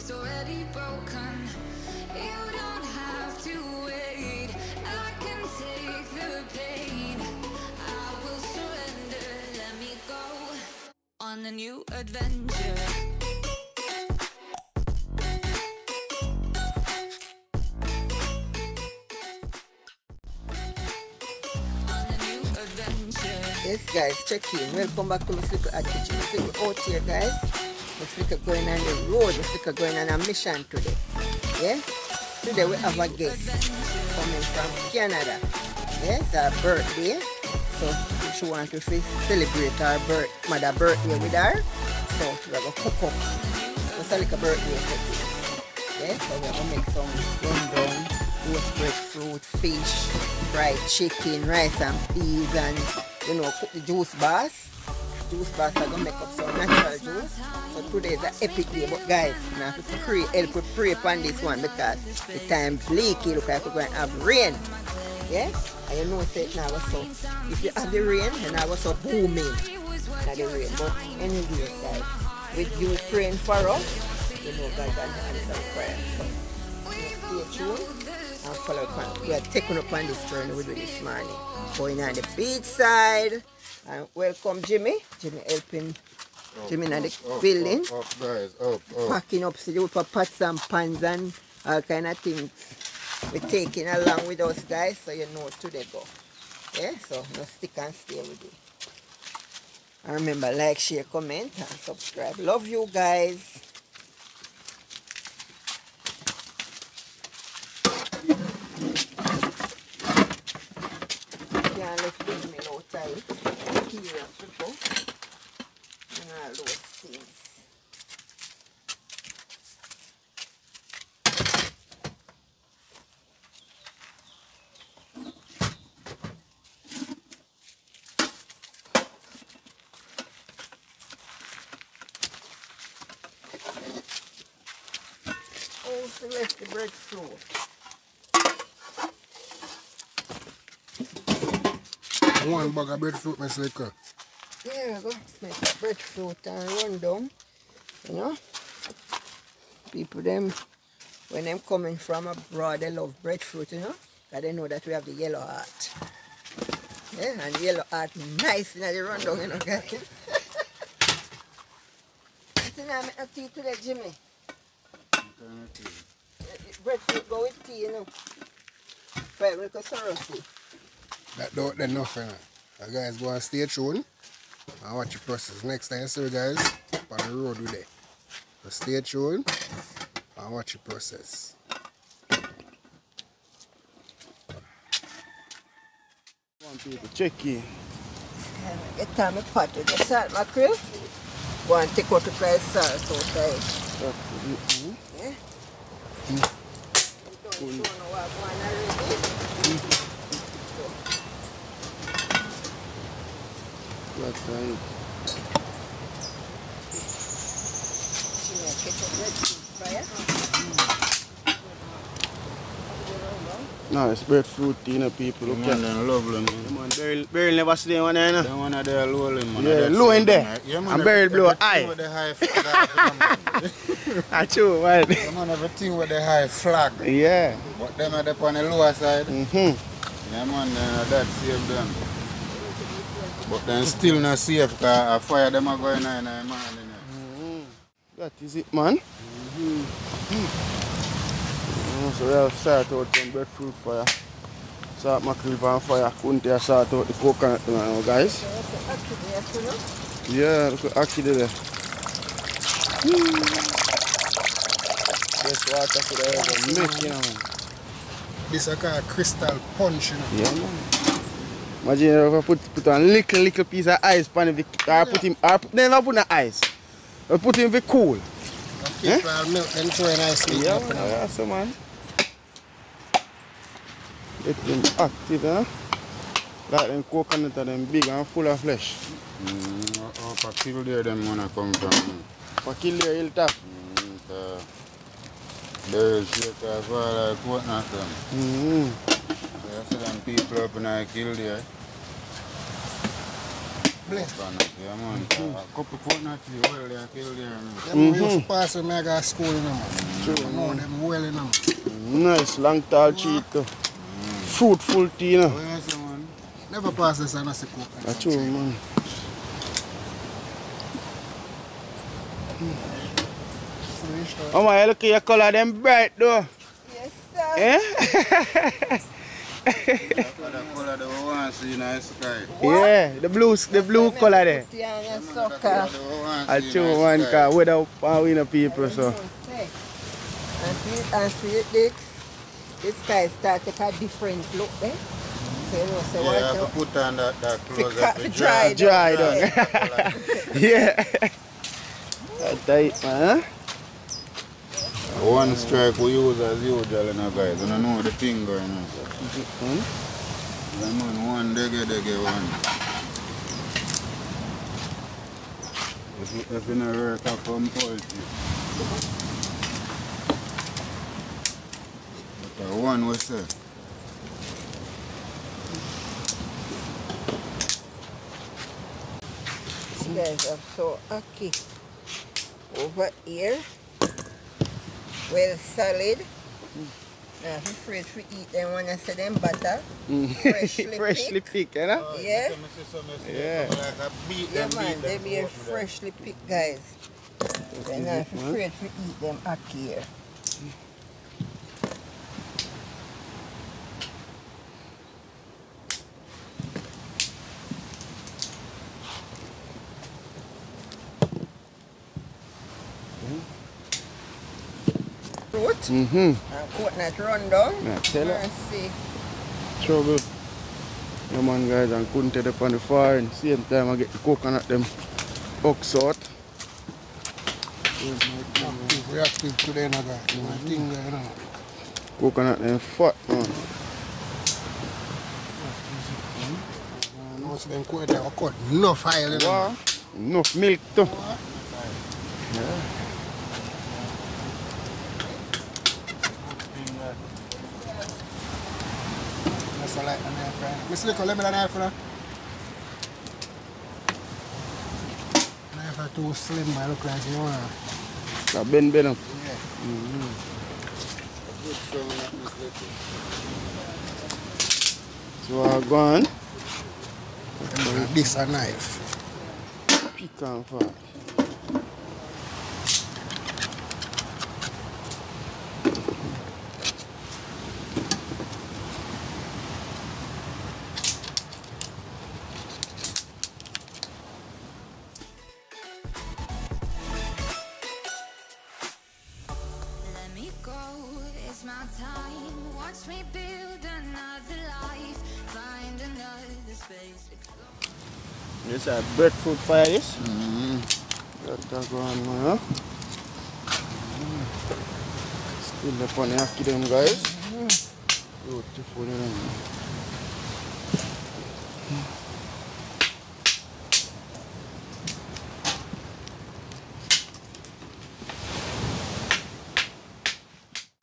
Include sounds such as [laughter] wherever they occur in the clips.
it's already broken. You don't have to wait. I can take the pain. I will surrender. Let me go on a new adventure. Yes guys, check in. Welcome back to Miss Little Hot Kitchen. Miss Little out here guys. Miss Little going on the road. Miss Little going on a mission today. Yeah? Today we have a guest coming from Canada. Yeah, it's her birthday. So she want to celebrate her birth, mother birthday with her. So we're gonna cook up. Just a little birthday cookie. Yeah, so we're gonna make some rundown, roast breadfruit, fish, fried chicken, rice and peas, and you know, cook the juice bars. Juice bars are gonna make up some natural juice. So today is an epic day, but guys, now to pray, help we pray upon this one because the time's leaky. Look like we're going to have rain. Yeah? And you know, say now, so if you have the rain, then I was so booming. Not the rain. But anyway, guys, with you praying for us, you know God can answer prayer. So stay tuned and follow up. We are taking up on this journey we do this morning. Going on the beach side. And welcome Jimmy. Jimmy helping Jimmy in the building. Up, up, guys, up, up. Packing up so for pots and pans and all kind of things. We're taking along with us guys so you know today go. Yeah, so no stick and stay with you. And remember like, share, comment and subscribe. Love you guys. Outside. Here, people. And all those things. Also left the One bag of breadfruit, Miss Liquor. There we go. Make breadfruit and run down. You know? People them when them coming from abroad they love breadfruit, you know? Cause they know that we have the yellow heart. Yeah, and the yellow heart nice in the rundown, you know, guys. [laughs] What's I make a tea today, Jimmy? Breadfruit go with tea, you know. Right, we go sorrow tea. That don't then nothing. You guys go and stay tuned and watch the process. Next time, see you guys on the road with it. So stay tuned and watch the process. Want people check in. Get time of pot with the salt mackerel. Go and take out the dry salt outside. Yeah? You don't, you don't know what one already. That's right. She may catch a bread fire. No, it's breadfruit tea, you know, people. Look Man, at lovely, man. Man, Beryl, Beryl never stay one there, you know. Them one of there lowly, man. Yeah, low in there. man. Yeah, man. And every- blow high. with the high flag. [laughs] I true, right? Yeah, man, everything with the high flag. Yeah. But them are up on the lower side. Mm-hmm. Yeah, man, uh, that save them. But then still not safe because a fire them are going on in the morning. That is it, man. Mm, so we have start out some breadfruit fire. Salt mackerel on fire. Couldn't you sort out the coconut now, guys? Yeah, look at ackee there. Just water for the make, you know. This is called crystal punch, you know. Yeah, man. Imagine if I put, put a little, little piece of ice on it, or put him, or put, never put no ice. I put him for cool. Keep all milk and throw in ice cream. Yeah, up in man, yeah, so man. Get them active, huh? Like them coconut and them big and full of flesh. Mm, kill there them wanna come from. For kill your hilltop. Mm, so, they shake as well like coconut them. So you see them people up in a kill there. Bless. Yeah man. Mm-hmm. A couple coconut tree well they kill there. man. Them mm-hmm. used to pass when I got school in them. True, I know them well in them. Nice, long tall mm-hmm. cheek. too. Fruitful tea, you know. What you say man? Never pass this and I say cook. That's true, man. Oh my, look at your color, them bright though. Yes, sir. Eh? [laughs] For the color that we want to see in the sky. yeah, the blue, the blue color there. Put you on your The soccer. color that we want to I see in true, the man, sky. cause without power in the people, so. And see, and see it, this, this sky start to a different look, eh? So you so Yeah, you have to put on that, that clothes ca- up to dry dry. Dry down. [laughs] yeah. [laughs] That tight, man. huh? One strike we use as usual, you know, guys. You don't know the thing going on. Hmm? Yeah, man, one dege dege one. If, you- if you not work up from poultry. But uh, one we say. You guys are so lucky. Over here, well solid. Now, I'm afraid to eat them when I see them butter. Mm. Freshly [laughs] Freshly picked, you eh, oh, know? Yeah. Yeah. Yeah, man, they be freshly picked, guys. Then I'm afraid to eat them up here. Fruit Mm-hmm. and coconut rundown. Yeah, tell her. Mercy. Trouble. Yeah, man, guys, and couldn't take up on the fire. And same time, I get the coconut, them ox out. We active today, now, guys. My thing you know. Coconut, them fat, man. I know see them cut cut enough oil, you know. Wow. Enough milk, too. That's all like knife, right? Miss Lico, let me the knife, know. Knife are too slim, I look like you wanna. I bend, bend up. Mm-hmm. So I go on, This a knife. pick and fat. This a breadfruit fire, this? Mm-hmm. That go on, man. Huh? Still up on the hockey, them guys. Beautiful, you know.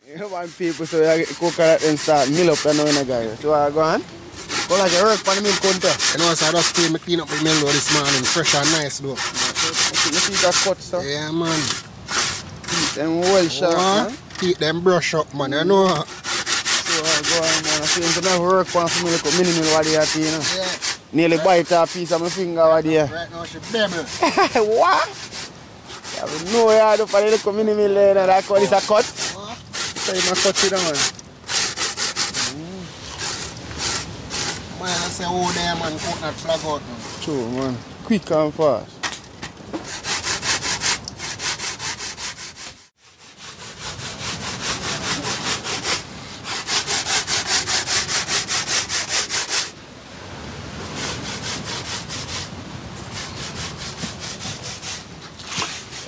You want people so you coconut and start mill up and know, guys. So I go on. Go like a work on the milk counter. You know, so I just clean, me clean up the mill though this morning, fresh and nice though. You see that cut stuff? Yeah, man. Them well sharp, What? man. Keep them brush up, man. You know. So I go on, man. I see to never work for me, like a mini what they are, you know. Yeah. Nearly bite a piece of my finger what they are. Right now she bebble. what? I have no up for the little mini mill there, and I call this a cut. What? So you must cut it down. Man, I say, oh, there, man, coconut flag out. Man. True, man. Quick and fast.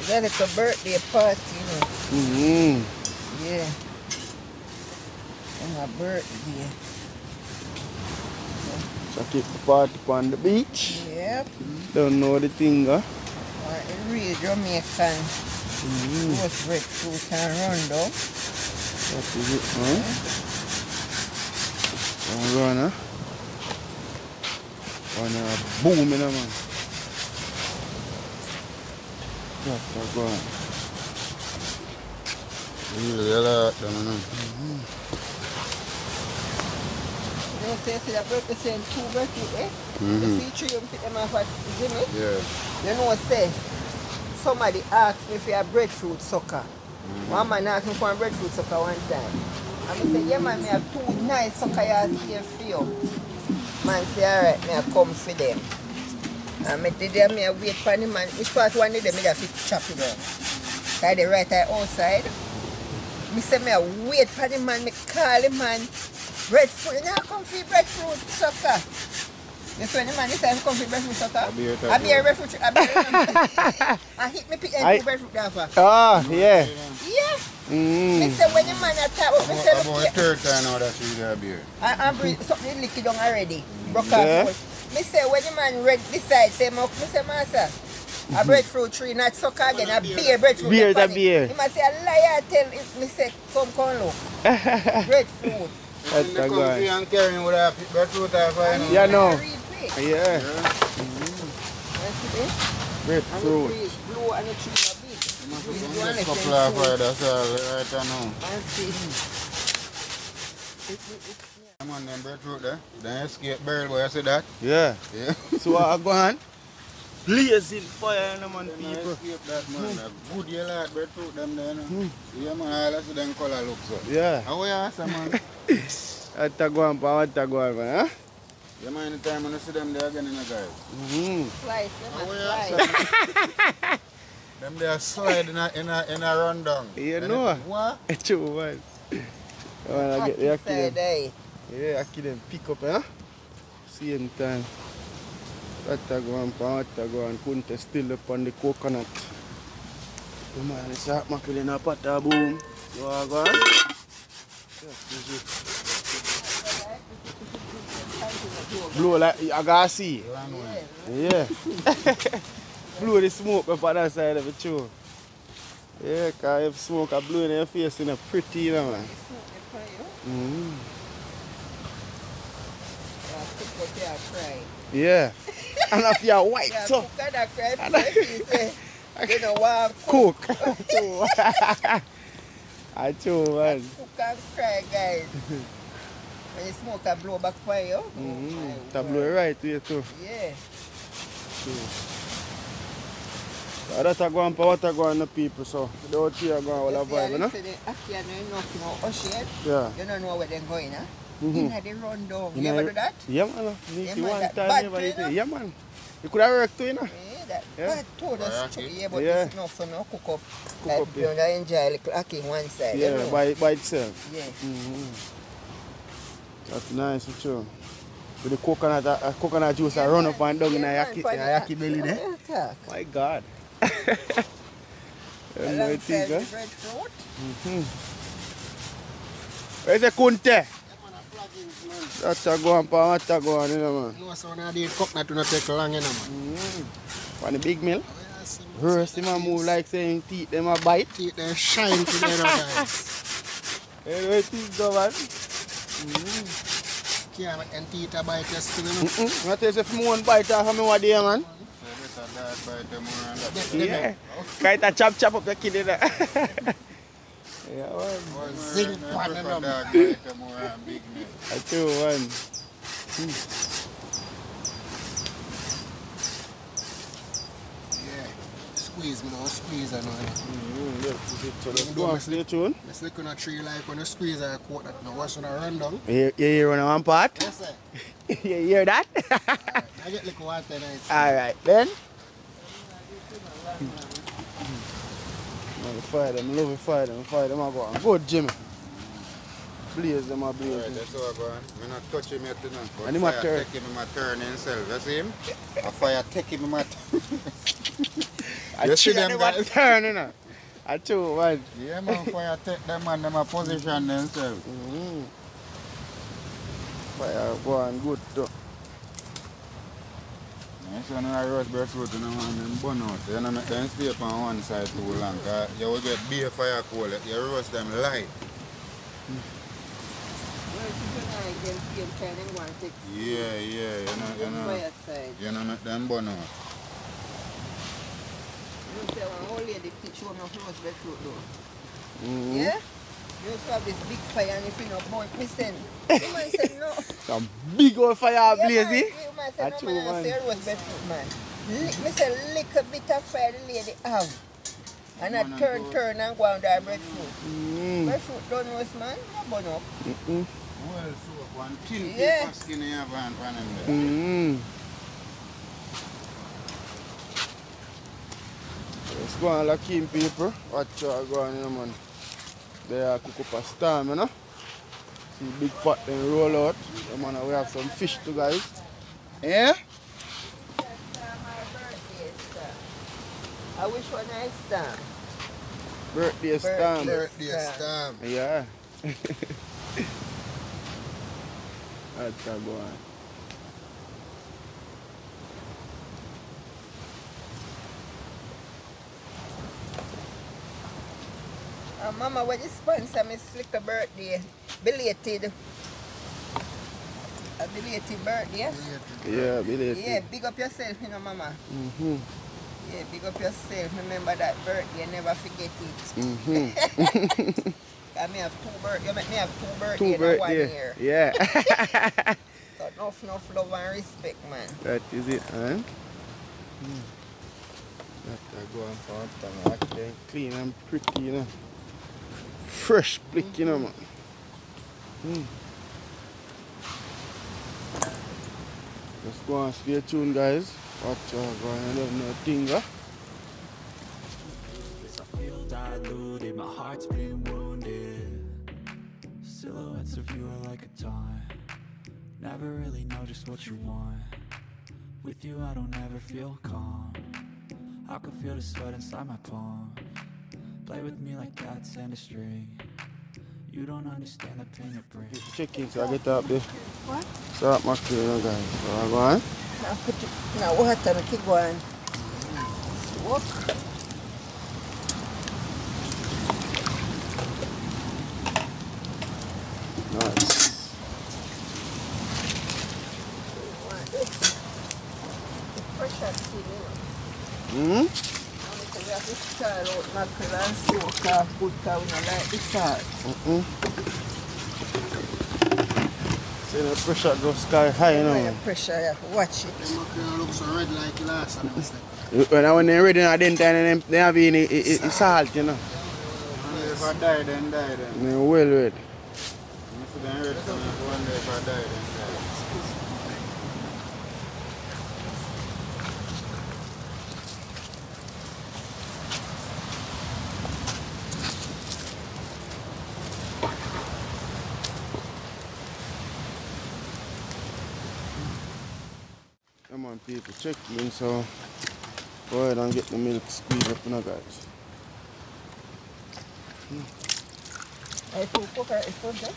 It's a little birthday party, you know. Mm-hmm. Yeah. And my birthday. So keep the party on the beach. Yep. Don't know the thing, huh? Uh, real Jamaican roast breadfruit and rundown. That is it, huh? One run, huh? One uh, boom in a man. That's a go on. Really a lot, them, you know. You know, say, see that birthday two breadfruit, eh? You Mhm. see three, you pick them off at Yeah. You know, say, somebody asked me for a breadfruit sucker. One man asked me for a breadfruit sucker one time. And I said, yeah man, me have two nice sucker yards here for you. Man say, alright, me I come for them. And me did them, I wait for the man. Which part one me have to chop it down. Cause they right there outside. Say, me I wait for the man, me call the man. Breadfruit, you know, come for breadfruit sucker. You see when the man this time come for breadfruit sucker? I beer I be a breadfruit, I be a [laughs] I hit me pick I- and two breadfruit offer. Ah, yeah. Yeah. Me Mm. say when the man attack, me say About, look about here. third time now that you there beer. I, I breathe something liquid down already. Broke Yeah. off. Me say when the man read this side, say me, me say master. A breadfruit tree, not sucker again, a beer breadfruit. Beer, up the on it. beer. He must say a liar tell it, me say come come look. [laughs] breadfruit. That's When a they go come on. to you and carrying with a breadfruit off, you. Yeah, no. Read quick. Yeah. You see this? And Breadfruit. blue and the tree is big. Breeze Just one a is couple then of that's all uh, right now. And see. It's, it's, on, them breadfruit there. Then escape barrel, boy, you see that? Yeah. Yeah. So I go on. Blazing fire in the man, Them people. escape that, man. That Good yellow breadfruit, them there, you know. Yeah, man, all I see them color look so. Yeah. How you answer, man? What a go on, pa? What a go on, man, huh? Yeah, man, anytime when I see them there again in the guys. Mm. slice, them How and you slice. answer? Them there slide in a, in a, in a rundown. You And know. it- What? [laughs] True, man. I wanna get the Happy ackee them. Friday. Yeah, ackee them pick up, huh? Same time. What a go on, pa? What a. Kunte still up on the coconut. The man is up, making in a pot of boom. You wanna go on? Yes, is it. Blow like, I gotta see. Yeah. [laughs] blow the smoke up on that side of the show. Yeah, cause if smoke a blow in your face, you know, pretty, you know, man. Mm. Yeah. And if you're white, Yeah, so cook and. Pretty, say, [laughs] You know what? cook. True. [laughs] I true, man. Cook and cry, guys. When you smoke a blow back fire. Oh, Mm. my That word. blow right way too. Yeah. So that's a go on for what I go on the people, so the out here go on all the You see, vibe, you know? listen, the Akia know to know Ocean. Yeah. You don't know where they're going, huh? Mhm. Inna the rundown. You Inna ever the- do that? Yeah, man. Need Yeah, to man, one that time, bad never too, need to- you know? Yeah, man. You could have worked too, you know? Yeah, that Yeah. bad too. That's Right, true. okay. Yeah, but Yeah. it's enough for no cook up. Cook like, up, you yeah. know, enjoy a little ackee one side. you Yeah, know? by, by itself. Yeah. Mm-hmm. That's nice, for sure. With the coconut, uh, coconut juice I run up and down in a Yeah, yaki, man, in a yaki belly there. Yeah, talk. My God. You know what it Alongside is, the huh? breadfruit. Where's the kunte? That's a go on, pa, what a go on, you know, man. No, so when I did coconut, do not take long, you know, man. Mm. On the big mill. Yes, First him a move like saying teeth them a bite. Teeth them shine together, guys. You know what it is, though, man? Can't make them teeth a bite your skin, you know. Mm-mm. What is if me one bite off of me what day, man? So better that by them around that. Yeah. Kite a chop chop up the kid in there. [laughs] yeah, man. Zinc I pan prefer and them. dog by them around big meat. I too, man. Yeah. Squeeze me now, squeeze I know. Mm, yeah. So let's go and stay tuned. Let's look on a tree like when you squeeze a coat that now what's on a run down. You, you hear on one part? Yes, sir. you hear that? I get like water nice. Alright, then. Fire them, love it, fire them, fire them, I go on. Good, Jimmy. Blaze them, I blaze them. that's all going. I'm not touch him yet, you know. And fire turn. take him, him a turn himself. You see him? A fire take him, him a turn. [laughs] I You see them guys? [laughs] turn, you know. I chew, man. Yeah, man, fire take them and them a position themselves. Mm. Fire go on good too. Yeah, so now roast breadfruit, you know, and burn out. You know, make them stay up on one side too long. Cause you will get beer fire coal. You roast them light. Well, if you like them same time, them want to Yeah, yeah, you know, you know. You know, make them burn out. You say one old lady teach you enough roast breadfruit though. Mm. Yeah? You used to have this big fire and if you not burn, me send. You might say no. Some big old fire Yeah, blaze, man, eh? You might say That's no, man, true, I say roast breadfruit, man. Lick, me say lick a bit of fire the lady have. And I turn, go- turn and go on that breadfruit. Mm. Breadfruit don't roast, man. No burn up. Mm-mm. Well, soap, one thin Yeah. paper skin in your van for them there. Mm. Let's go on like keen people. Watch out go on, you know, man. They are cook up a storm, you know. See big pot then roll out. Yeah, man, we have some fish too, guys. Yeah? I wish one nice time. Birthday Birthday. storm. Birthday stamp. Yeah. [laughs] That's a go on. Uh, Mama, when you sponsor me Slicker birthday, belated. A belated birthday. Yeah, belated. Yeah, big up yourself, you know, Mama. Mm-hmm. Yeah, big up yourself. Remember that birthday, never forget it. Mm-hmm. [laughs] I may have two birthdays. You make me have two birthdays Two in one birthday. year. Yeah. [laughs] So enough, enough love and respect, man. that is it, man. Mm. That I go on for time. Watch them clean and pretty, you know. Fresh blick, you know, man. Mm. Let's go on, stay tuned, guys. Watch out, go on, don't know thing, huh? I feel diluted, my heart's been wounded. Silhouettes of you are like a taunt. Never really know just what you want. With you, I don't ever feel calm. I can feel the sweat inside my palm. Play with me like cats and a string. You don't understand the pain it brings. Check in, so I get up there. What? Start my crew, you know, guys. So I go on. Now put it in the water keep going. Walk. Nice. Pressure still, you know. Hmm? So we have to stir out mackerel and soak off good we don't like the salt. Mm-mm. See the pressure go sky high, you know. pressure, yeah. watch it. Them mackerel look so red like last time. When I when they ready, I didn't them they have any it, salt, you know. And if I die, then die then. Well. If you don't read something, if one day if I die, then people, check in. So go ahead and get the milk squeezed up, know, guys. I put cook it for that.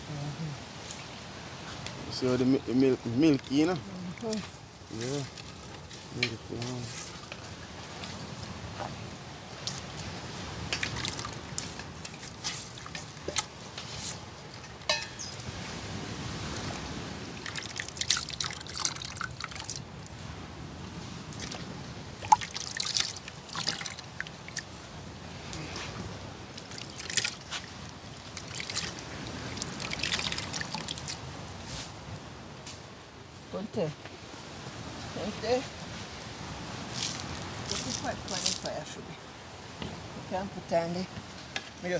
See how the, the milk milky, you know. Mm-hmm. Yeah. Beautiful. huh? Conte. Conte. Put the pot on the fire for me. You can put on there.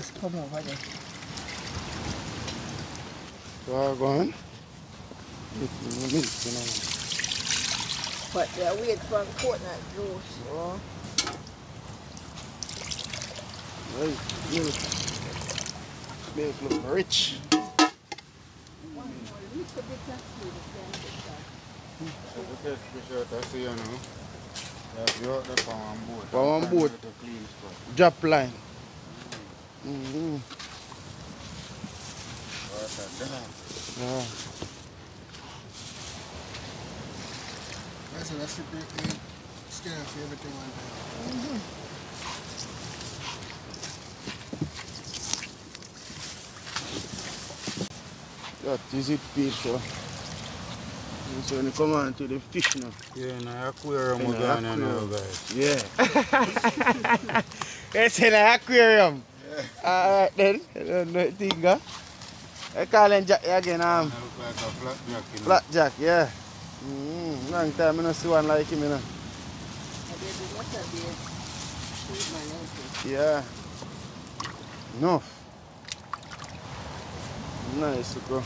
Me just come over there. So I go on. Get the you know. But they wait for coconut juice. Oh. Right, milk. Milk look rich. One more little bit of sweet, then put that. Okay, fish out, I see you now. Yeah, you out there for one boat. For one boat. a clean spot. Drop line. Mm-hmm. Water down. Yeah. I said I should be eh, scan for everything one time. That is it, people. So when you come on to the fish now. Yeah, in the aquarium In we're going on now, guys. Yeah. [laughs] it's in an aquarium. Alright then. I don't know what thing, huh? I call him Jack again, um, It look like a flat jack, you know. Black Jack, yeah. Mm, long time I don't see one like him, you know. And they do what a day. Treatment, ain't it? Yeah. Enough. Nice, bro.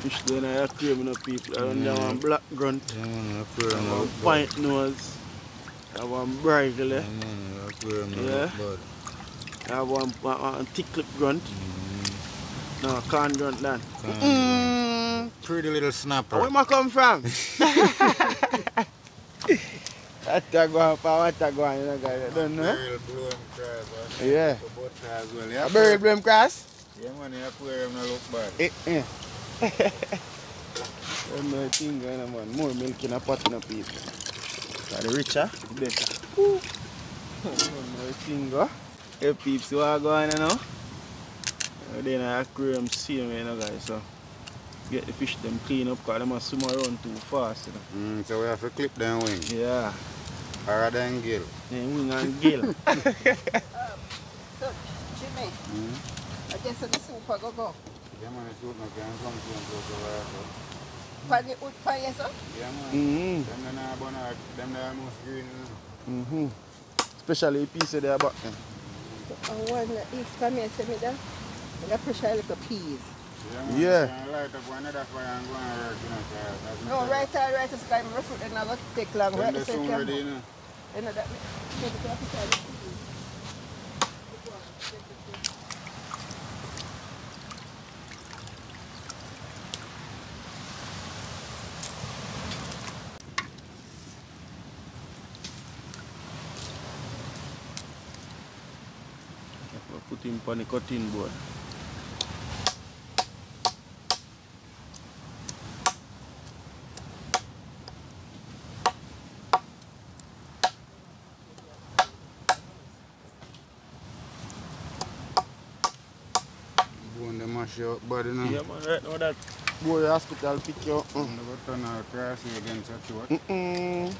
Fish there I the aquarium, you know, people. I don't mm. know one black grunt. Yeah, man, I aquarium have look one pint nose. I have one bridle. Eh. Mm, yeah, man, aquarium Yeah. I have one, one, one ticklet grunt. No, corn grunt then. Mm. Pretty little snapper. Where I come from? [laughs] That a go on, pa, what a go on, you know, guys. I don't know. and crab, huh? Yeah. As well. A Yeah, buried blame cross? Yeah, man, the aquarium no look bad. Eh, eh. Don't know a thing going on, man. More milk in a pot in a people. So the richer, the better. Woo. Don't know a thing go. Hey peeps, what are going on now? Uh, Then I aquarium see me, you know, guys. So get the fish them clean up because they must swim around too fast, you know. Mm, so we have to clip them wing. Yeah. Or then gill. Then wing and gill. So, Jimmy, Mm. I guess the soup a go go. Yeah, man, the soup no can come to and go to. Pan the wood pan, yes, sir? Yeah, man. mm-hmm. Them they not. Them they almost green. you know. Mm-hmm. Especially a piece of their back. eh. I want to come here, see me there. I pressure a little peas. Yeah, man. Yeah. You can light up another fire and go and work, you know. so that's No, right, all right, it's of fruit and not take long. Right, soon can- ready, you know. That me- maybe to have to try the peas. Put him on the cutting board. Bone them mash you up body, you know. Yeah, man, right now that boy hospital pick you up. Mm. And they go turn out cross you against such what? Mm-mm.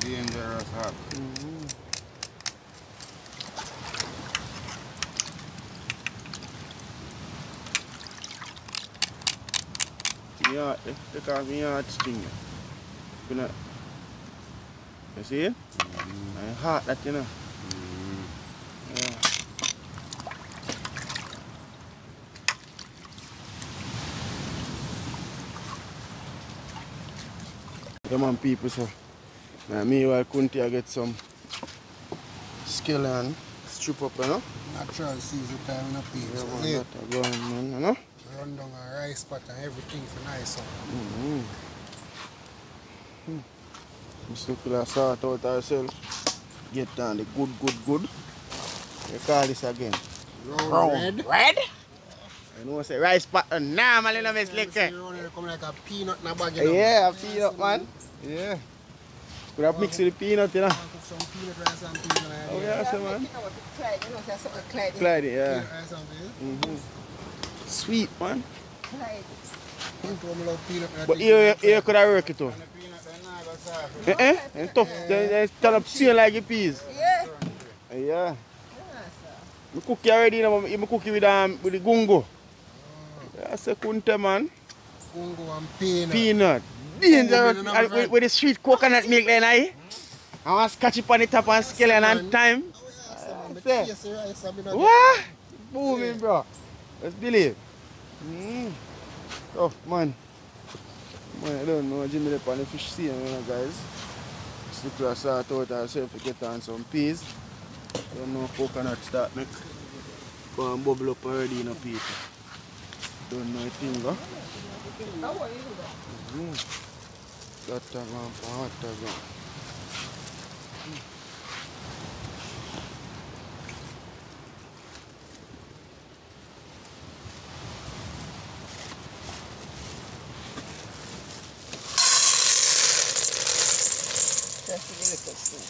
Dangerous hop. Yeah, they, they call me heart string. You know. You see? Mm. heart that, you know. Mm. Yeah. Come on, people, so. Now, meanwhile, Kunti, I get some skill and strip up, you know? Natural season time in a Yeah, peas. man, See? that a going, man, you know? Run down a rice pot and everything for nice up. Mm-hmm. Just look at sort out ourselves. Get down the good, good, good. You call this again. Round red. Red? You know, say rice pattern. Nah, man, you know, Miss See, Licker. round red come like a peanut in a bag. you know. Yeah, peanut, man. Yeah. Could have mixed with the peanut, you know. Some peanut rice and peanut Oh, there. yeah, so, man. making out with Clyde, you know, so I Clyde. Clyde, yeah. Peanut rice and peas. Mm-hmm. Sweet, man. Clyde. You told me love peanut rice. But here, here could have work it too. And the peanut they not go soft. Eh, eh? And tough. They, they stand up seeing like a peas. Yeah. Yeah. I cook it already, I cook it with, um, with the gungo. I say, kunte, man. Congo and peanut. Peanut. Dangerous. And with, with the sweet coconut milk then I. I want to scratch it on the top and scale it on time. The Say. taste of rice have been a- What? Booming, bro. Let's believe. Mm. Tough, man. Man, I don't know. Jimmy up on the fish scene, you know, guys. Just look to sort out ourselves to get on some peas. Don't know coconut start make. Go and bubble up already, you know, people. Don't know a thing, are you? Got mm-hmm. that one, that one. soup. I don't know. Big pot of soup we have. Also, we want to put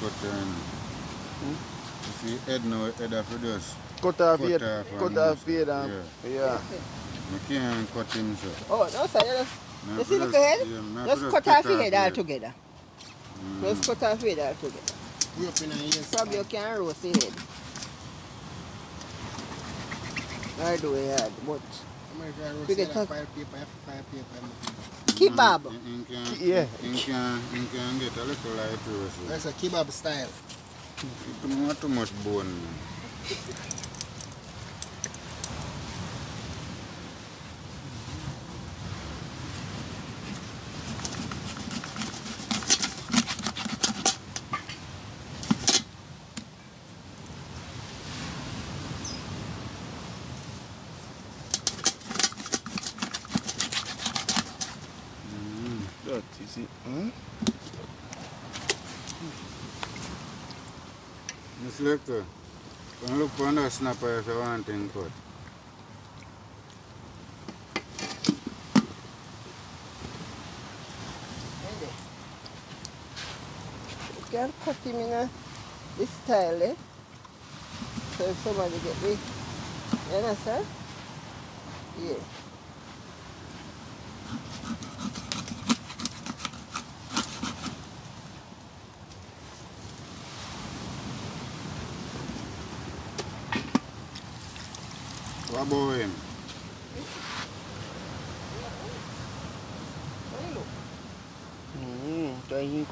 give him the cutter. You see, head now, head of just. Cut off Cut head, off cut off most, head and yeah. I can't cut him, so. Oh, no, sir. You, just, Me you have see to the just- head? yeah, me have Just to cut take off your head head. altogether. Mm. Just cut off head altogether. We up in a year. Probably you can roast the head. I do it hard, but American roast We get like talk- fire paper, fire paper. Kebab. Mm, can, Yeah. Him can, him can get a little light roast. That's a kebab style. Too much, too much bone. Lecter, can look for the snapper if you want. You can cut him in a, this style, eh? So if somebody get me, you understand? Yeah. What about him? Hmm, kaya hindi ko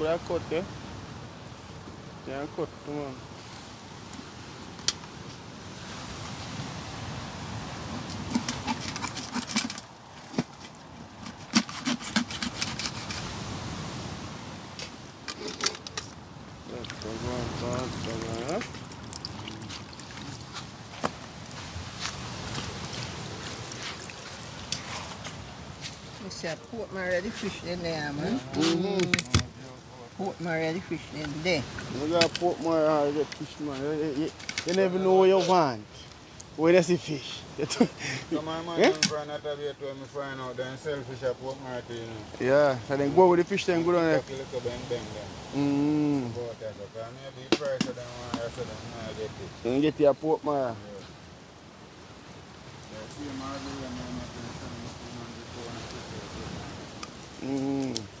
lang cut eh. Kaya cut to man. That's the one, that's the one, huh? You see a Port Maria the fish in there, man. Mm-hmm. Port Maria the fish in there. You gotta put more hard fish man. You, you, you, you never know what you want. Where you see fish. You t- Come on, man, Yeah? yeah? from another way to me find out then selfish at Port Martin, you know. yeah, so then go with the fish then go down there. Take a little bang bang then. Mm. About that, so maybe the price of them one, I said them not get it. Then get your pork man. Yeah, see him all the way, man, making some 200, 450. Mm.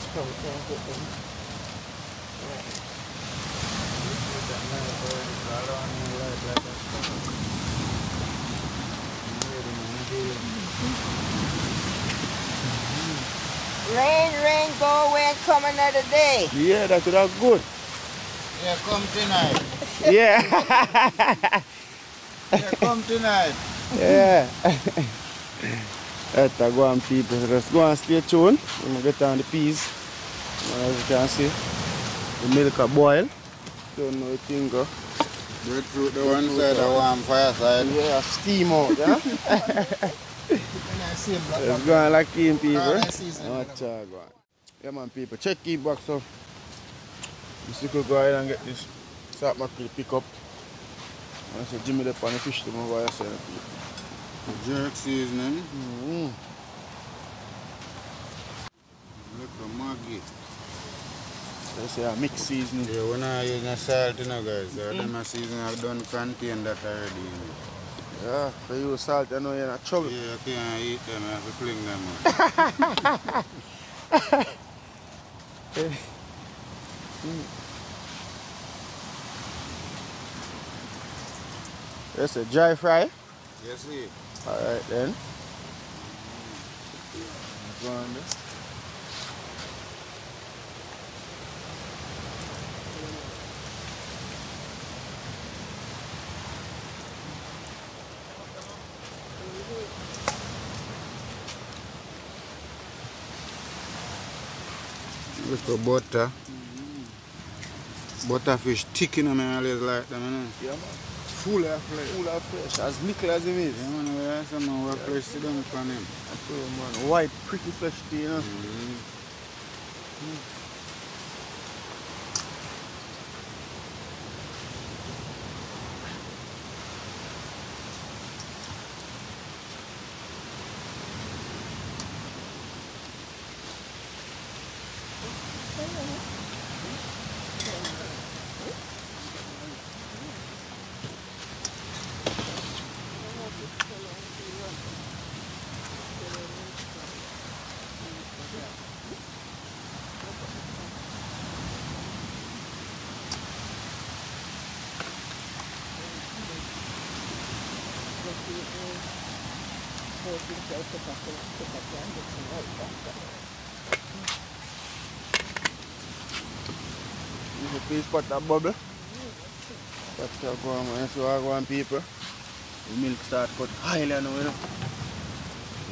Sure, come and get them. Rain, rain, go away and come another day. Yeah, that could have good. Yeah, come tonight. Yeah. [laughs] Yeah, come tonight. yeah. [laughs] That a go on people. Just go and stay tuned. We're gonna get on the peas. As you can see, the milk a boil. Don't know the thing go. Breadfruit the one side, the warm fireside. Yeah, steam out, yeah? When I see black Let's go and lock in people. Watch out, go on. Yeah man people, check key box up. You see could go ahead and get this salt mackerel pick up. And I said, Jimmy the on the fish to move over here. Jerk seasoning. Mm-hmm. Little so you see a mixed seasoning. Yeah, we're not using salt, you know, guys. Mm. -hmm. My season have done contain that already. You know. Yeah, for you salt, I know you're not trouble. Yeah, I can't eat them, I have to fling them out. mm. [laughs] That's a dry fry? Yes, sir. Alright then. Mm -hmm. There. Little butter. Butterfish thick in me always like them, you know. Yeah, man. Full of flesh. Full of flesh. As little as it is. Yeah, man, we have some more flesh sit down upon him. I tell you, man. White, pretty flesh you know. Use a piece pot that uh, bubble. That's how go on. So I go on people. The milk start cut highly now, you know.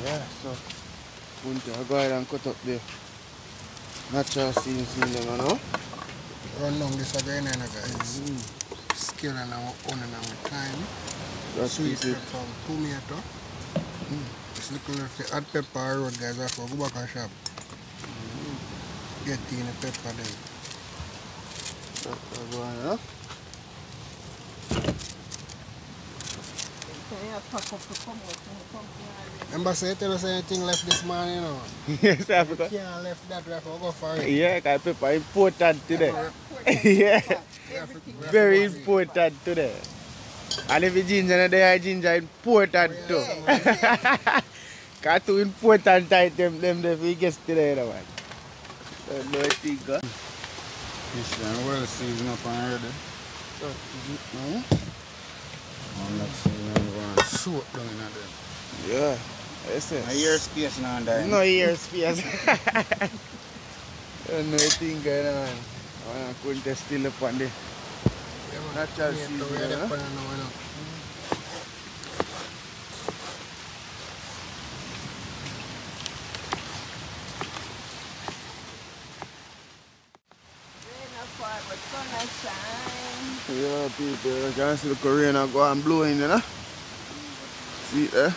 Yeah, so Punta, I go ahead and cut up the natural scene scene them, you know. Run down this again, and guys. Mm. Skill and our own and our time. That's Sweet it. pepper, tomato. Mm. This little of the hot pepper road, guys. I go back and shop. Mm. Get in the pepper then. That's how go on, you know. Remember say tell us anything left this morning, you know. [laughs] yes, Africa. Can't left that, we have to go for it. Yeah, because pepper important today. [laughs] yeah, We have to- we have to very go for it. important today. And if you ginger, there are ginger important too. Because [laughs] two important items, them the biggest today, you know, man. So, no, I think, Fish and well seasoned up and ready. hmm? I'm not seeing anyone soak down in them. Yeah, that's it. I hear space now and then. No ear space. I [laughs] no thing going on. I couldn't still up on the Yeah, man. natural Yeah, season, we are you the know? pan now, you know. Yeah, people, you can see the Korean are go and blowing, you know? See it there?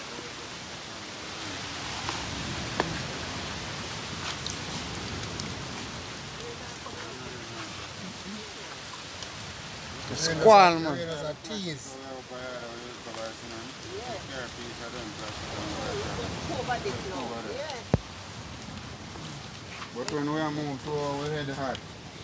The squall, man. Rain is. But when we are moved to our head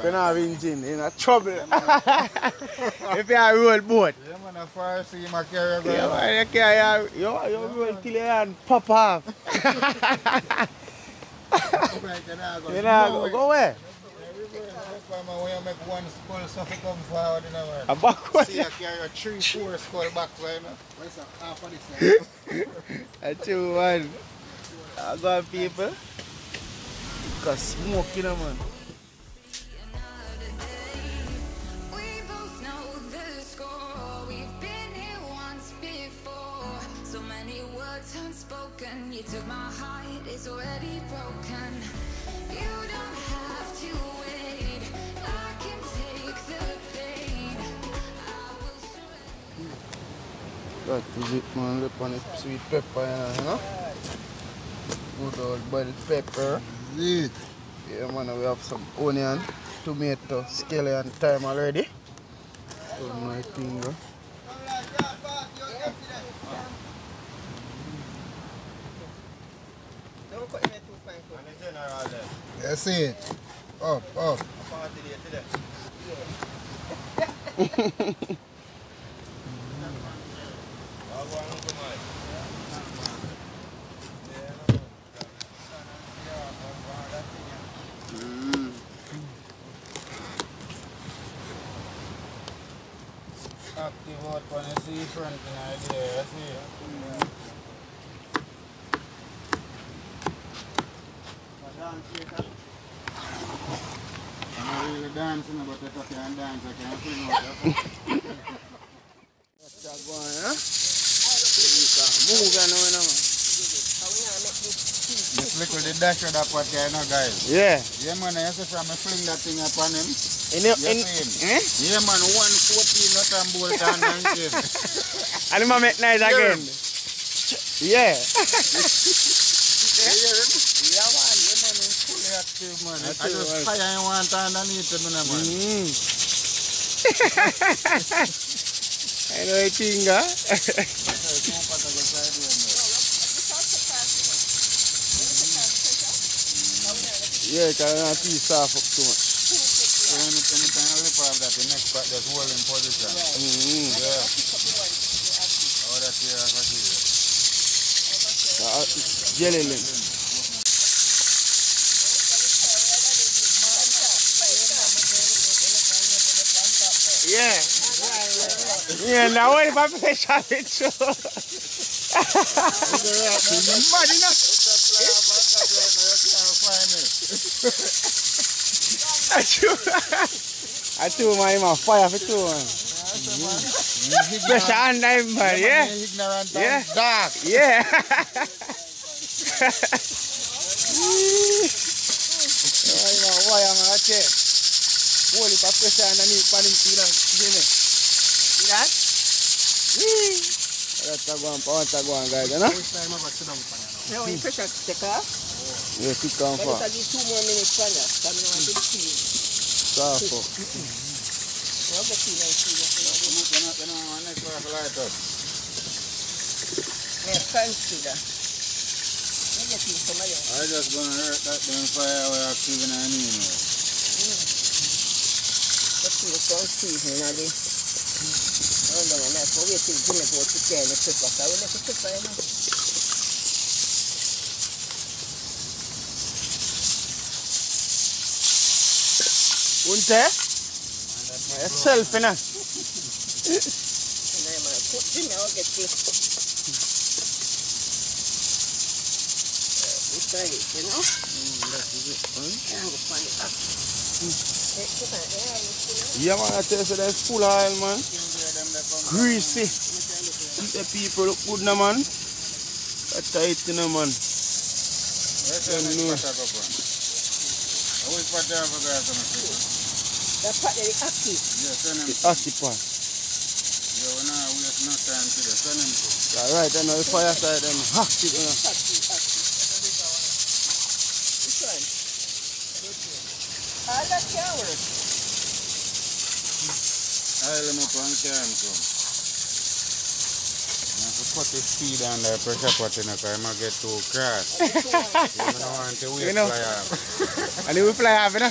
When I have engine, in a trouble. if you have road boat. Yeah, man, a fire see my Yeah, man, you you, you, you roll till your hand pop off. [laughs] You know, go, where? When you make one skull suffer come forward, you know, man. A backward. See, I carry a three, four skull back, you know. Up? Half of this. You, man. [laughs] I got people. Cause smoke, you know, man. We both know the score. We've been here once before. So many words unspoken. You took my heart, it's already broken. You don't have to wait. I can take the pain. I will surrender. That is it, man. Look on the sweet pepper, you know. Good old boiled pepper. It. Yeah, man, we have some onion, tomato, scallion, thyme already. So, my. You see it? Up, up. [laughs] Active out on the seafront in idea, you see. I'm not really dancing, but if I can dance, I can fling out. Jaguar, huh? Move and know, you know, man. This liquid dash that here, you know, guys. Yeah. Yeah, man, I see from fling that thing upon him. In You in, eh? Yeah, man, one fourteen nut [laughs] and bolt and nineteen. And the man make nice again. Yeah. Yeah, man, yeah, man, he's fully active, man. I just fire him one time underneath him, man. Mm. [laughs] I know a thing, huh? Yeah, because not too soft up too much. So when it, anytime I lip off that, the next part just hold in position. Mm. Yeah. Oh, that's here, that's here. Uh, jelly limb. Yeah. Yeah, now what if I finish on it too? Mad enough. [laughs] I chew. I chew my man fire for two man. Special hand time man, yeah? Ignorant Yeah. and dark. Yeah. Ay, man, why am I here? Holy pa pressure underneath pan him feel and see me. See that? Whee! That's a go on, pa want a go on guys, you know? Now when pressure take off, Yeah, kick on then for. it give two more minutes for that. So I don't want to be key. Soft for. Now get key and key. Yeah, fancy that. Now get key some of you. I just gonna hurt that damn fire we're active in our knee now. Get key some season and the Oh, no, no, so wait till Jimmy go to tell the pepper. So I will let the pepper, you know. See Yeah, now? man, I tell you, that's full oil, man. Greasy. Keep the people look good, now, man. That tight, you know, man. Let's Them send know. this pot up on. I wish pot there for guys on the street. That part that is active. Yeah, send him. The to. occupant. Yeah, we not waste no time to this. Send him to. Yeah, right, I know the fire side, them active, you know. Active, active. Which one? All that can work. Oil him up and can come. You to cut the speed on the pressure pot in because it might get too cross. You don't want to wait You know. fly off. And it will fly off, you know.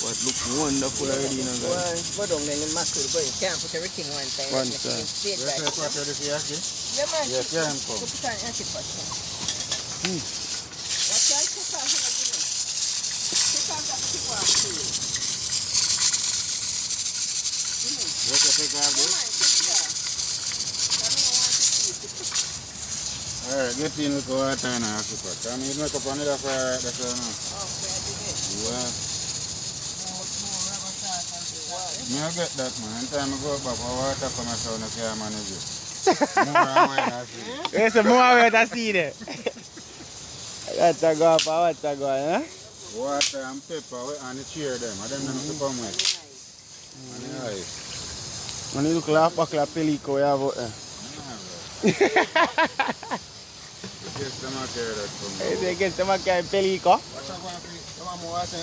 What look wonderful already, you know, guys. Well, go down then in mackerel, but you can't put everything one time. One Let me time. see it Where's like the pot ready for you, ackee? Yeah, man. Yeah, keep- can come. Put it on your tip, hmm. Watch out, take off, you know, you know. Take off that tip off, too. Where's the pick off Come this? on, take it off. I don't want to see it. Alright, get in with the water and ackee pot. Come in, make up another fire right there, so now. Okay, I did it. Yeah. The water. Me I get that, man. Anytime I go back, my water come out, so I can't manage it. More and more I see. Yes, more way to see there. That's a go up, what's a go, huh? Water and pepper we- and the cheer them. And them mm to come with. And the ice. And you look like a pack of pelico we have out there. Yes, them a carry that from Hey, they get them a kind of pelico. Watch out, one please. Come on, more water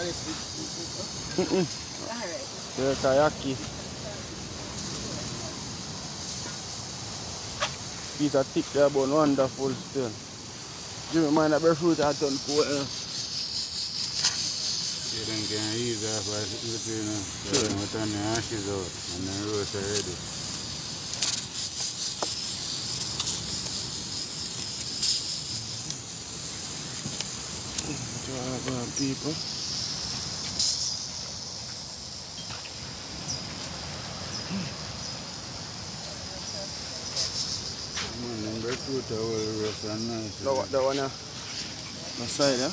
Yeah, kayaki. Piece of thick there, but wonderful still. Give me mind that breadfruit I done for uh, You then can ease off by between them. So then we turn the ashes out and then roast are ready. people. Man, them breadfruit are well roast and nice. One, that one uh, the side yeah?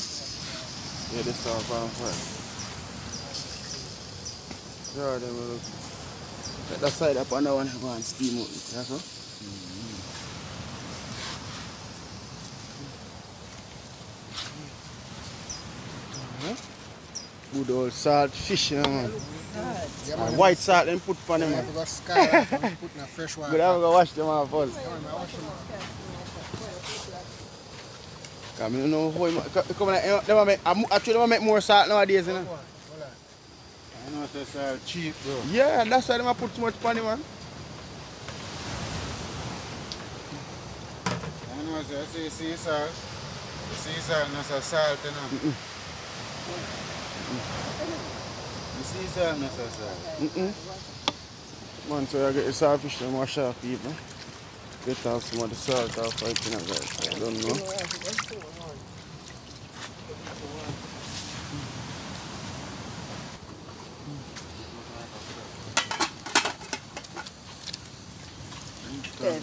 Yeah, this all on fire. Yeah, then we look. Let that side up on that one go and steam out. That's all. Good old salt fish, you know, man. Yeah, And man. white salt then put on them. You Man. go sky off put in a fresh water. Good, I'm gonna wash them off first. Yeah, man, wash them. Come you know how you come on, eh, them make, I'm- actually them a make more salt nowadays, you know. Hold on, hold on. I know it's all cheap, bro. Yeah, that's why them a put too much on it, man. I know it's I see sea salt. The sea salt not so salt, you know. The sea not so salt. Mm-mm. Man, so I get the salt fish them wash off people. Get off some of the salt off right, you know, guys. I don't know.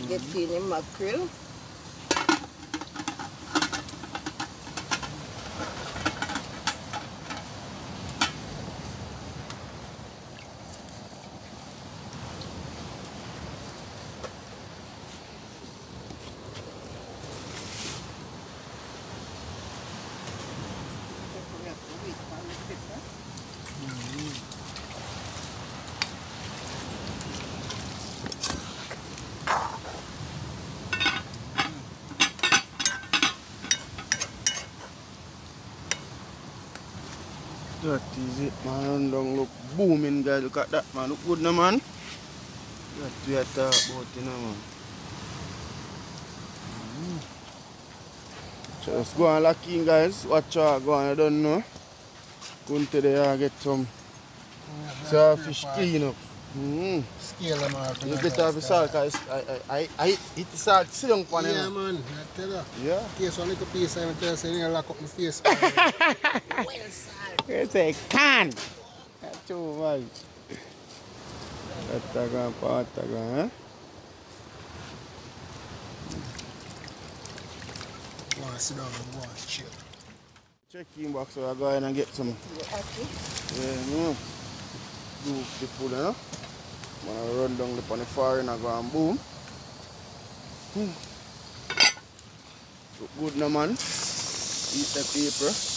Get in the mackerel. Is it, man. Down, look booming, guys. Look at that, man. Look good, no, man. That we are talk about, you know, man. So let's go and lock in, guys. Watch out, go on, I don't know. There and get some saltfish clean up. Mm. Scale them off. You get off the salt, guys. I, I, I, I eat salt, down on Yeah, man. I tell you. Yeah. Case one little piece, I tell you, lock up my face. It's a can. That's too much. Patagan, patagan, huh? Go and sit down and go and chill. Check in box, so I go ahead and get some. Okay. Yeah, no. Do the food, you know? When I run down the on the fire and I go and boom. Hmm. Look good, no man. Eat the paper.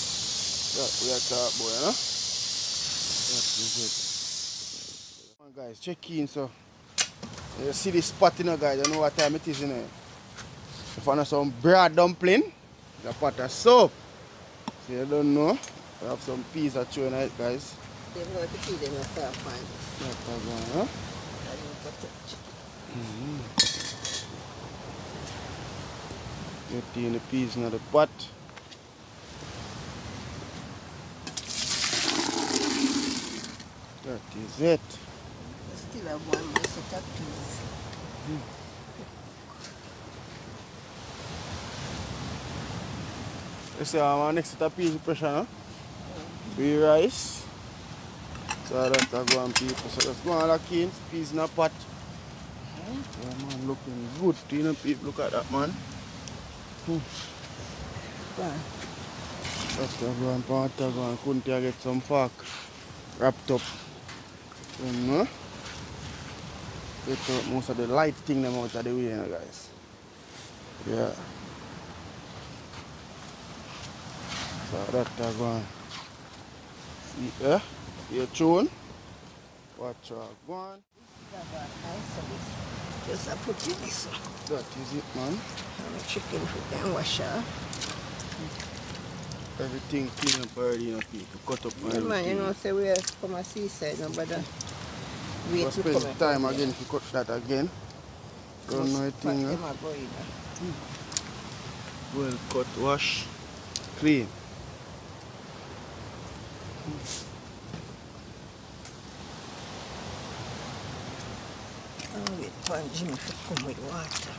That we are talk you know? That is it. Come on, guys, check in, so. You see this spot, you know, guys, you know what time it is, you know? If I know some bread dumpling, the pot of soap. So you don't know. We have some peas at you night, guys. They're going to feed them yourself, man. That was one, huh? Touch. Mm-hmm. Get in the peas in the pot. That is it. I still have one more set of peas. Hmm. You see, our next set of peas pressure, no? Be rice. So that I go and people. So let's go and lock in. Peas in a pot. Yeah, man, looking good. You know, people, look at that, man. Fine. That's the go and part of go and couldn't get some fork wrapped up. You know? Get out most of the light thing them out of the way, you know, guys. Yeah. So that I go See, yeah? You tune. Watch out. Go on. Just I put in this. That is it, man. And the chicken food then wash off. Everything clean up already, you know, people. Cut up Yeah, man, you know, say we are from a seaside, no brother. we But to spend come time again to cut that again. Don't know a thing, Them huh? a go in. Well cut, wash, clean. Oh, wait for Jimmy to come with water.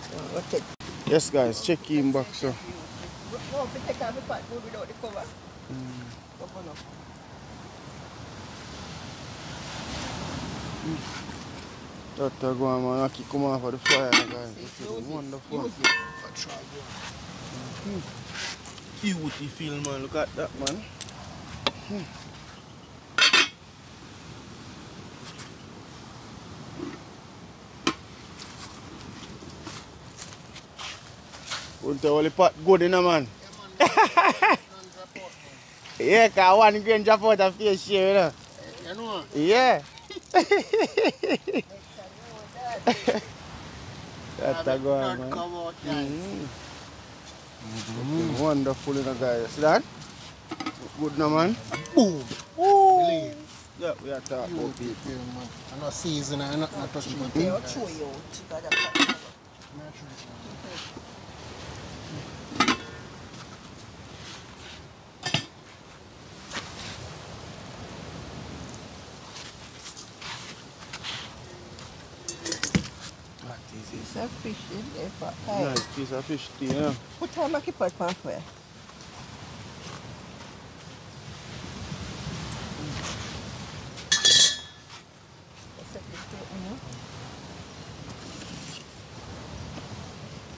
So, what take? Yes, guys, check him back, so. No, if you take off the pot food without the cover. Open up. That go on, man. I keep come off of the fire, now, guys. See, This use is it. wonderful. Use it. I try go. Cute you feel, man. Look at that, man. Wouldn't tell the pot good in man. yeah, cause one grain drop out of face share, you know. You know, Yeah. That's a go on, man. come out, guys. Mm. Wonderful, you know, guys. See that? Good, no, man. Boom. Woo. Yeah, we are talking about it. I'm not seasoning, I'm not, not touching my They'll throw you out. Got a pot cover. That is it. It's a fish in there for Nice piece of fish tea, yeah. Put time I keep it on fire.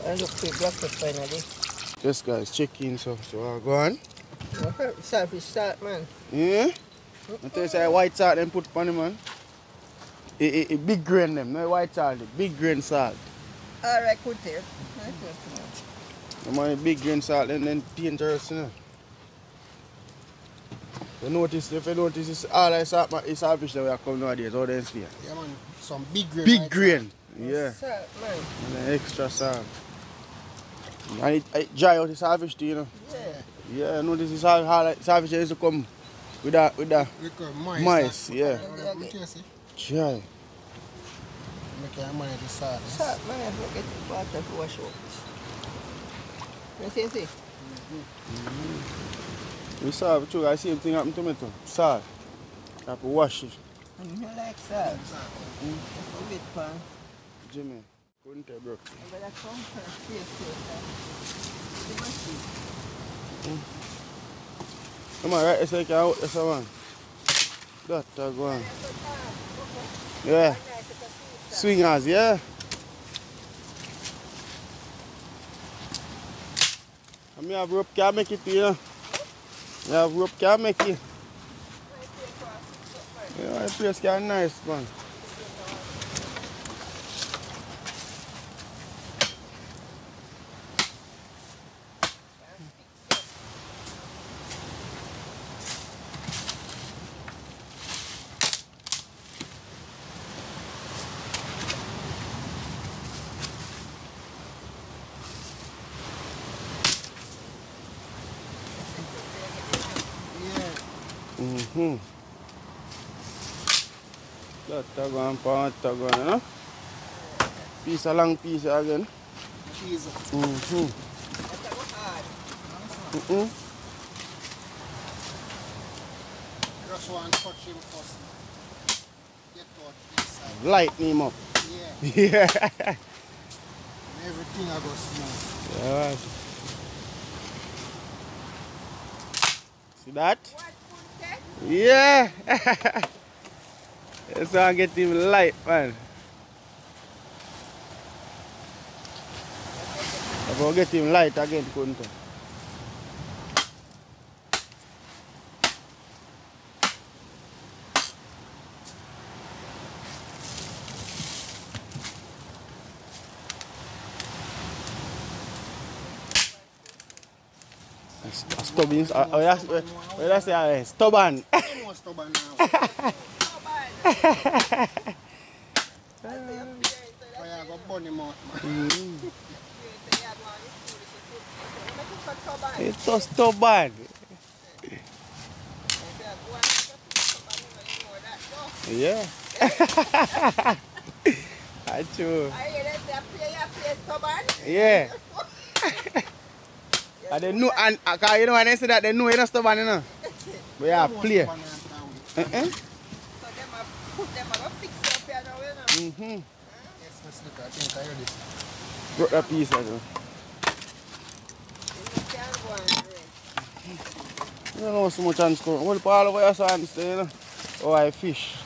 I look for black pepper in there. Yes, guys, check in, so, so uh, go on. Selfish start, man. Yeah? I tell you, say white salt, then put on man. It, it, it big grain, them, no white salt, big grain salt. All right, good there. That's The man, big grain salt, then, then dangerous, you know. You notice, if you notice, it's all I salt, man, it's all fish that we are coming nowadays, all them sphere. Yeah, man. Some big grain. Big like grain, yeah. Salt, man. And then extra salt. And it, it dry out the salvage too, you know. Yeah. Yeah, I know this is how, how like, salvage used to come with that, with that that. Liquor, mice. mice, that- yeah. that- that- eh? dry. Make your money the salt. Salt, man. I forget the water to wash out. You see, see? We salvage too, I see same thing happen to me too. Salt. Have to wash it. And you like salt. Mm. Put it pan. Jimmy, couldn't tell bro. You better come first. Yes, yes. The machine. Come on, right, it's like out, that's a one. That uh, go on. Yeah. Swingers, yeah. I mean, have rope can make it, you know. You have rope can make it. Yeah, the place can nice, man. Mm-hmm. That tagon, pan tagon, you know. Piece a long piece again. Cheese. Mm-hmm. That. Mm-hmm. Just one touch him first. Get out this side. Him up. Yeah. yeah. And everything I go smooth. Yeah. See that? Yeah. That's how I get him light, man. I'm gonna get him light again, couldn't Stubborn. Uh, oh, uh, what did I say? Uh, stubborn. Stubborn now. Fire go burn him out, man. it's so stubborn. Yeah. [laughs] True. Yeah. And they know, and uh, 'cause you know when they say that, they know you're not stubborn, you know. But yeah, play. Stubborn now. Uh-uh. Mm-hmm. Mm-hmm. Yes, Miss Liquor, I think I heard this. Broke that piece, I know. You don't know so much on school. Well, all over you know. Oh, I fish.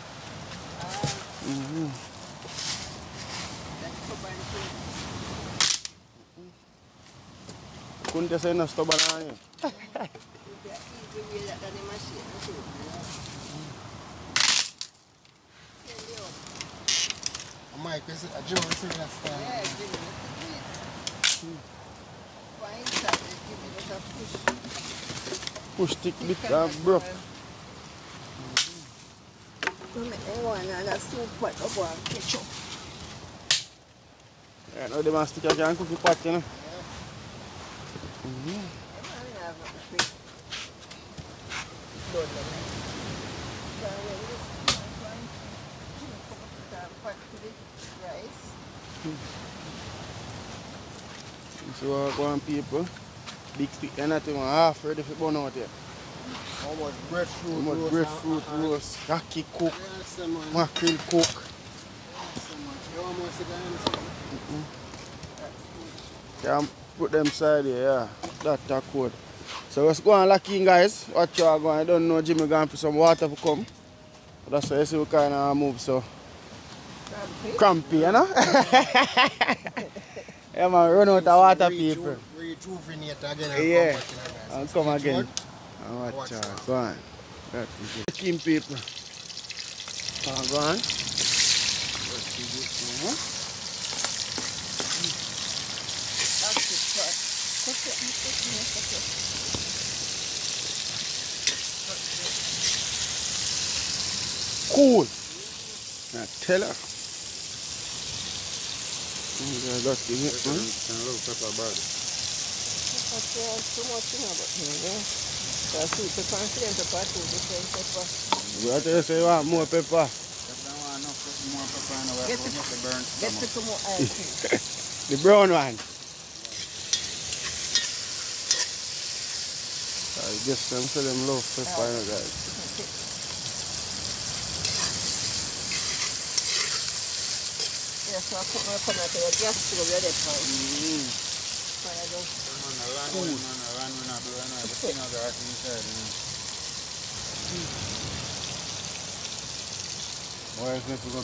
Mm-hmm. Couldn't you say no stubborn on you? Mike, is it a Joe? Is it that style? Push stick bit uh, broke. Yeah, now they must stick a can cookie pot, you know. So uh, go on people. Big stick and nothing one half ready for burn out here. How much breadfruit? Too much breadfruit and- roast, kaki cook, mackerel cook. Yes, man. You almost see that, Can put them side here, yeah. That that code. So let's go on lucky guys. Watch you are going. I don't know Jimmy going for some water to come. That's why you see we kind of move so crampy, you know? [laughs] yeah man, run out of water people. Rejuvenate again and Yeah. come back in come again. Watch And watch Watch out. Go on. That is it. Keen people. Uh, go on. Cool. Now tell her. Mm, yeah, that's the hit, man. Can look pepper bad. We have to say you want more pepper. If they want enough put more pepper in the way, Get put it- make the burn Get stomach. to more ice. The brown one. I guess them for them love pepper, you know, guys. Yeah, so I put my coconut in the gas stove there, that's how. Mm. Fire down. Man, a run with man, a run with a blow, you know, everything of the rat inside, you. Why is to go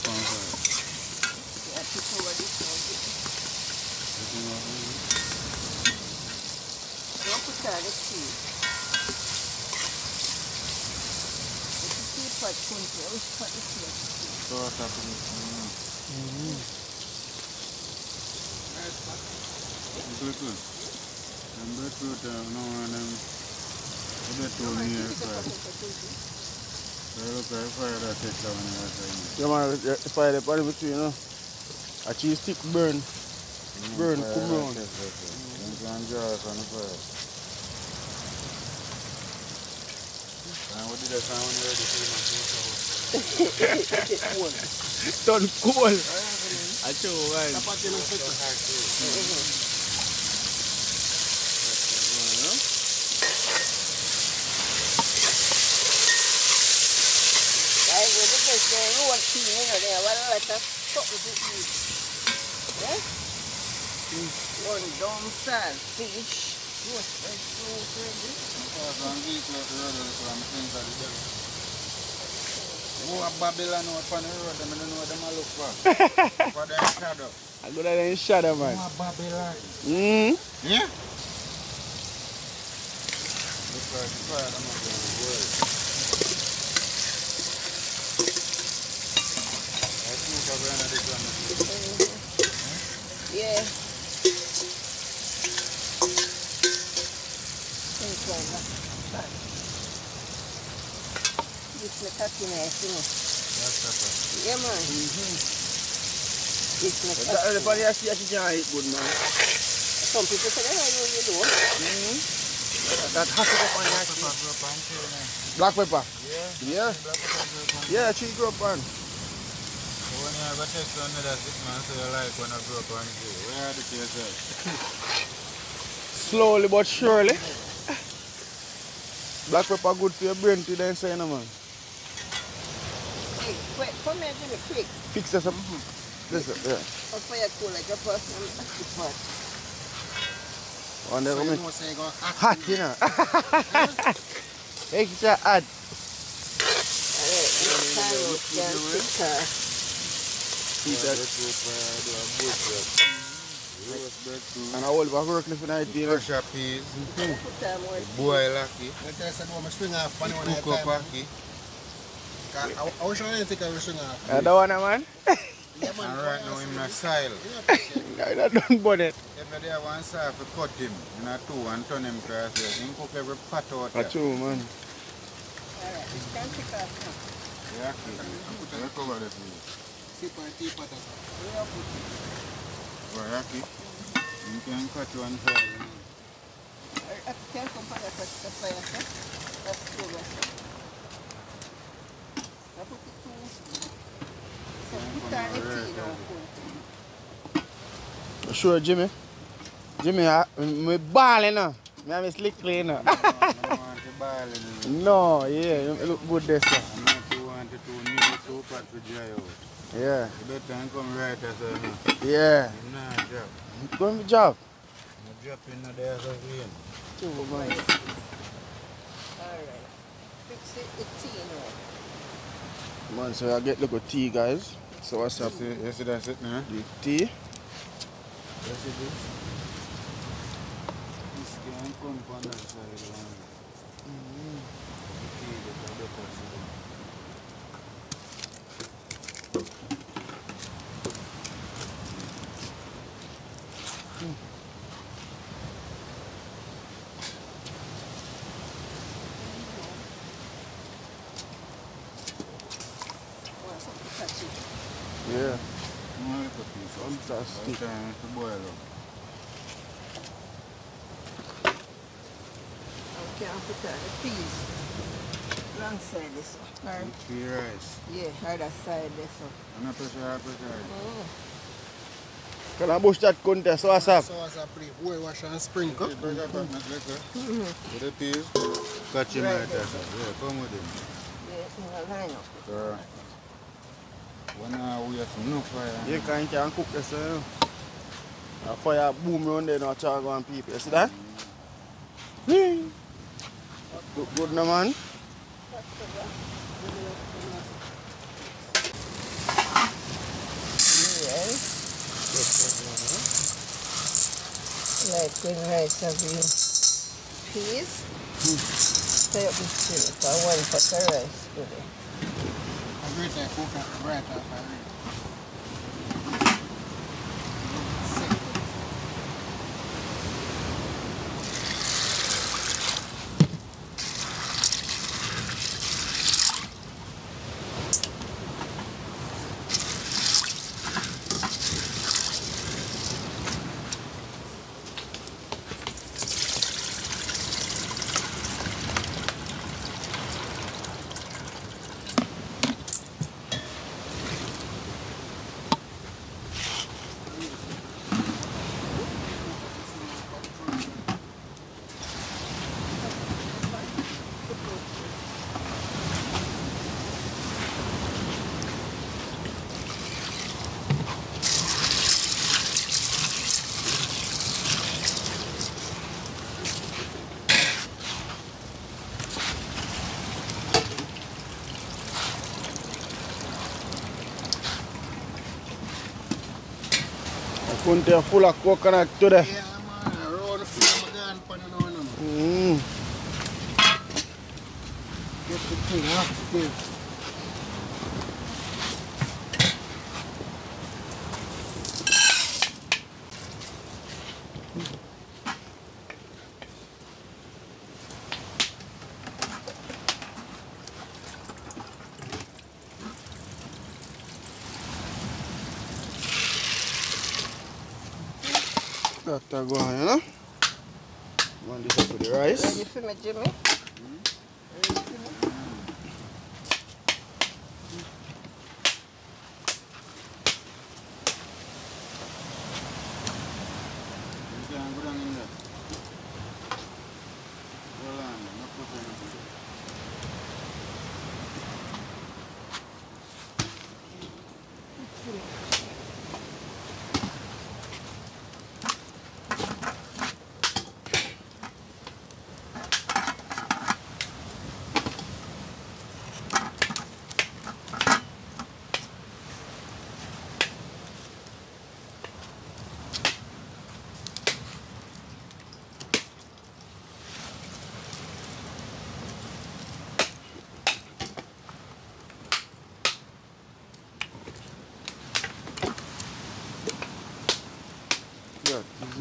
happened? Uh, um, it's little. Them breadfruit, uh, no one, them, they get too near fire. So look, I fire that takes down the other side. Yeah, man, the uh, the fire the body between, you know. A cheese stick burn. Mm, burn, Fire come that round. takes that side. Them can draw us on the fire. And what did I find when you ready to my Done cool. I show right. Chapati and pepper. Right, well, the road tea, you know, there. Well, let us something to eat. Yeah? One dumb salt, fish, roast breadfruit, ready. Who a Babylon out on the road, them don't know what them a look for. For their shadow. I go there in shadow, man. Who a Babylon? Mm. Yeah? Look like fire them up in the world. I think I'm going to this one. Yeah. Think this one. Back. This make cocky nice, you know. That's pepper. Yeah, man. This make That cocky. everybody I see that she can't eat good, man. Some people say they don't use. That has to go on your Pepper grow up and chill, man. Black pepper. Yeah. Yeah. Black pepper grow up Yeah, she grew up on. So when you have a text six months, so you like when I grow up and chill. Where are the yourself? Slowly but surely. Black pepper good for your brain today, then say no man. Hey, quick, come here, Jimmy, quick. Fix this up. This up, yeah. Up for your cool, like a person. On the So you room. know, say you go hot. Hot, you know. [laughs] Extra hot. Alright, this time we can pick her. See that. And I hold back work for night, hmm. you know. Crusher peas, Put her more. boil ackee, Like I said, I'm swing off funny one at a cook up time. ackee, I I wish I didn't think I was swing off. I don't want man. Yeah, man. and right now him not style. I don't done bonnet. Every day one side to cut him in a two and turn him cross there. Him cook every pot out there. That's true, man. Alright, we can pick her now. Yeah, ackee. Let's cover the peas. Sip and teapot. We are putting. Or ackee. You can cut one side. you. I can come for the the fire, sir. That's cool, sir. I put it two. So put her the tea now. Sure, Jimmy. Jimmy, I, me balling now. Me have me slick clean now. I don't want to boil it. no, yeah, you look good there, sir. I'm not too want new two pot to dry out. Yeah, You better come right as a no. yeah. You nah drop. Go on the job. You drop in the days of rain. True, man. Alright. Fix it with tea now. Man, so I get look at tea, guys. So what's up? You see, you see that's it now? The tea. You see this? This can come on that side. man. The tea, the better side. Want something to touch it. Yeah. No, you put this up. Fantastic. By the time to boil up. I can put her the peas. Wrong side this one. Or, Pea rice. yeah, other side this one. I'm not pressure, pressure. Oh. Can I bush that contest? So what's up? So as a pre boil wash and sprinkle. Pressure back, Miss Liquor. With the peas. Catch him Right right there, sir. Yeah, come with him. Yeah, it's in the line up. So, when I we have no fire. You can, can cook this, you know. A fire boom around there, no charge on people. You see that? Hmm. Look good, no man. Yes. Like when rice have you peas. Stay up with chili for one pot of rice today. I'm great at cook right off The container full of coconut today.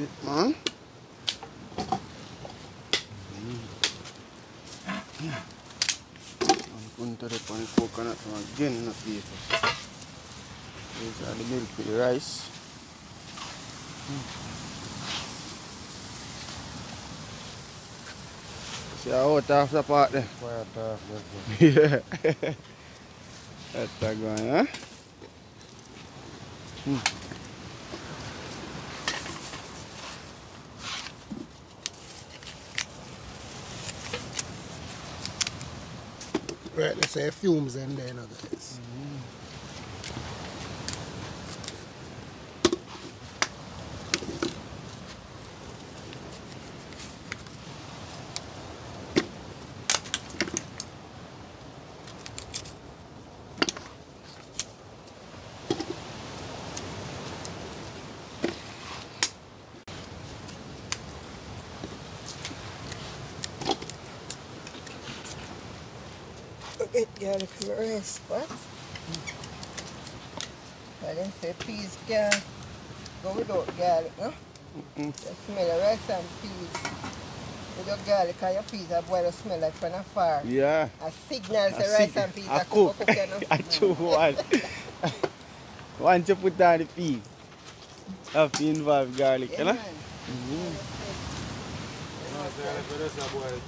That is it, man. I'm going to the pan coconut one again in the paper. These are the milk for the rice. See how out half the part there? Quiet off, that's it. yeah. That's a going, huh? Right, let's say in there now, guys. Get garlic for rice, what? I didn't say peas can go without garlic, no? Mm-mm. The smell of rice and peas. Without garlic and your peas are boil smell like from afar. Yeah. A signal say I rice and peas I are cook. cook, you know? I chew one. [laughs] Once you put down the pea, have to involve garlic, Yeah, you know? man. You know, say, if you a boil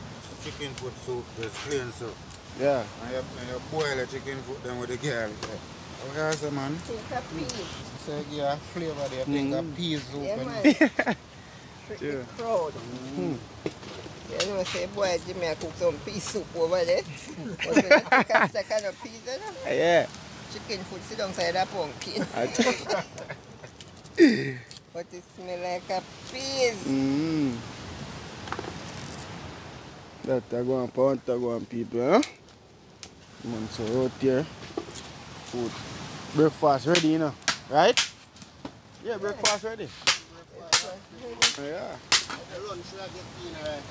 chicken foot soup, just plain soup. Yeah. And you, and you boil the chicken foot then with the garlic. yeah. Okay, I man. Think of peas. So you give a flavor there, think of Mm. peas soup. Yeah, and- man. Trick the Sure. crowd. Mm. You know, say, boy, Jimmy, I cook some pea soup over there. but when you take a stack of the peas, you know, Yeah. chicken food sit down side a pumpkin. I t- But it smell like a peas. mm. That a go on pound, a go on people, huh? Man, so out here, food. Breakfast ready, you know, right? Yeah, breakfast ready. Yeah.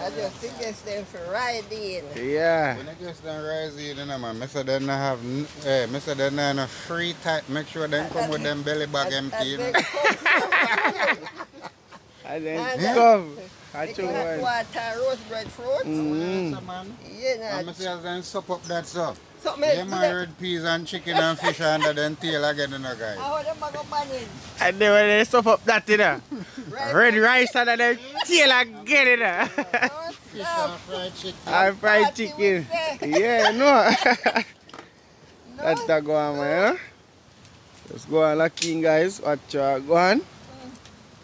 I just suggest them for riding. Yeah. When I get them rise in, you know, man, Mr. Then I have, eh, Mr. Then I have free type, make sure them come with them belly bag empty, you know. And then And, come. I They chew coconut one. water, roast bread fruit. Mm. Yes, man. Yeah, And nah. I say, then sup up that stuff. Something Yeah, else to man, them. red peas and chicken and fish [laughs] under them tail again, you know, guys. How them a go manage? And then when they stuff up that, you know, [laughs] Right red rice and then tail again, you know. [laughs] Don't Fish and fried chicken. And fried chicken. Yeah, no. No. That's the go on, man. Just go on like guys. Watch uh, go on.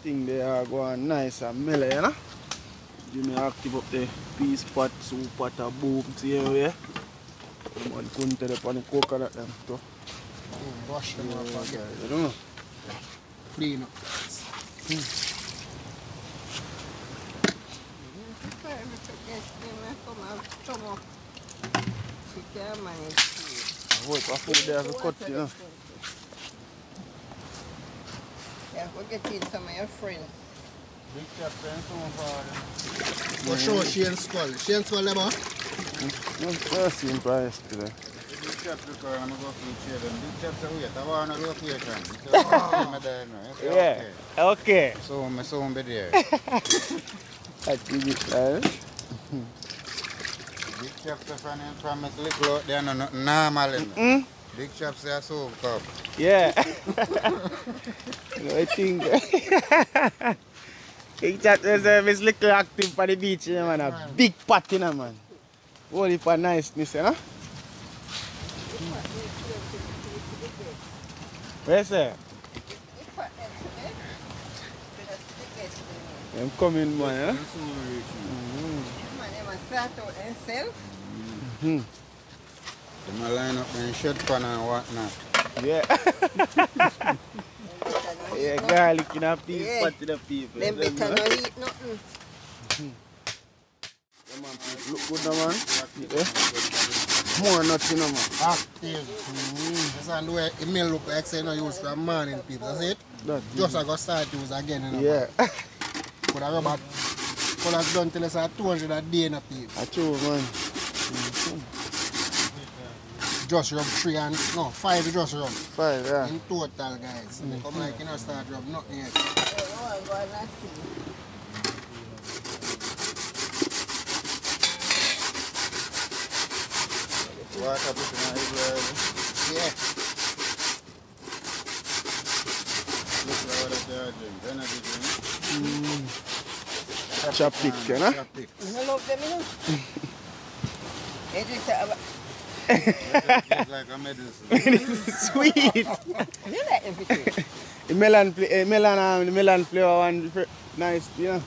Think they are going nice and mellow, you know. Jimmy active up the peas pot, soup pot, a boom, see how yeah. Man, couldn't tell upon the coconut them too. Wash oh, them off again. You know. Clean up. Sorry, me forget them, I come and chum up. She can't manage. I hope I to cut, you know. Yeah, we're getting some of your friends. Big chops and some for them. But show Shane Skull. Shane Skull, them, huh? No, that's simple yesterday. Big chops because I'm going to go feed them. Big chops are wait. I want a location. So, I'm there now. You say, Yeah. Okay. okay. So, I'm so be there. That is it, right? Big chops are from them promise little out there, no normal. Mm? Big chops are so cup. Yeah. you I think. [laughs] King chat is uh, Little active for the beach, you know, man. A big pot, you know, man. Holy for niceness, you know? Where say? I'm coming, man, you know? Man, they must start out themselves. A line up and shut pan and whatnot. Yeah. [laughs] Eh, better not Yeah, no. garlic in a piece, yeah. pot in a people. Them better not hmm. eat nothing. yeah, man, look good now, man. Yeah. More nuts, you know, man. Active. Mm. This and where it may look eh, like eh, say, no use for morning, people. That's it? That, Just. I got start use again, you know, Yeah. Man. Could I go? Could have done till it's at 200 a day, in a people. I true, man. Just rub three and no five you just rub Five, yeah. in total guys. They come mm-hmm. like you know start rub nothing yet. Oh, go and see. Water put in a everywhere. Yeah. Look at what they are drink. Energy drink. Chop pick, you know? Chop pick. You love them, you know? It's like. Sweet. You everything. the melon, fla- eh, melon, um, the melon flavor one, nice, you know?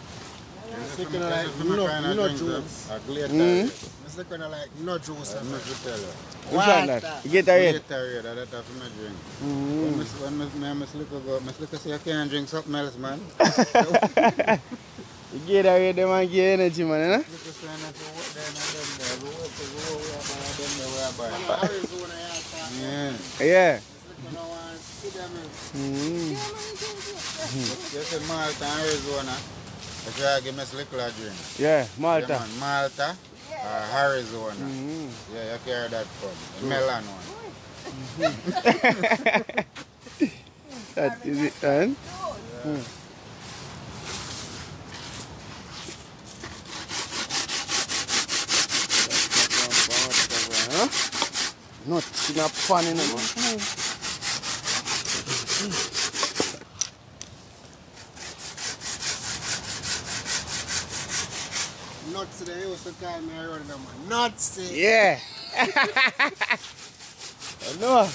Like no juice. Mm. It's kind of like no juice. I'm not to tell you. Which one that? Gatorade, that that's for my drink. Mm. When Miss go, Miss Liquor say I can't drink something else, man. You get a red, them and get energy, man, you know? Liquor say not to work there and them there. We work to go we are buy them there, we are buy. Arizona, yeah. Yeah. Yeah. You know, and see them in- Mm. Malta and Arizona. If you give Liquor a drink. Yeah, Yeah, Malta. man. Malta or Arizona. Mm. Yeah, you carry that from. The melon one. [laughs] That is it, man. Huh? Nuts in a pan, know, man. Nuts they used to call me around them. man. Nuts. Yeah. [laughs] I know.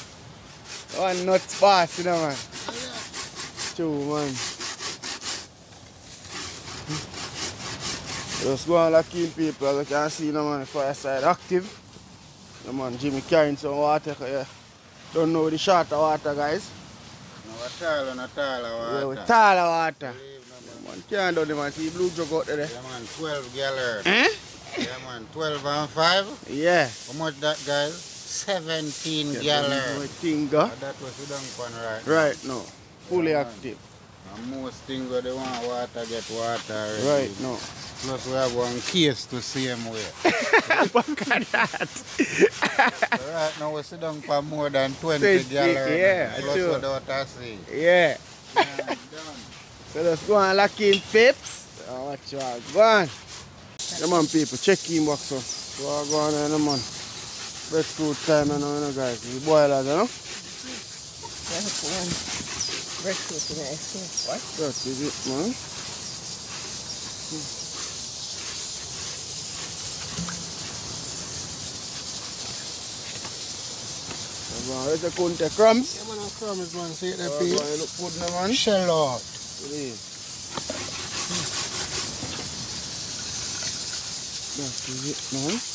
One oh, nuts pass, you know, man. True, man. Just go and lock in people, as you can see, you know, man, fireside active. You know, man, Jimmy carrying some water, yeah. Don't know the shorter water, guys. No, a tall and a taller water. Yeah, with taller water. No, man. Can't do the man, see blue jug out there. Yeah, man, 12 gallon. Eh? Yeah, man, 12 and 5. Yeah. How much that, guys? 17 My gallon. finger. That was done pan right. Right now. Fully active. And most things where they want water, get water. already. Right now. Plus we have one case to same way. Look at that. so right now we sit down for more than 20, 20, gallon. yeah, Plus true. without a sea. Yeah. Yeah, done. So let's go and lock in pips. Oh, watch out. Go on. Come on, people. Check in box. So. Go on, go on, you know, man. Breadfruit time, you know, you know, guys. The boilers, you know. That's one. Breakfast in ice cream. What? That is it, man. So, go on, Where's the kunte crumbs? Yeah, man, I'm crumbs, man. See it there, Oh, Pete? go look good now, man. Shell out. It is. Hmm. That is it, man.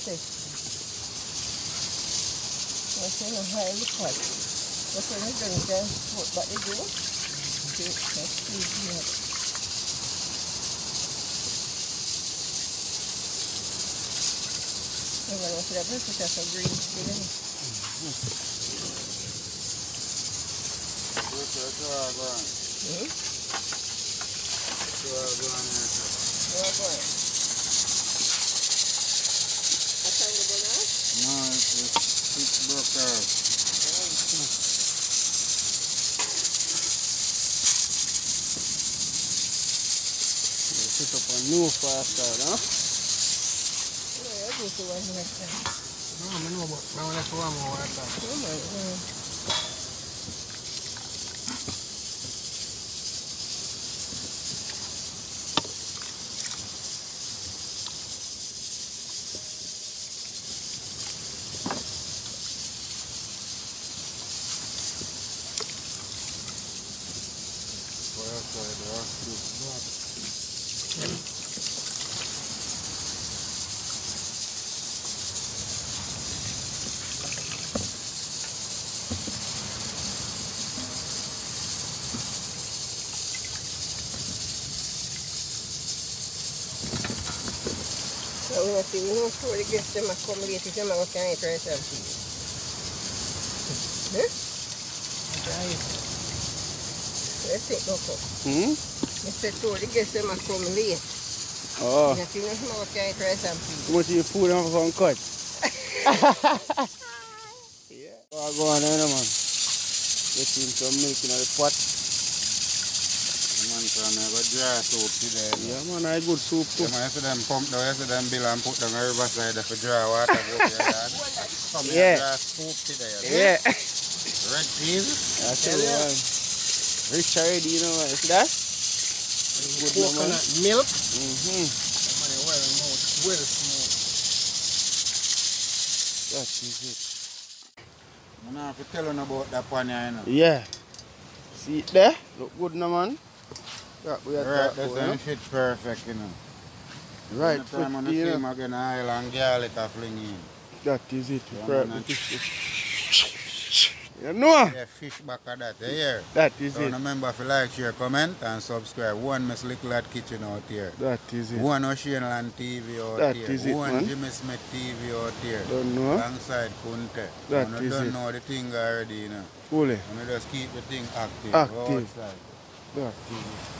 Give it princess. I say no high look hot. But when you done then put back the door. Okay, that's easy. yeah. I'm gonna go for that breakfast that's a green skin. Hmm? Where I going? I trying to go now? No, it's, it's, it's broke out. Set up a new fire start, huh? Yeah, I go to one next time. No, I know, but I want to warm more water. So we must see, we know before the guests them a come late, them a go can eat and peas. Huh? Let's take no cup. Hmm? I said to the guests them a come late. Oh, you know them a go can eat and peas. too much of your food and from cut. yeah. Oh, go on, man. Get in some milk in the pot. The man trying to have dry soup today. Yeah, man, I good soup too. Yeah, man, you see them pump down, you see them bill and put down a riverside for dry water go to your yard. Come Yeah. dry today. Yeah. Red peas. I tell you, man. Rich already, you know, man. See that? Good, no, man. Milk. Mm-hmm. Well smooth. Well smooth. That is it. I don't have to tell you about that pan here, you know. Yeah. See it there? Look good, no, man. That we are Right, that's about, when fit perfect, you know. Right, foot you you see him again, and a fling in. That is it. Yeah, Right, You know? Yeah, fish back of that, hear? That is So it. remember if you like, share, comment and subscribe. One Miss Little Hot Kitchen out here. That is it. One Oceanland TV out That here. is it, One man. Jimmy Smith TV out here. Don't know. Alongside Kunte. That you is don't it. know the thing already, you know. Fully. You just keep the thing active. Active. Outside. That is it.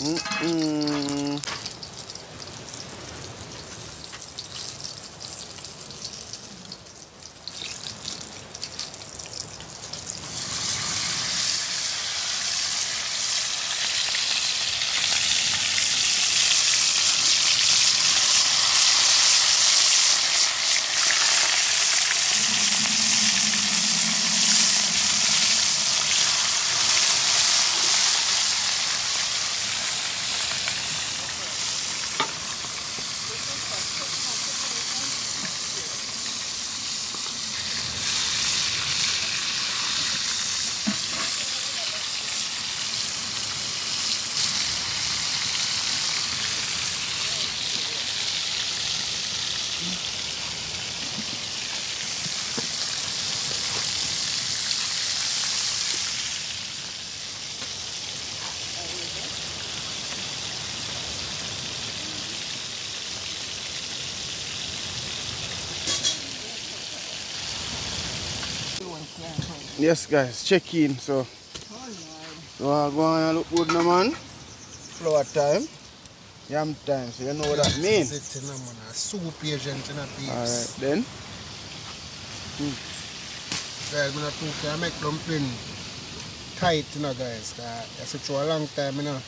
Mm-mm. Yes, guys, check in. So, so I go on and look good, no man. Flour time, yam time. So you know what that means. Sit in a man. Soup agent in a peeps. All right, then. Hmm. Guys, I'm not too can make dumpling tight, you know, guys. That's it for a long time, you know.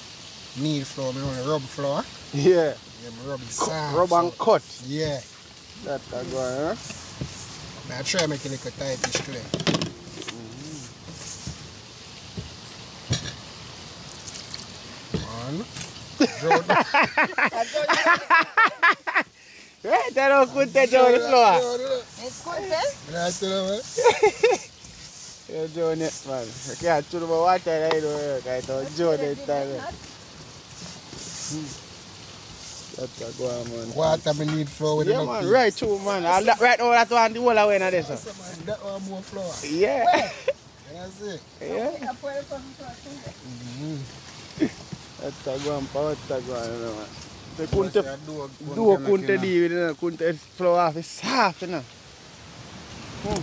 Need flour, I want to rub flour. Yeah, Yeah, I rub it soft. rub and so- cut. Yeah. That a go on, huh? I try make it like a tightish today. One. Joe, Right, I don't put that on [laughs] the floor. It's good? I tell you, man. Yeah, Joe net man. I can't turn my water right over here. I thought Joe net time. Hmm. That's a go on, man. Water me need flow with Yeah, the man, right too, man. And that, right now, that's one the whole away now, this. sir. That one more flour. Yeah. That's it. Yeah. That's a go on, power that's a go on, you know, man. Se kunte, duo kunte di, you know, kunte flow off, it's soft, you know. Hmm.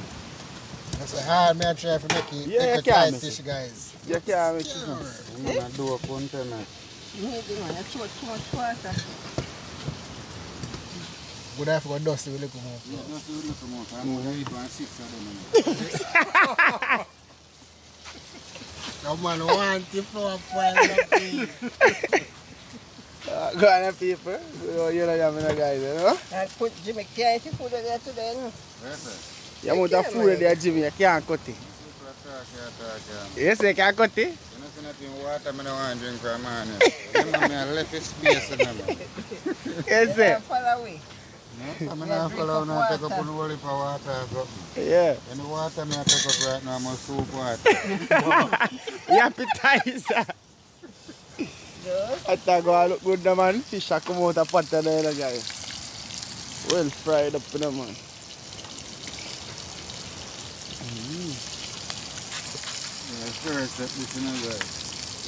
That's a hard man try to make it Yeah, a can tightish, guys. You can't make it. Yeah. Do a container. You need it, man. You throw too much water. Good have to dusty with a little more. Yeah, that's a little more. I'm going to eat one six of them. No man want the flour pile up Uh, go on, people. You you know, you know, guys, you know. I put Jimmy carry the food there today. No? Yes, sir. You amount of food there, Jimmy, you can't cut it. People talk, yeah, talk, yeah. You say you can't cut it? You know, see nothing water, I don't want to drink from morning. Remember me, I left it space in them. You say? Far away. No, I'm not follow now, take up on the whole heap water or something. Yeah. Any water me I take up right now, I'm a soup water. You appetizer. That's a go look good, no, man. Fish a come out of pot there, you know. Well fried up, you know, man. Mm. Yeah, sure, step this in a guy.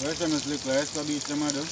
Where's some is liquor? Let's go beach them, madam.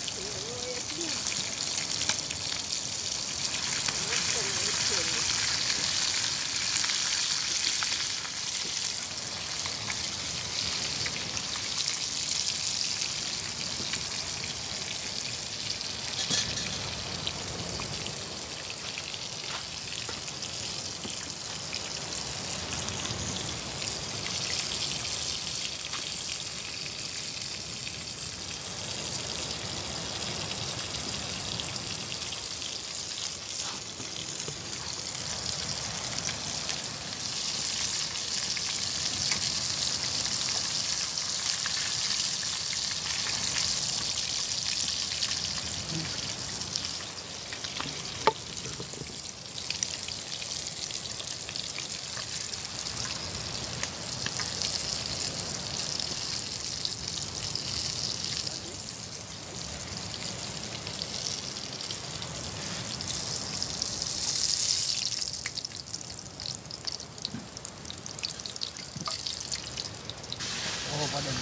over them.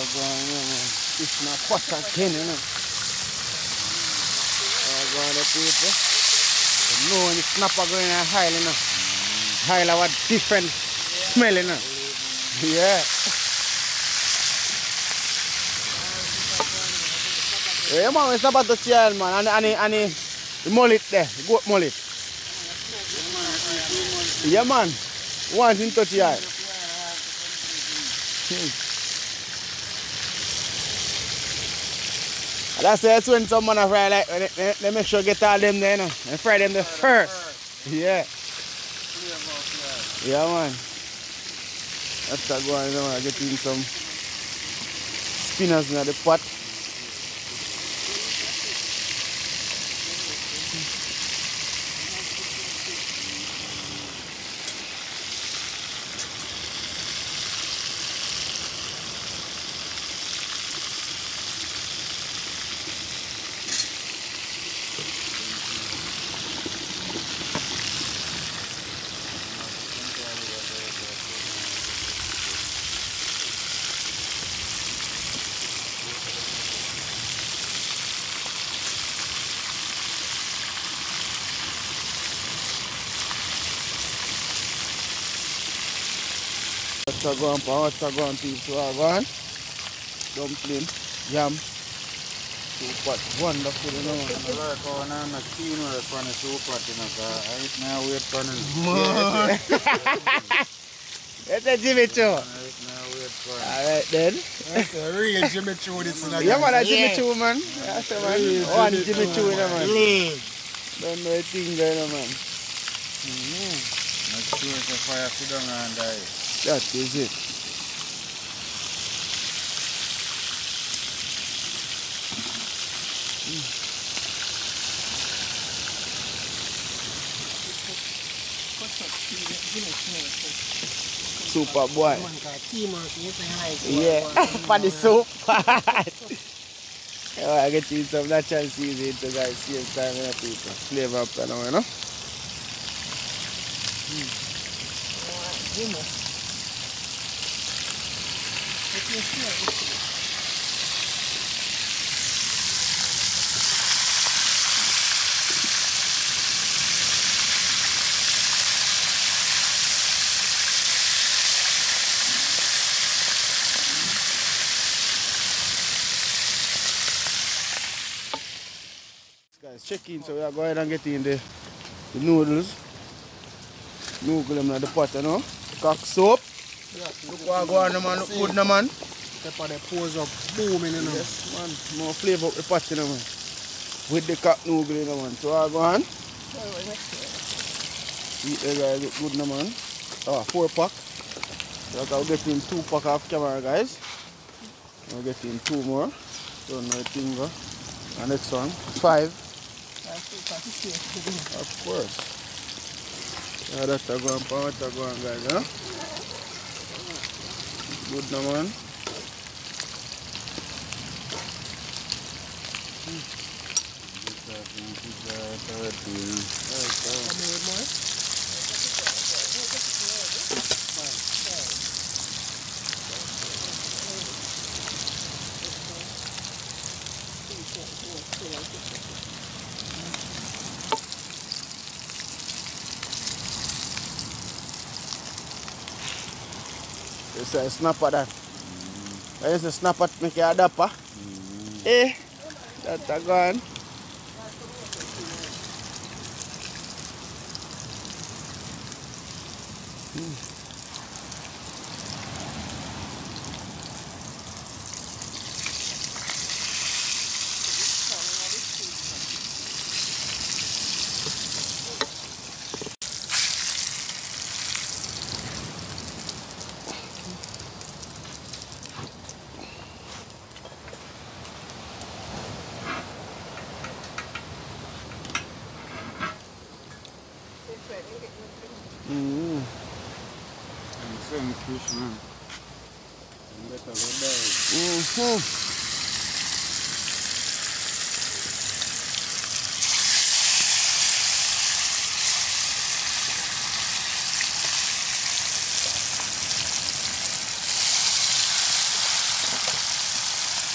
Just a go on, you know, man. Fish in a pot again, you know. Uh, go on, the people. Know when the snapper go in a you know. Hile have a different smell, you know. Yeah. Yeah, man, it's about the child, man. And, and, the- and the, the mullet there, the goat mullet. Yeah, man. Once in touch, yeah. That's that's when someone a fry like they, they, they make sure get all them there, you know. And fry them the first. Yeah. Yeah man. After going you know, I get in some spinners in the pot. What's a go on, pa? What's go on, people? What's a go on? Dumpling, yam, two pot. Wonderful, you know. I how I'm a keen work on the soup pot, you know, 'cause I eat now wait for it. That's a Jimmy Cho. I eat now for it. Alright then. That's a real Jimmy Choo this a Yeah man, a Jimmy Choo man. Yeah, say man. One oh, Jimmy Choo in a man. Don't know a thing there no man. Make sure the fire sit down and die. That is it. Super boy. Yeah, [laughs] for the soup. [laughs] oh, I get to eat some natural seasoning to guys. Same time, you know, people. Flavor up and you know. Hmm. Guys, check in, so we are going and getting the, the noodles. Noodle them in the pot, you know. Cock soap. Look what go on, man. Look good, no man. Pepper they pose up, booming, you know. Yes, man. More flavor up the pot, you know, man. With the cock noodle, you know, man. So I go on. Eat the guys, look good, no man. Oh, four pack. So I'll get in two pack off camera, guys. I'll get in two more. Don't know the thing, go. And next one, five. Of course. Yeah, that's a go on, that's a go on, guys, huh? Good, no hmm. man. This is third, you know. It's a snapper that. It's a snapper make you adapter. Eh, that's a gone. Fish, man. Die. Mm-hmm.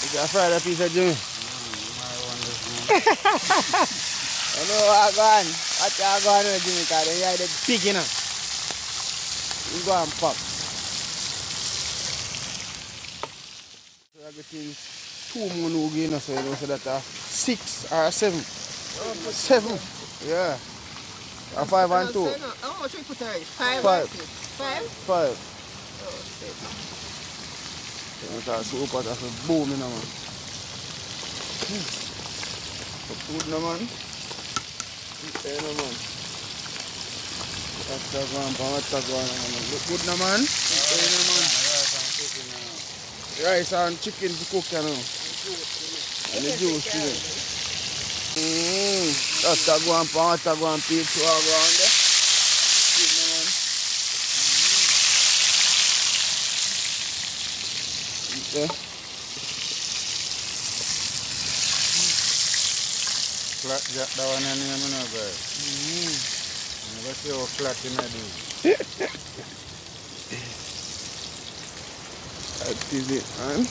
You got fried a piece of man. I know I you gone with Jimmy because big know. You go and pop. Getting two more you know, so you know so that uh, six or seven. Seven. Yeah. A five and two. How much we put already? Five. Five. six? Five? Five. You know, so super that's a boom you know man. Hmm. So food no man. Okay no man. What's that going on? What's that going on? man? Look good no man. Okay no man. Rice and chicken to cook you know. And the juice to them. Mm. That's that go on pan, what's that go on pizza go on there. Okay. Flat jack that one in here, man, guys. Mm. Let's see how flat you may do. [laughs] That is it, man.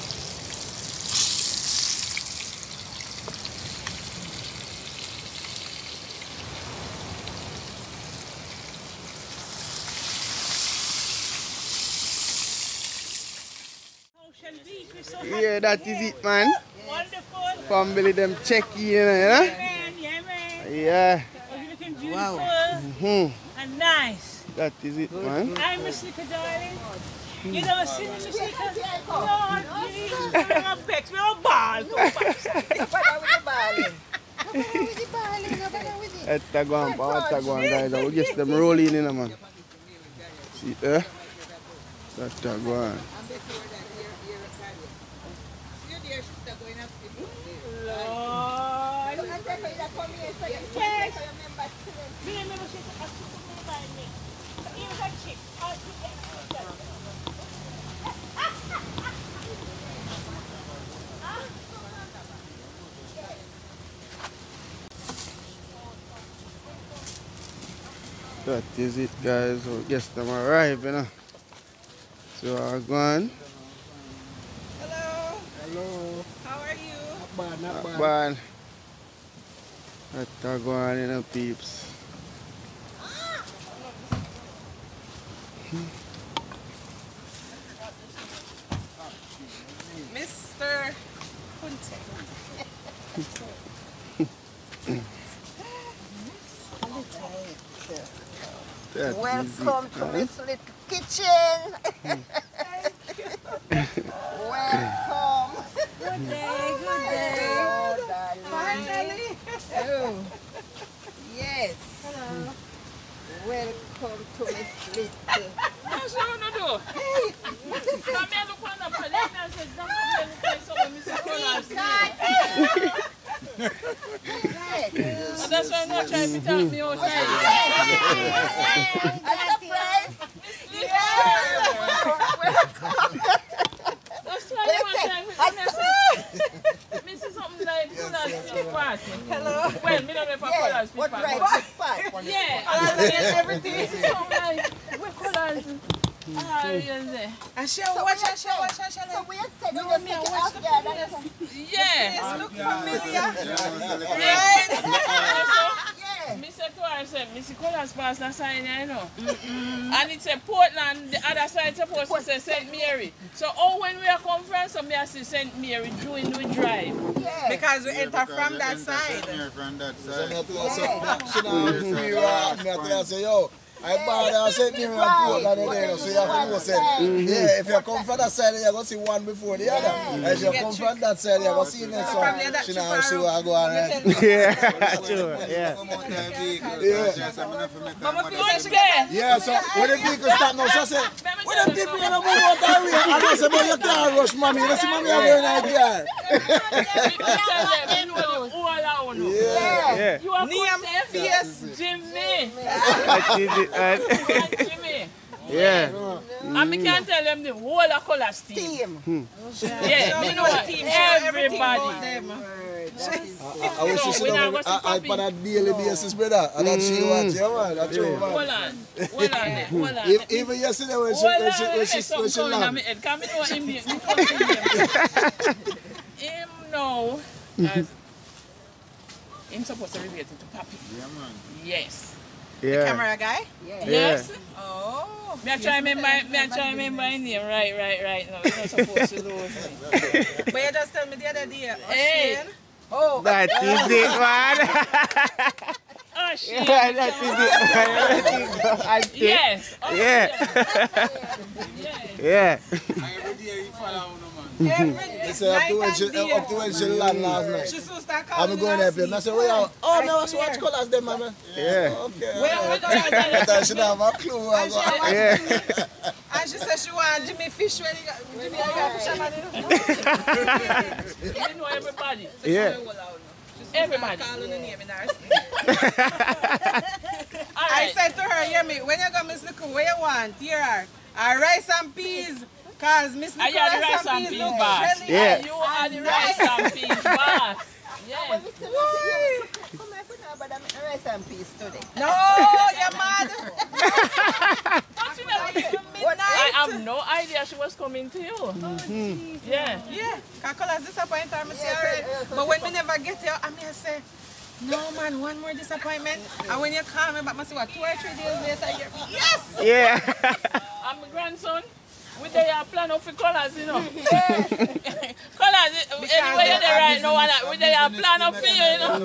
Ocean Beach, we're Yeah, that is it, man. wonderful. Family them check in, you know. Man, yeah, man. Yeah. Oh, you're looking beautiful Hmm. and nice. That is it, man. Hi, Miss Nika, darling. You don't see me, Rita? Lord, we're gonna vex. We're a ball. Etta go on, pa, etta go guys. I will get them rolling in, man. See, eh? Etta go on. Lord. Yes. Me remember she took a chick to me by me. Here's a chick. I'll put it- That is it, guys. So, guess them arrive, you know. So, I go on. Hello. Hello. How are you? Not bad, not bad. Bad. Etta uh, go on, you know, peeps. [laughs] Mr. Kunte. [laughs] That is Welcome it, to this Little Kitchen. Welcome. Good day, good day. Oh. Finally. Oh. Yes. Hello. Welcome to Miss Little. What's wrong with you? Come here, look on the plate and say, "Don't come here, look like something Mr. Collins And that's I'm not trying to talk me outside. That's why I'm not trying to come here. say, Me see something like Collins Fish Party. Hello. Well, me don't know if I Yes. Collins Fish What Party. right? part? Yeah, and then everything. Something like, we Collins. Ah, yeah, there. And she watch and she watch and she So like, we have said You we want just me it watch there. videos? that's- look familiar. Right. Yeah. Mr. Torres said, Mr. Collins passed that sign here, you know. And it's a Portland, the other side supposed to say St. Mary. So, oh, when we are come from, so me I see St. Mary doing we drive. Yeah. Because we enter from that side. From that So side. me tell her say, that she now free rock. Me tell her say, yo, I buy her say me and Portland in there, so you have to know say, mm-hmm. yeah, if you come from that side, you go see one before the other. And if you come from that side, you go see next one. She now she will go on right. Yeah, [laughs] [laughs] sure, yeah. Come out that vehicle. Yeah. She has something for me. Mama Come feel out like she Yeah. Yeah, so when the vehicle start now, she say, when the people gonna move out that way, I don't but you can't rush mommy. You see mommy, I'm going out there. Yeah. Yeah, You are Name, good, face. Jimmy. That is it, man. And Jimmy. [laughs] Yeah. And me can tell them the whole of colors team. Hmm. Team. Yeah, me know team, show everything about everybody. them. I wish No, she we should have go see I Papi. on a daily basis, brother. And that she watch, yeah, man. That's true, man. Hold on. Hold on. Hold on. [laughs] Even- Even yesterday when she, when she, when she, me when she something coming on land. Come me know him, come to him. [laughs] Him know hmm. as him supposed to relate it to Papi. Yeah, man. Yes. Yeah. Camera guy? Yeah. Yes. Oh. Me I try remember me I try remember his name right, right, right No, You're not supposed to lose me. [laughs] But you just tell me the other day. Hey. Ocean. Oh, That [laughs] is it, man. Oh shit. Yeah, that is it, man. That is it. Yes. Oh, Yeah. [laughs] yeah. Yeah. Every day you follow no man. every They say up to when night she, and up to when she land last night. She soon start I'm calling me going there, last. I week. say, where you? Oh, I no, I swear. watch colors them, man. Yeah. Okay. Where am I going? But I should have a clue. I go, I- Yeah. And she said she want Jimmy Fish when he Jimmy I got fisherman. in the- You know everybody. [laughs] Yeah. Everybody. Calling the name in her. [laughs] I said to her, hear me, when you go Miss Nicole, what you want? Here are uh, rice and peas. Cause Miss Are Nicole you the rice and peas look boss? really Yeah. You are the rice and peas boss. [laughs] Yes. Come here, put about the rice and peas today. No, you're mad. [laughs] But you never even What I have no idea she was coming to you. Oh, yeah. Yeah, Kakola's disappointed her, me say Yes, alright. yes, yes, But when we never get here, I mean I say, no man, one more disappointment. And when you call me back, I say what, two or three days later, you're, yes! [laughs] Yeah. And my grandson, we they are plan up for colours, you know. [laughs] [laughs] colours, eh, anyway you're there right now, and that- we they are plan up for you, you know.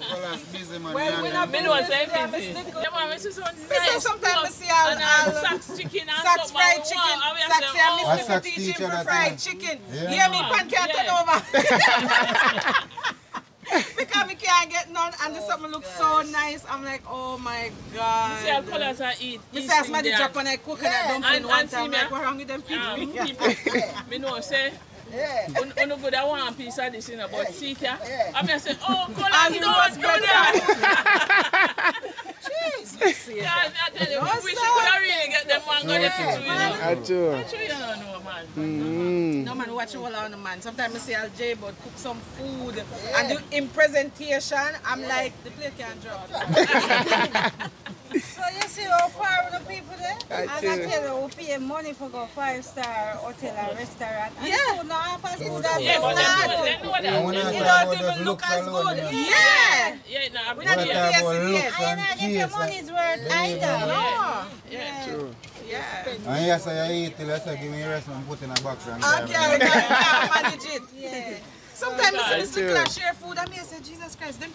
Colours [laughs] busy, man. Well, we not Me know say busy. Yeah, man, we see some say nice sometimes I stuff. see all- and all- socks chicken and Socks something. fried and we chicken. want- and we Socks say, yeah, Mr. Socks teaching teacher for that fried time. chicken. Yeah. Yeah, me pan can't turn Yeah. over. Because me can't get none and the something looks so nice. I'm like, oh my god. You see how colours I eat. Me East say somebody Indian. drop on a coconut dumpling And- one and see time. me, Like, what wrong with them people? Um, [laughs] people, me know say, un, un good I want a piece of this, you know, but see it here, I mean I say, oh, colour, And you you don't must do go that. Jesus. [laughs] Yeah, I tell you, No, we sir. should have really get them man go there for two, you know. Acho. Actually, you don't know, man. Mm. No man, watch all on the man. Sometimes I see Al J but cook some food and do in presentation. I'm like, the plate can't draw. [laughs] [laughs] So you see how far the people there? I and I tell you. tell you, we pay money for go five star hotel or restaurant. And Yeah. yeah. food not half as good as Yeah, but this they now. know, they know I that. wanna It try don't what even just look looks as alone, good. you know. Yeah. Yeah, no, We I not What even type tasting of it looks yet. And and I get your taste, money's worth either. No. Yeah. True. Yeah. And yes, I eat till I say, give me a rest and put in a box and I can't, I can't manage it. [laughs] Yeah. Sometimes I see Miss True. Little share food and me I say, Jesus Christ, them,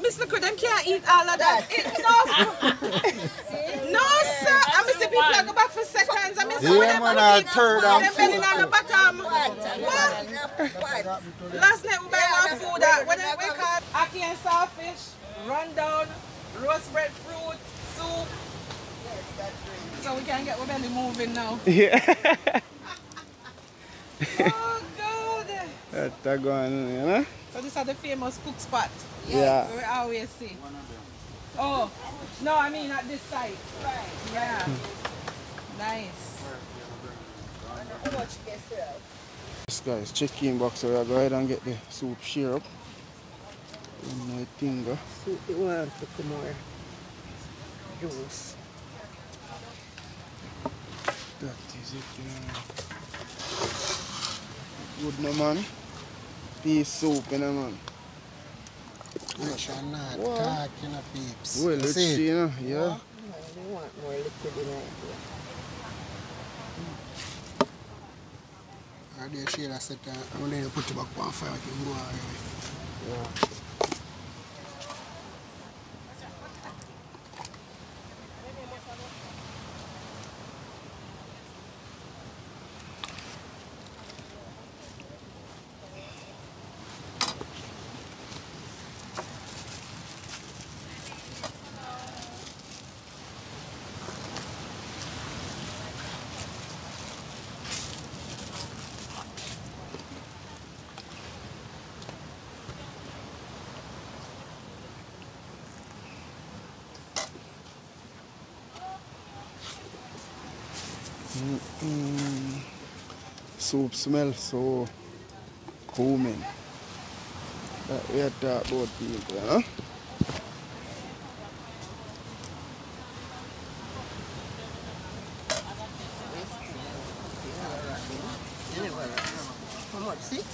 Miss Little, them can't eat all of that. [laughs] It, no. [laughs] no, sir. I miss the people that go back for seconds. I miss Yeah, some of them man, are a third them and belly fourth. on the bottom. What? Last night we buy one food that what they we call ackee and saltfish, rundown, roast breadfruit, soup. So we can get our belly moving now. Yeah. [laughs] Oh God. That's a going, you know? So this is the famous cook spot. Yeah. We always see. Oh, no, I mean at this side. Right. Yeah. Nice. This guy's chicken box, so I go ahead and get the soup share up. In my finger. Soup, you want to come more juice. That is it, you know. Good, no man. Peace soup, you know, man. You shall not What? talk, you know, peeps. Well, You let's see? see, you know. Yeah. No, they want more liquid in it. And they share that set, and then you put it back on fire, it can go away. Mm. Soup smell so calming. That we are talk about people, you know? Anyway, how much? Six?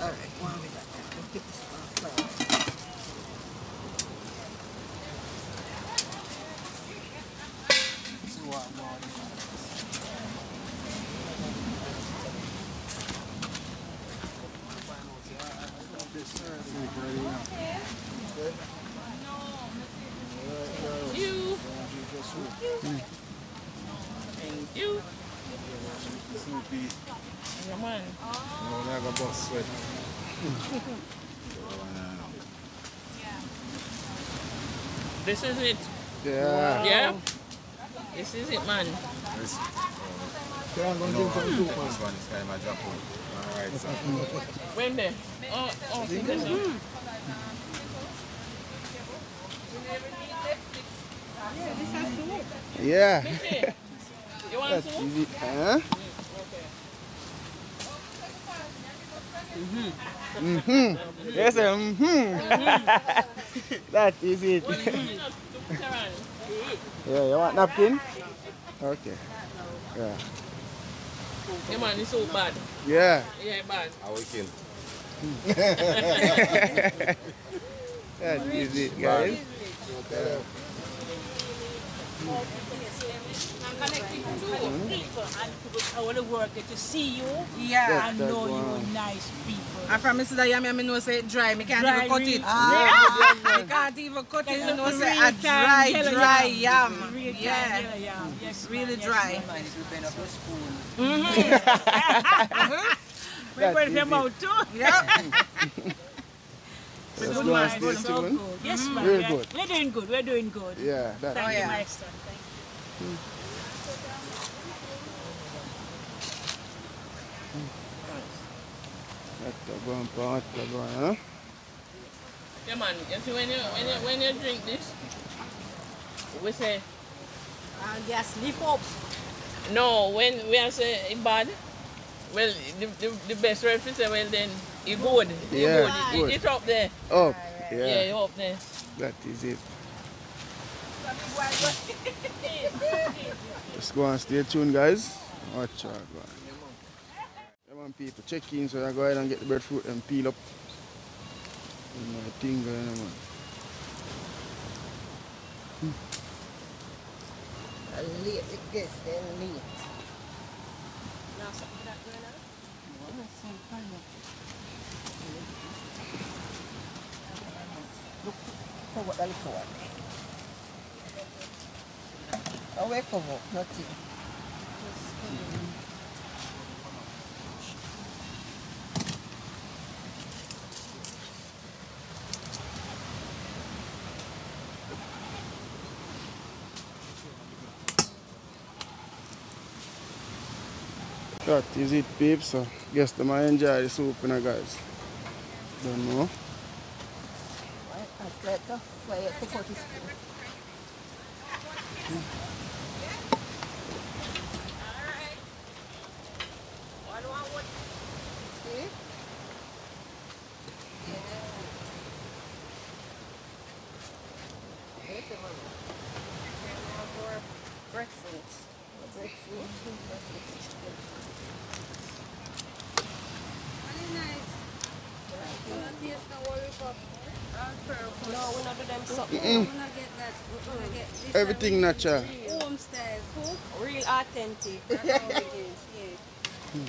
All right, one with that. I'll pick this one first. See what I'm doing. You. Thank you. Soupy. Yeah, man. No, like a bus [laughs] sweat. This is it. Yeah. Yeah? This is it, man. This, uh, no, this one is kind of drop out. Alright, so. When there? Oh, oh, see this one. Yeah. You want That's soup? easy. Huh? Mm-hmm. Yes, sir. Mm-hmm. [laughs] that is it. Well, you need not to put her on. yeah, you want napkin? Okay. Yeah. Yeah, man, it's so bad. Yeah. Yeah, bad. I will kill. [laughs] That is it, guys. I'm connecting People and people all the work get to see you Yeah. and That know you one. nice people. And from Mr. Yami, I know say it dry. Me can't Dry even cut real- it. Ah. [laughs] Me can't even cut it. You know Real say a dry, dry yam. yam. Real time Yeah. yellow yam. Yes, Really ma'am, yes, dry. ma'am. Mhm. We put them out too. Yep. Let's [laughs] Good go and man, stay so tuned. good. Yes, ma'am. Real yeah. good. We're doing good. We're doing good. Yeah, that. Thank Oh, you, yeah. my son. Thank you. Hasta going, pa, hasta going, huh? Yeah, man. You see, when you, when you, when you drink this, we say, And just lift up. no, when we are say it bad, well, the, the, the best word to say, well, then, it good. It Yeah, good. good. It, it's up there. Up. Yeah, Yeah, it's up there. that is it. Let's go and stay tuned, guys. Watch out, man. Come on, people, check in so I go ahead and get the breadfruit and peel up. And my thing going on, man. Late it gets then late. Look, cover the little one. Away cover, nothing. That is it, peeps. So, guess them I enjoy the soup, you know, guys. Don't know that's better. Why you take out the spoon? See? Where's the money? Breadfruit. Breadfruit. No, we not do them something. Mm-mm. We not get that. We not get this Everything natural. Home style cook, real authentic. That's how it is. Yeah.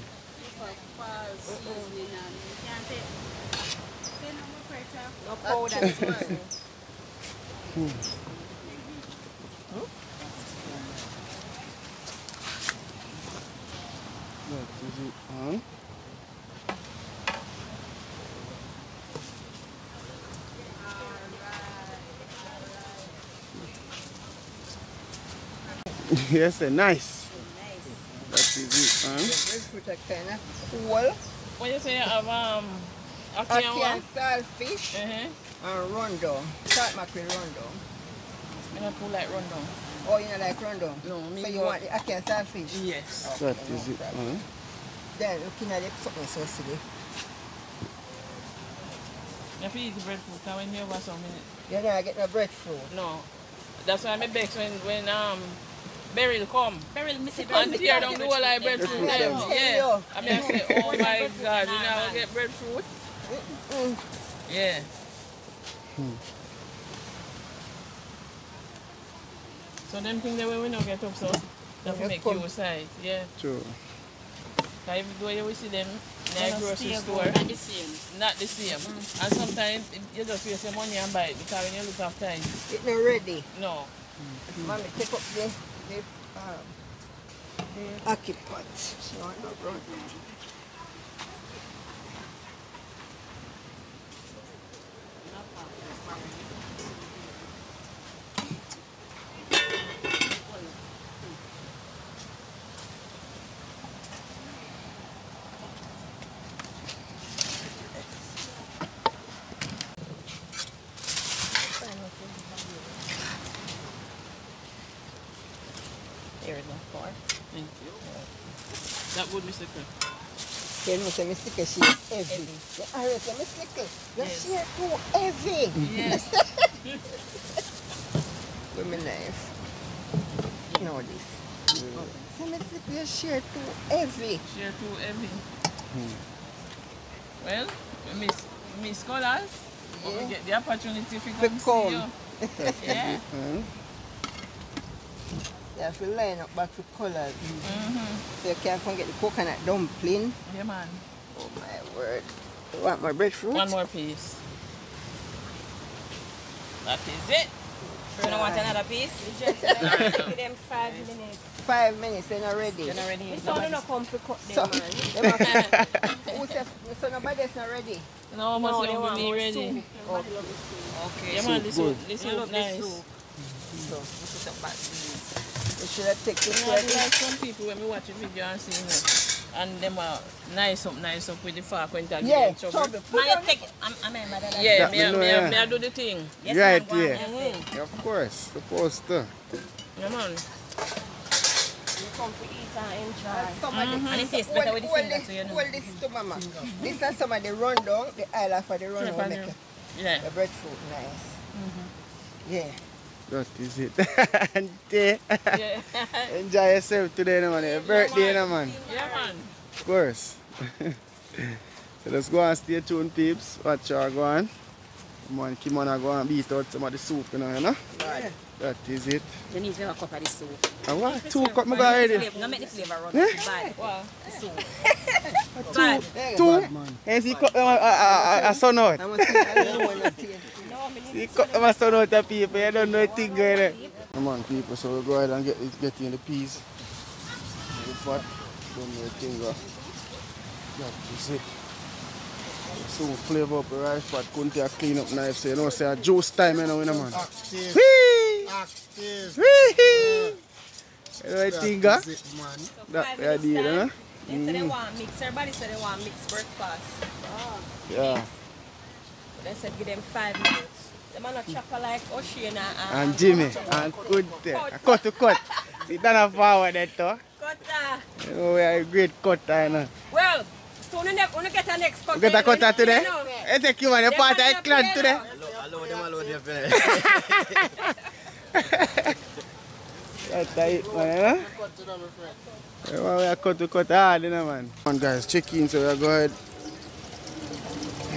For false seasoning you can't take. No more pressure. No powder seasoning. That [laughs] is it, huh? Yes, uh, nice. That is it, huh? Breadfruit are kind of cool. When you say you have, um, ackee Ackee and and what? saltfish Uh-huh. and rundown. Salt mackerel rundown. I don't pull like rundown. Oh, you know like rundown? No, me So you want the ackee and saltfish? Yes. That is it, huh? Then looking at it, something so silly. You have to eat the breadfruit and when you have some minute. You know, I get no breadfruit. No. That's why I'm vex when, when um, Beryl come. Beryl, me say And tear down the whole like breadfruit Breadfruit, yeah. Yeah. I mean, I say, oh my God, you know, I get breadfruit. Yeah. So them things that we don't get up, so that will make you size. Yeah. True. Because every day you will see them in They a don't grocery store. not the same. Not the same. And sometimes you just waste your money and buy it because when you look after it, It not ready. no. Mommy, take up the, the, um, ackee pot. No, no, rundown. Here it is. Four. Thank you. That would be secret. Then me say, me stick she heavy. Yeah, I reckon me stick Your Yes. share too heavy. Yes. With my knife. Know this. Say me stick your share too heavy. Share too heavy. Well, miss, miss scholars. But we get the opportunity to To come see you. [laughs] Yeah. Huh? You have to line up back to colors. Mm-hmm. So you can't forget the coconut dumpling. Yeah, man. Oh my word. You want more breadfruit? One more piece. That is it. You don't want another piece? Just [laughs] Give them five minutes. Five minutes, they're not ready. You're not ready. This one not come to cut So, man. [laughs] who said, so nobody's not ready? No, must No, no, they want be more ready. soup. Okay. Yeah, man, this soup, this I soup love this nice. soup. So, this is a bad You should have taken You know, one. Like some people when we watch a video and see them, and them are nice up, nice up with the fork when they get Yeah, in trouble. trouble. Man, you take it. I'm, I'm a mother. Yeah, That me, me know, me, I- yeah. me, I do the thing. Yes, right, man, go on, yeah. Of course, supposed to. Yeah, man. You come to eat and enjoy. Somebody, And it tastes better with the hold finger, this, so you know. Hold this to mama. This is some of the rundown, the island for the rundown. Flip on make you. it- Yeah. The breadfruit nice. Mhm. Yeah. That is it. [laughs] Auntie, Yeah. enjoy yourself today, no, man. Your birthday, no, man. yeah, man. Of course. [laughs] so let's go and stay tuned, peeps. Watch her go on. Man, Kim on go and beat out some of the soup, you know, you know? That is it. You need to have a cup of this soup. And what? Two cup me got already. No, make the flavor run. Eh? Bad. Wow. The soup. There you Two? go. And see, cut them a, a, a, a sun out. I must see a little one of tea. See, cut them a sun out of people. You don't know a thing going on. Come on, people. So we'll go ahead and get, this- get in the peas. The pot. Don't know a thing. go. That is it. Soon flavor up the rice pot. Couldn't take a clean up knife. So you know, say a juice time, you know, you know man. Active. Whee! Active. Whee! You know a That thing, ah? huh? is it, man. That Five we minutes did, time. huh? They say they mm. want mix. Everybody say they want mix breakfast. Yeah. They said give them five minutes. Them are not chopper like Oceana and, uh, And Jimmy. And good there. A cut to cut. See, that forward that, though. Cutter. You know, we are a great cutter, you know. Well, soon when we get a next cutter. You get a cutter today? You know. I take you on the Them part man of up clan here today. now. Allow them, allow them. That's it, man, you know. Yeah, we are cut to cut hard, you know, man. Come on, guys, check in, so we are go ahead.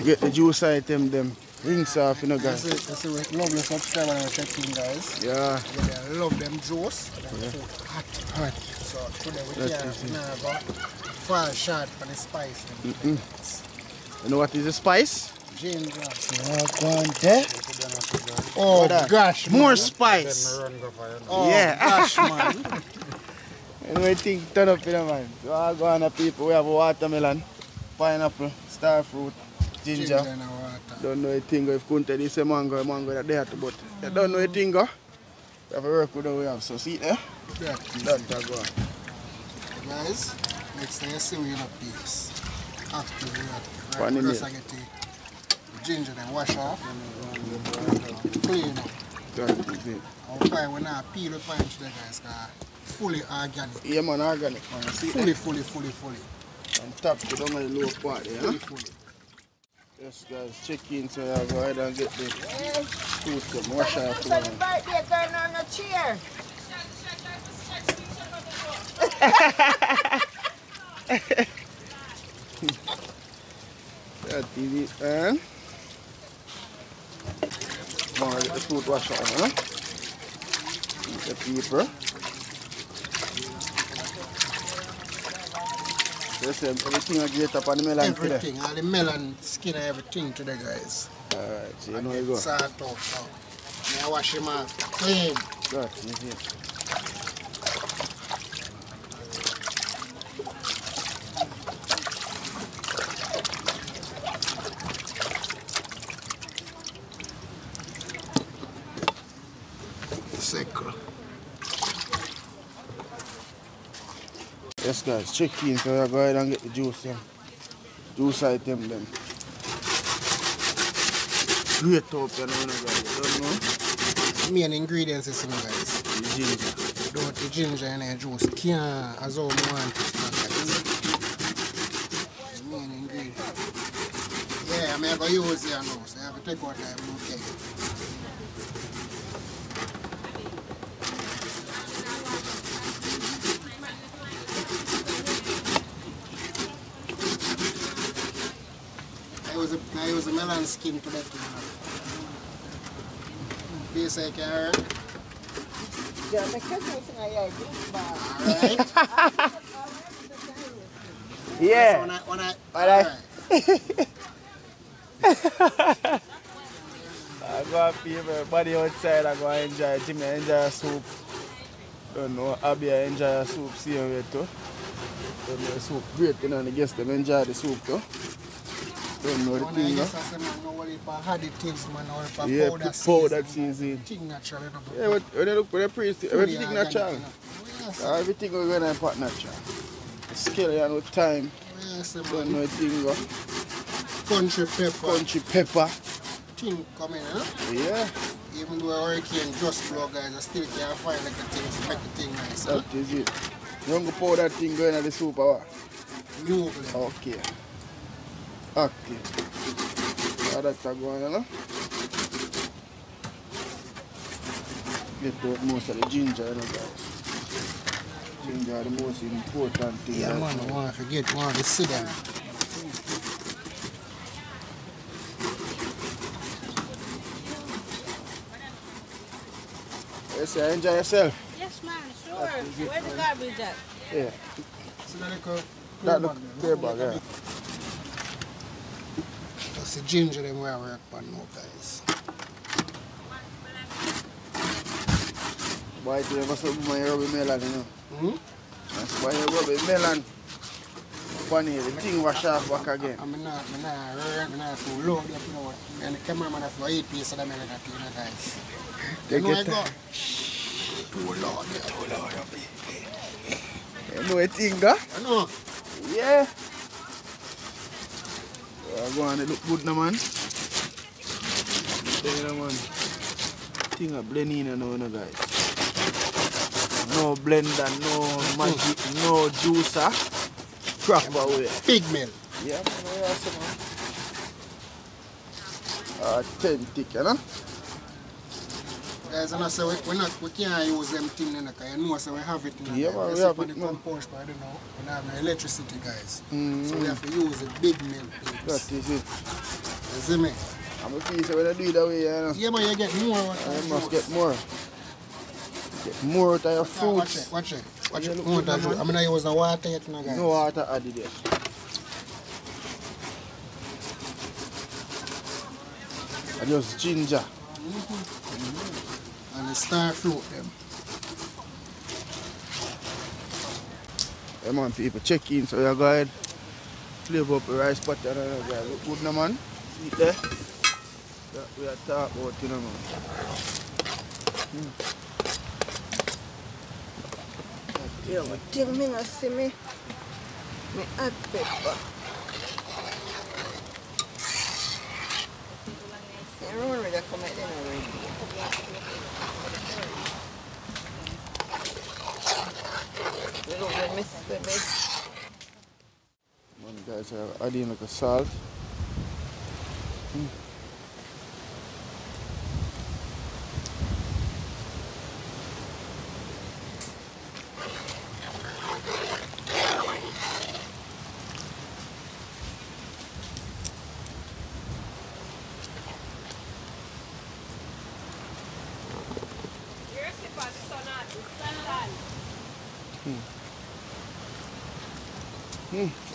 Get the juice item, them. Rinse uh, off, you know, That's guys. it. That's it. Lovely subscriber and checking, guys. Yeah. Yeah, they love them juice. Them food hot. Hot. So today we That can't is it. now go fall short for the spice. Mm-mm. You know what is the spice? Ginger. Oh gosh, More man. spice. Oh Yeah. gosh, man. [laughs] And we think turn up, in know, man. So I go on the people, we have watermelon, pineapple, star fruit, ginger. Ginger and water. Don't know a thing if Kunte this a mango, a mango that they have to but you don't know a thing go. We have to work with what we have. So see there? That That a go on. Guys, next time you see we in a peeps. Active we are. Right. I get the ginger then wash off. Clean up. That is it. Uh, and why we not peel the punch there guys, cause fully organic. Yeah man, organic man. See Fully, eh? fully, fully, fully. On top to down the low part huh? Fully, fully. Yes guys, check in so I go ahead and get the food some wash off. So man. the birthday girl on the chair. [laughs] That is it, man. Now I get the fruit wash out, huh? The paper. Yes, everything I get up on the melon Everything, today. All the melon skin and everything today guys. Alright, so you know you go. Salt out now. May I wash him off clean. That is Yes guys, check in so I go ahead and get the juice them. Juice item them. Great up you know, you guys. You don't know? Main ingredients is you know, guys. The ginger. Without the ginger and the juice, can't as how we want it. man, guys. The main ingredient. Yeah, I'm going to use it now, so I have to take out time to take it. I use a, [laughs] I use a melon skin to that. You. Piece of carrot. Yeah, make your juice in your juice. Yeah. When I, when I, Alright. I go happy everybody outside. I go enjoy. Jimmy enjoy soup. Don't know. Abby enjoy soup. Same way too. Don't know soup great. You know, the guests them enjoy the soup too. Don't know the thing. guess I say, man, no worry for additives, man, or for Yeah, powder put season. powder season. Thing natural, you know. Yeah, but when you look for the priest, everything natural. you know. Yes, Uh, everything we're going to import natural. Skill and with time. yes, Don't know the thing. Go. Country pepper. Country pepper. Thing coming, huh? Yeah. Even though a hurricane just blow, guys, I still can't find like a thing make the thing nice, huh? That is it. You don't go pour that thing going to the soup or what? New Okay. Okay. So that's a going on, you know? Get most of the ginger, you know, guys. Ginger is the most important thing. Yeah, man, I want to forget one of the sit down. Yes, you enjoy yourself. Yes, man, sure. Where the garbage at? Yeah. See that little That look clear bag, yeah. That's the ginger them where I work on now, guys. Boy, you ever saw my rubber melon, you know? Hmm? That's why you rubber melon. Funny, the thing was sharp back again. I'm not, I'm not, I'm not too low, you know. And the cameraman has eat piece of them, you know, guys. They You know I go. Too low, too low. You know a thing, huh? I know. Yeah. Uh, go on, it look good now, man. There, man. Thing a blend in, guys. No blender, no magic, no juicer. Proper way. Big mill. Yeah, man, yeah, so, man. Authentic, you know? Guys, and I say we, we not we can't use them thing then because you know so we have it now. Yeah, man, We have it, compost but I don't know. We don't have no electricity guys. Mm. So we have to use a big mill That is it. You see me? I'm a piece when I do it that way, you know. Yeah man you get more You must get more. Get more out of your Ah, Watch it, watch it. Watch it. More than. I'm gonna use the water yet now guys. No water added yet. And just ginger. And the star fruit them. Yeah, man, people check in, so you go ahead. Flavor up the rice butter and all that. Look good, now man, see there? That we are talking about, you know, man. Mm. Yeah, but till me not see me, me add pepper. You know when they come out then already. Morning guys, I have Adi in the Casal. Hmm.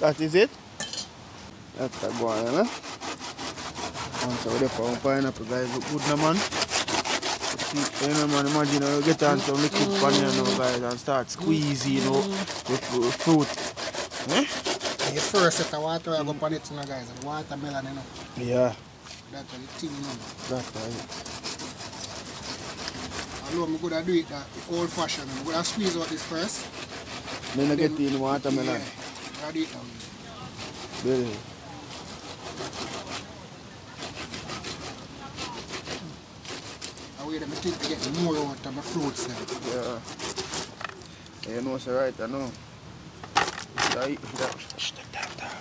That is it. That's a go on, you know. Once I get for pineapple, guys, look good, now, man. You know, man, imagine you get on some liquid pan here now, guys, and start squeezing, you know, mm. the fru- fruit. Eh? And you first set the water I go put it now guys. The watermelon you know. Yeah, That's the thing you know. that's right. Although I'm gonna do it uh, that old fashioned. I'm gonna squeeze out this first. Then I get in watermelon. Yeah. I that way. Really. That way them think to get the more out of the fruits then. Yeah. You know, so right, I know. Should I eat that? That, that, that.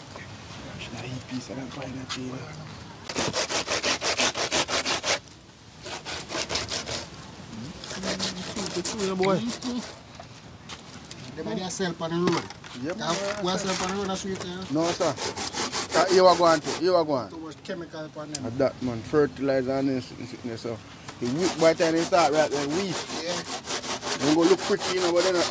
Should I eat piece of that pineapple? you know? Mm. Good food, boy. They sell on the road. Yep. That- What sell on the sweet? No, sir. You are going to, you are going. Too much chemical on them. That man, fertilizer and this, so. The wheat, by the time they start right then wheat. Yeah. They go look pretty, you know, but they're not.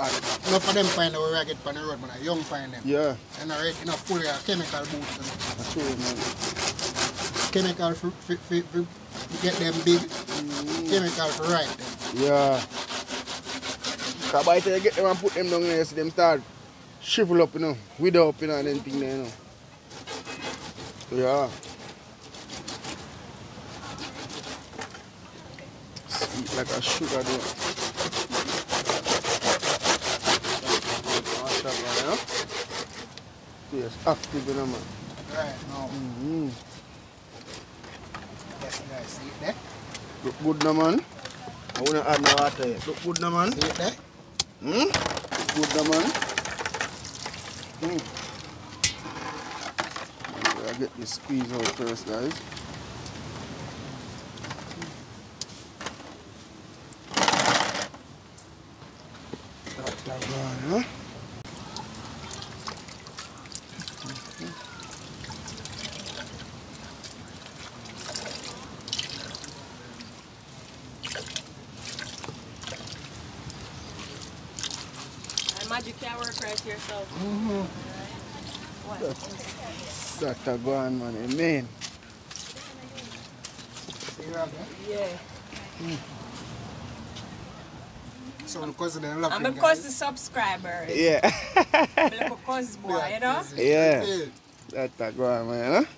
Enough of them pine that we get on the road, man. A young pine them. Yeah, And already enough full of chemical boots. You know. that's true, man. Chemical for, for, for, for get them big. Mm-hmm. Chemical for right them. Yeah. Cause by the time you get them and put them down there, you see them start shrivel up, you know, wither up, you know, and then thing there, you know. Yeah. Sweet like a sugar though. Mashallah, you know. Yes, active, you know, man. Right now. Mm-hmm. Yes, guys. See it there? Look good, no, man. I wanna add no water here. Look good, no, man. See it there? Hmm? Good, no, man. Hmm. I get this squeeze out first, guys. That, that one, huh? Magic can work right here, so. That, that go on, man. Amen. See it? Yeah. So the cousin them love I'm it, a guys. cousin subscriber. Yeah. I'm a cousin boy, you know? yeah. That, that go on, man. Huh?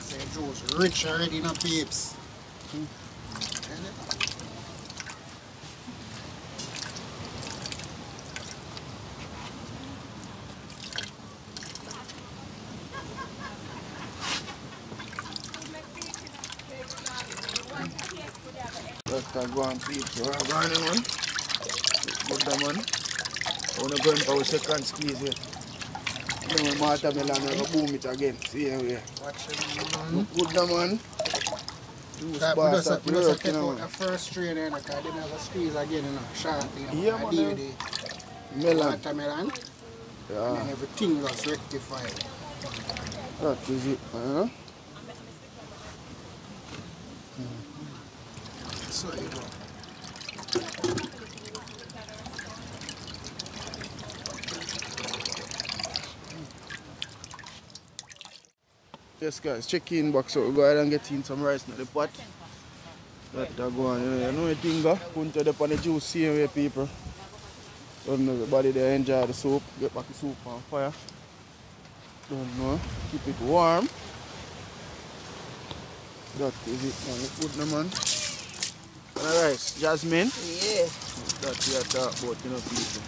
Say Rich already, know, peeps. That go on, people. Go on. Good, man. I wanna go in for a second squeeze here. Then my watermelon, I'm boom it again. See Watch it. Look good, man. Juice bar start we just you know. the first strain there, because I didn't have a squeeze again, you know, short, you know. Yeah, I man, deal the eh. Melon. watermelon, Yeah, then everything was rectified. that is it, man. You Yes, guys, check in box out. We go ahead and get in some rice in the pot. That that go on, you know, the thing go. Put it up on the juice, same way, people. Don't know everybody they enjoy the soup. Get back the soup on fire. Don't know. Keep it warm. That is it, man. Look good, no, man. And the rice, jasmine. Yeah. That's what I talk about, you know, people.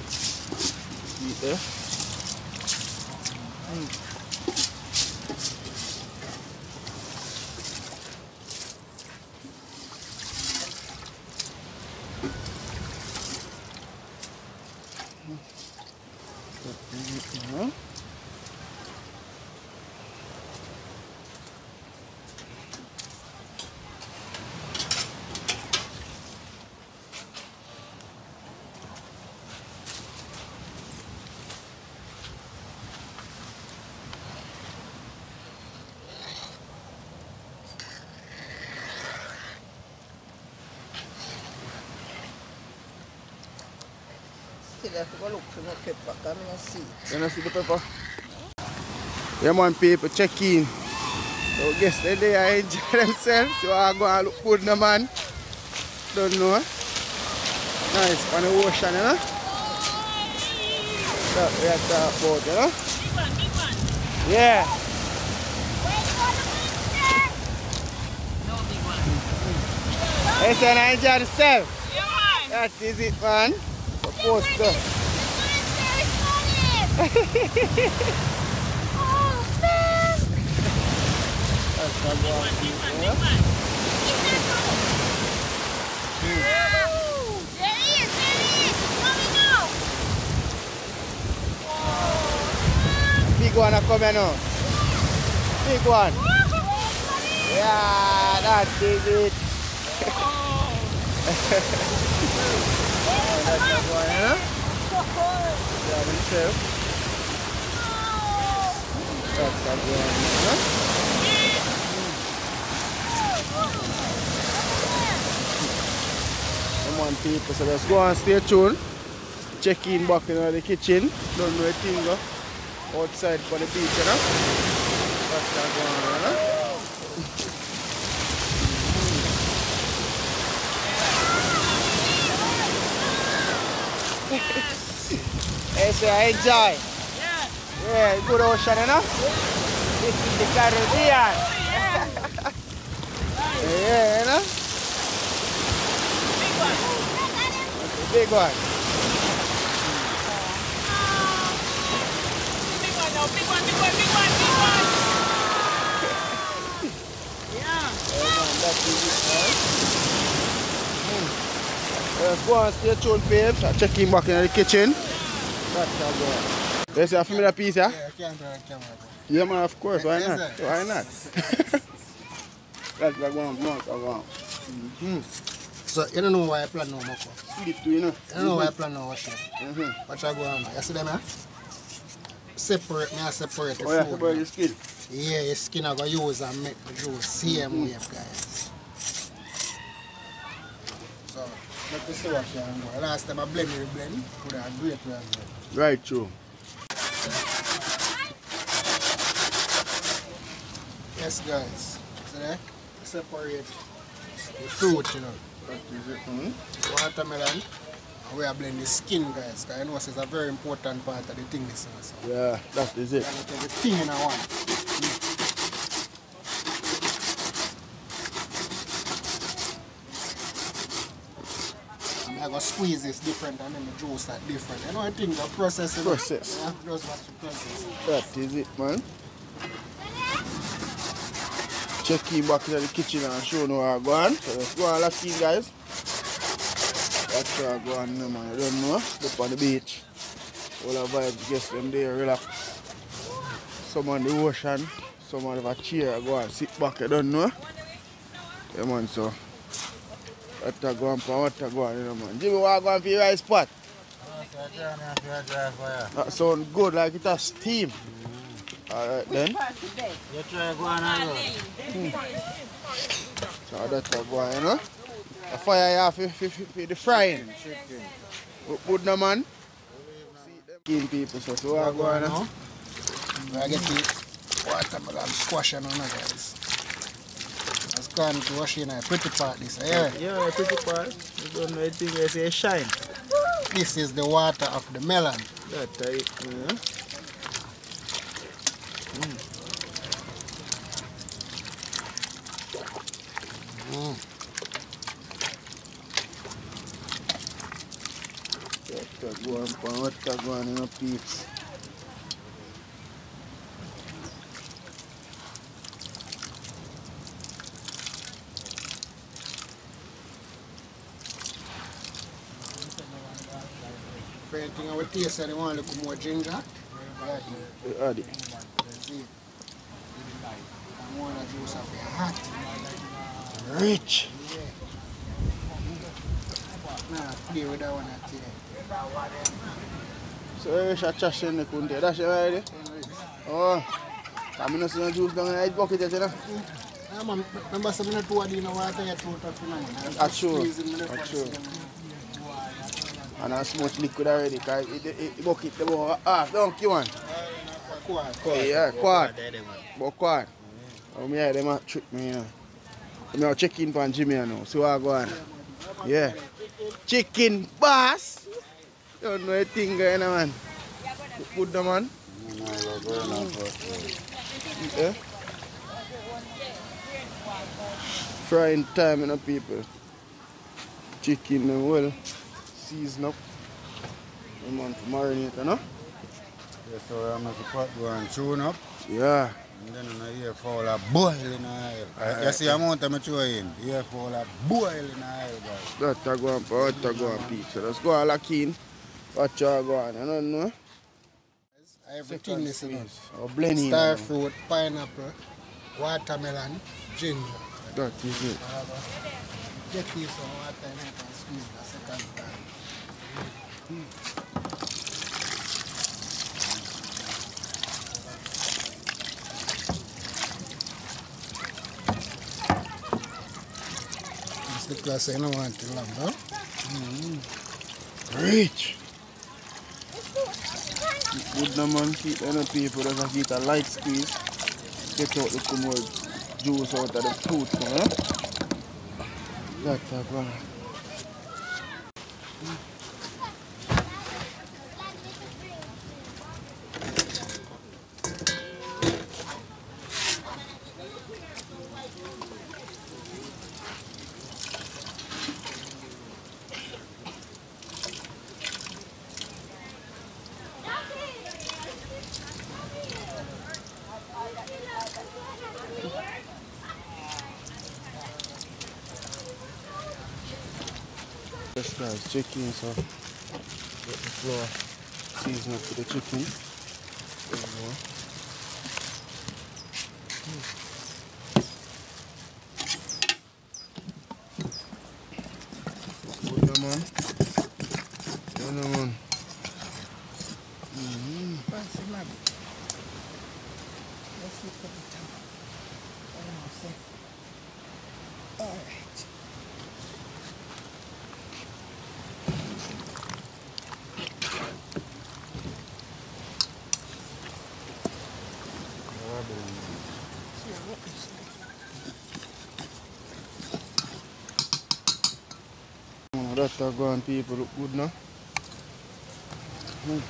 See there? Uh-huh. Still have to look for my pepper, because I don't see it. You see the pepper? Yeah, man, people, check in. So, guess they they enjoy themselves. So, I go and look good, no, man. Don't know. Nice, on the ocean, you know? That we are talking about, you know? Yeah. Son, I enjoy yourself. That is it, man. Supposed to. That's not what I'm doing, yeah? Big one are coming now. Big one. Yeah, that is it. [laughs] You know? That's. Come on, people, so let's go and stay tuned. Check in back in the kitchen. Don't know a thing. Outside for the beach, you know? That's you know? So I enjoy. Yeah. Yeah, good ocean, you know? This is the Caribbean. [laughs] yeah, you know? That's big one. Big one big one, big one, big one, big one. Yeah. Yeah, man, that is it, man. Mm. Let's go and stay tuned, babes. Check in back in the kitchen. That's how go. There's a familiar piece, yeah? Yeah, I can't camera. Yeah, man, of course. Why not? Why not? [laughs] That's like one month ago. Hmm. So, you don't know why I plan no more. Sleep too, you know? You don't know why I plan no washing. Mm-hmm. What I go on? You see them, eh? Separate, me I separate the Oh, yeah, separate the skin. Yeah, your skin I go use and make the juice same way, guys. Let me see what you do. Last time I blend it, blend, put a great as well. Right, true. Yes, guys. See there? Separate the fruit, you know. That is it. Mm-hmm. Watermelon. And we are blend the skin, guys. Because I know it's a very important part of the thing, this. So. Yeah, that is it. And it is the thing in a one. And go squeeze this different and then the juice that different. You know, I think the process is Process. Just watch the process. That is it, man. Check in back into the kitchen and show you how I go on. So let's go and lock in, guys. That's how go on, know, man. You don't know. Up on the beach. All the vibes, guess them there, relax. Some on the ocean. Some on the chair, go and sit back, you don't know. Yeah, man, so. What I go on, for what I go on, you know, man. Jimmy, what I go on for your right spot? That sound good, like it has steam. Alright then. You try go on and So that's a boy, you know. The fire you have for, for, for, for the frying. Put, put no man. Keen people, so so what go on now? I get the watermelon squash and all that, guys. To wash in a pretty part this, yeah. Yeah, pretty part. You don't know anything they say shine. This is the water of the melon. That's it, yeah. Mm. That's a go on, pan, what a go on, you know, peeps. For anything I will taste, I want a little more ginger. Right. You add it. See. I want the juice of. Rich. Nah, play with that one at here. So you should trash in the country. That's it already? Oh. Not seeing juice down in the bucket you know. Remember some minute two of the water you throw it off, you know, man. That's true. Squeeze in the That's pot, true. And as much liquid already, because it, it, it bucket the about half, ah, ah, don't you man? Quad. Yeah, quad. But quad. Oh, yeah, them a trick me, you know. Me a check in Jimmy, you know. See what I go on. Yeah. Chicken boss. Don't know a going on, man. Put them on. Yeah. Frying time, you know, people. Chicken, well season up. Them on for marinate, you know. Yeah, so I make the pot go and tune up. Yeah. And then in the ear fall a boil in the oil. You see the amount of me throw in. Ear fall a boil in the oil, guys. That a go on, what a go on. So let's go and lock in. What you go on, you don't know? Everything you know. Or blending. Star fruit, pineapple, watermelon, ginger. That is it. Get this some water in it and squeeze the second time. It's the class I don't want to long, huh? Rich. Good no man, keep any people that get a light squeeze. Get out the more juice out of the fruit, huh? That's a good. This guy's chicken, so get the flour season up for the chicken. There you go. Good no man. Good no man. Mm-hmm. Fancy man. Let's look at the top. What am I saying? All right. See what is That going people look good now. Mm.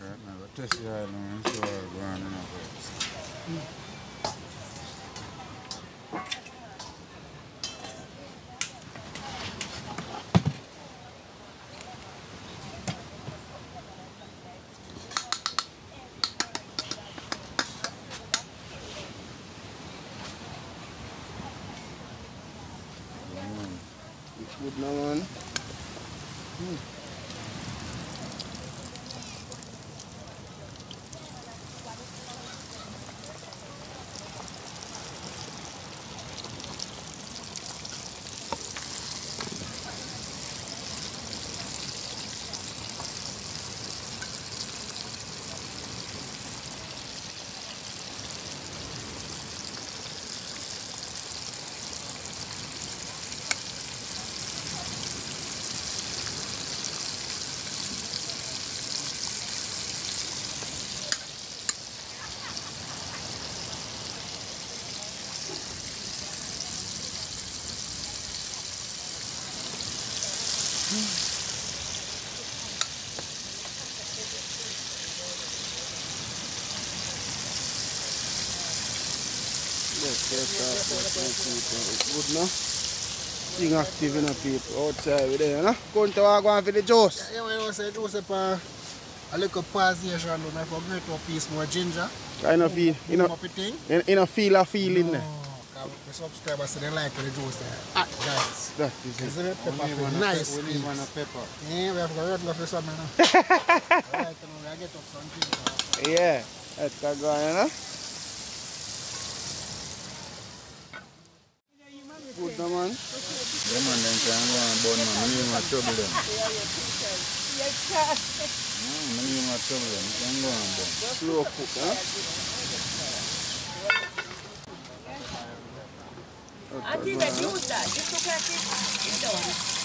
Right now, test the oil and see what going on good now. Thing active in the people outside with there, no? Going to walk on for the juice. Yeah, when you say juice up a little pausation, and I forget to a piece more ginger. Kind of feel, you know, Warm up the thing. in, in a feel a feeling eh? there. Cause the subscribers say they like the juice there. Hot guys. That is Is it. it pepper We one of nice? pe- we one of pepper. Yeah, we have got red love for summer now. Alright, you know, [laughs] we get up some ginger. Yeah, that's a good, you know? Good no, man. Yeah, man, them can go and burn, man. We need more trouble, them. Mm, we need more trouble, them. Can go and burn. Slow cook, huh? Auntie, they use that. Just look at it. It's done.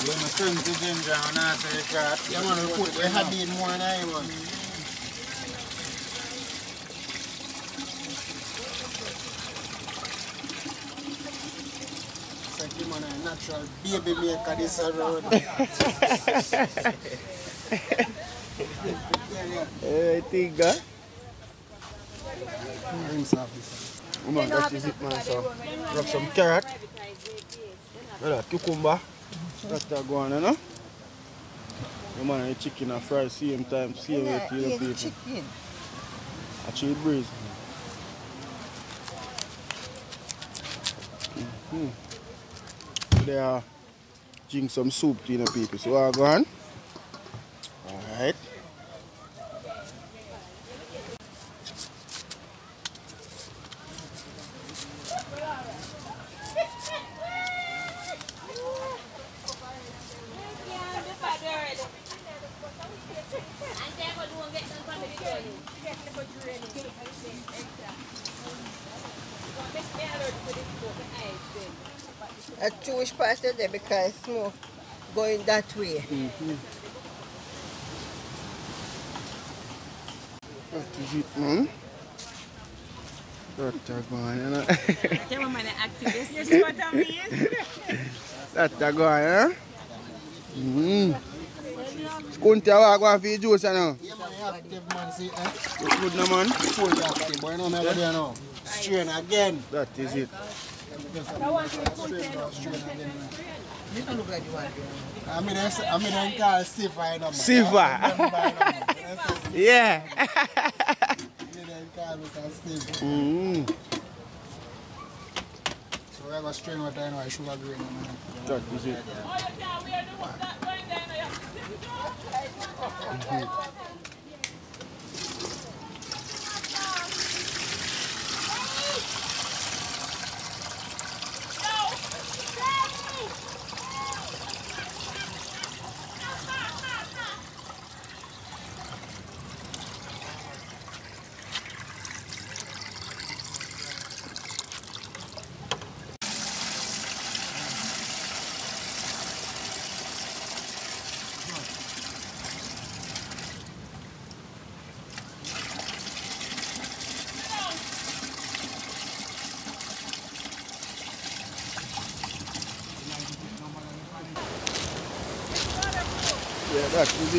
You know, turn the ginger and after the cat. Yeah, man, we put, we had in more than I want. It's like him on a natural baby [laughs] maker this around. Eh, I think that. Rinse off this Oh man, that is it, man. So, rub some carrot. With that cucumber. That's a go on, you know? The man and chicken and fry same time, same way to the Yeah, the people. chicken. A cheap breeze. Hmm. They are drink some soup to you know people. So I go on. Alright. Pastor there smoke going that way. Mm-hmm. That is it, man. That a you know. [laughs] Tell me, man, activist. You see what I mean? that a go on, you know. Mm. Skunti a walk one for your juice, you know. Yeah, man, active man, see, eh? Good, no, man? Full active, boy, you know me over there now. Strain again. That is it. You don't look like you want I mean, I I mean, I call Sifa, you know. man. Sifa. yeah. Me then call Mr. Sifa. Mm. So we have a strain what I know, I sugar green, man. That is it. Yeah,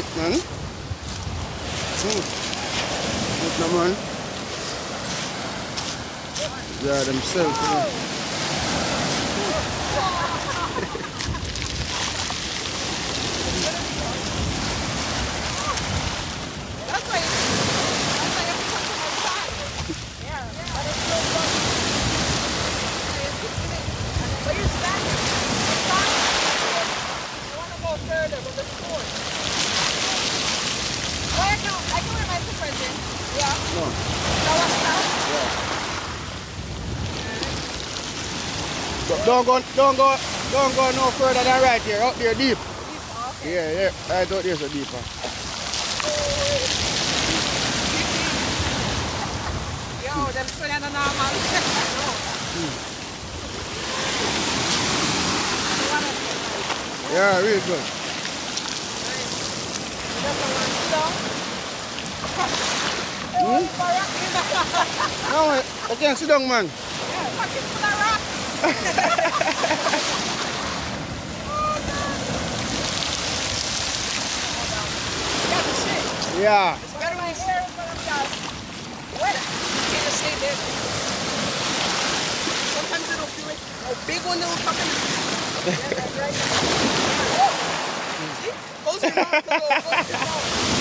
it, man. Mm. Good, no, man. Yeah, themselves, you know. That's why you, you. But it's so you're standing. Standing. Want to go the sport. Oh, I can, I can wear Yeah. No. That one stop. But don't go, don't go, don't go no further than right here. Out there deep. Yeah, yeah. Right out there so deep. huh? Yo, them the normal. [laughs] Yeah, real good. Hmm? No, I can't sit down, man. Yeah. It's better when it's here, but I'm just wet. You can't just stay there. Sometimes it'll feel like a big one that'll come in. Yeah, that's right. Oh. See? Close your mouth. Close your mouth.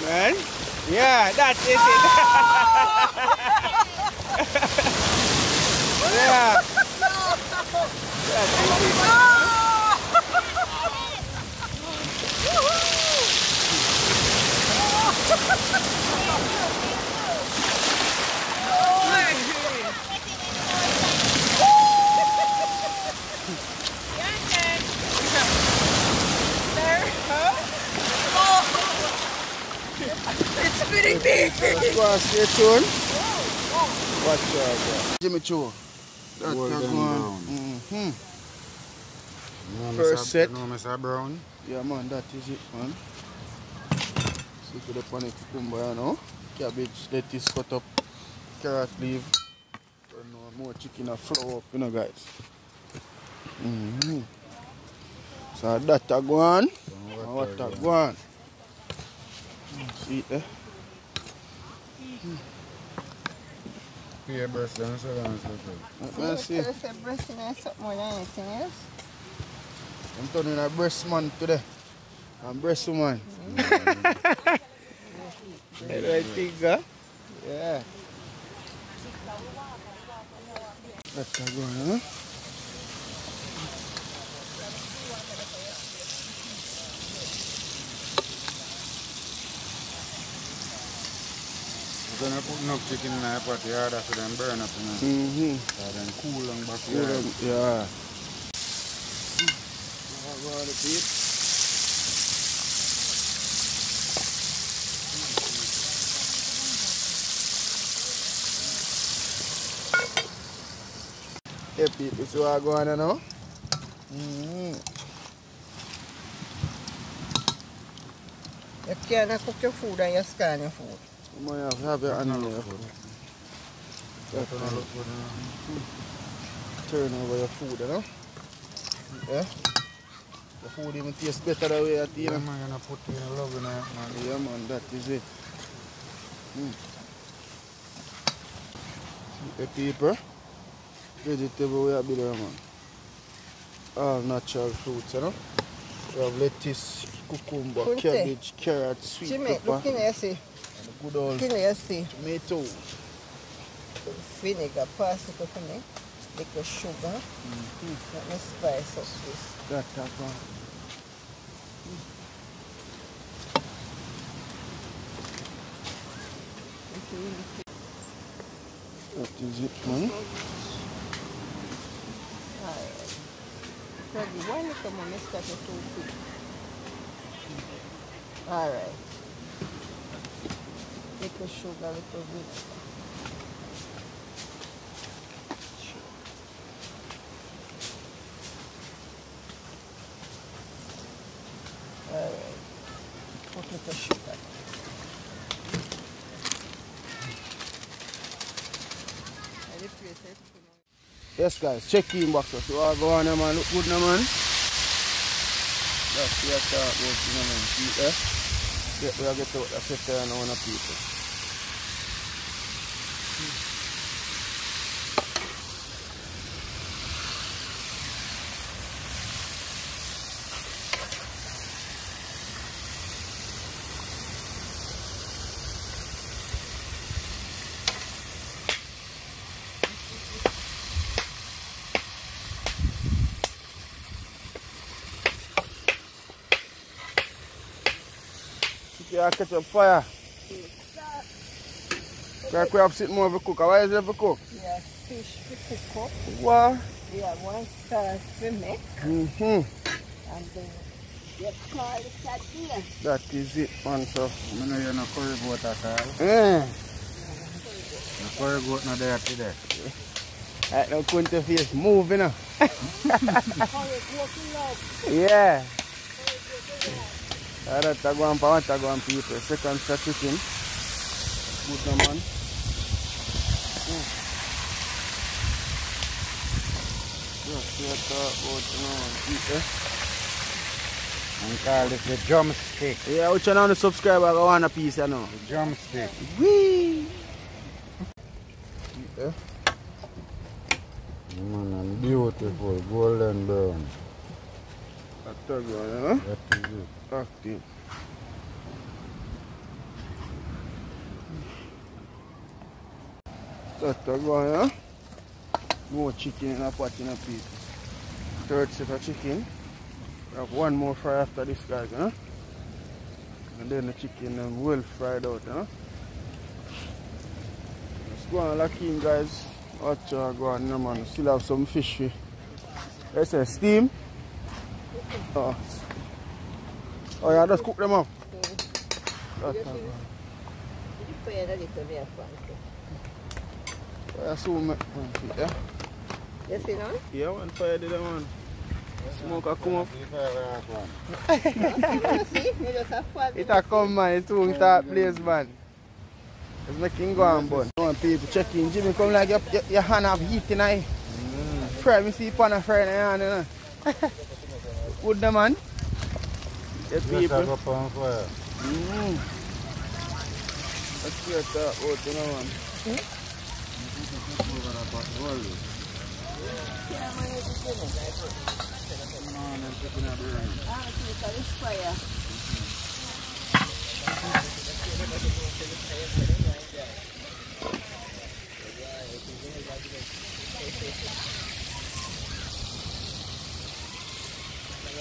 Man? Yeah, that is it. [laughs] yeah. Jimmy Choo. Mm-hmm. No, First set. No, Mr. Brown. Yeah, man, that is it, man. See for the panic cucumber, you know. Cabbage, lettuce cut up, carrot leaf. On more chicken up, you know, guys. Mm-hmm. So that a go on. What a go on. See there? Pear breast and so on and so forth. Let me see. Tell us a breast in there something more than anything else. I'm turning a breast man today. I'm breast woman. [laughs] I think, huh? Yeah. That's a go on, huh? You're gonna put enough chicken in the pot, you order for them burn up, you know. Mm-hmm. So then cool and back Cool here. them, yeah. Go on the beat. Hey Pete, this is what I go on now. Mm-hmm. You can't cook your food and you scan your food. You might have, have your hand in there. That one look good, you know. Turn over your food, you know. Yeah. The food even tastes better the way it is. Yeah, man, you're gonna put in love in it, man. Yeah, man, that is it. Mm. The people, vegetable we have there, man. All natural fruits, you know. We have lettuce, cucumber, Kunte. cabbage, carrot, sweet Jimmy, pepper, look in here, see. Good old Look in here, tomato. Vinegar, pass it up in there. Eh? Little sugar. Mm-hmm. Let me spice up this. That type of. That is it, man. Alright. Why you come on, Mr. Too quick? Alright. Little sugar, little little sugar. And the place, eh, put on- Yes, guys, check in boxes. So I go on, there, man. Look good, now, man. That's I talk about, you know, man. Get, we get out the set there and one of people. Yeah, catch up fire. Like we have sit more of a cook. Why is it for cook? Yeah, fish we cook up. What? We have one sauce we make. Mm-hmm. And then you call it sardine. That is it, man. So, I know you're not curry goat at all. eh. The curry goat not there today. Right [laughs] now, Kunte face moving now. yeah. Alright, I go on, I go on people. Second start chicken. Good no man. Mm. Just here talk about, you know, eh? And call it the drumstick. Yeah, which one on the subscriber I want a piece, you know. The drumstick. Wee! Eh? Man, and beautiful golden brown. That is it. Active. That third one, yeah? More chicken in a pot in a piece. Third set of chicken. We have one more fry after this, guys, huh? And then the chicken um, well fried out, huh? Let's go on lock guys. Watch uh, go on, no, man. Still have some fish. Let's say steam. Oh, oh yeah, just cook them up. That, Put a little bit of fun. I uh, yeah? You see now? Yeah, one fire did that one. Smoke [laughs] a come up. See, you just have fun. It a come man, it's soon start place man. It's making go on bun. I want people check in. Jimmy come like your, your, your hand have heat in it. Mm. Fry me see pan a fry in your hand, you know. Good the man. Get Just have people. up on fire. Mm. Let's get that out, you know man.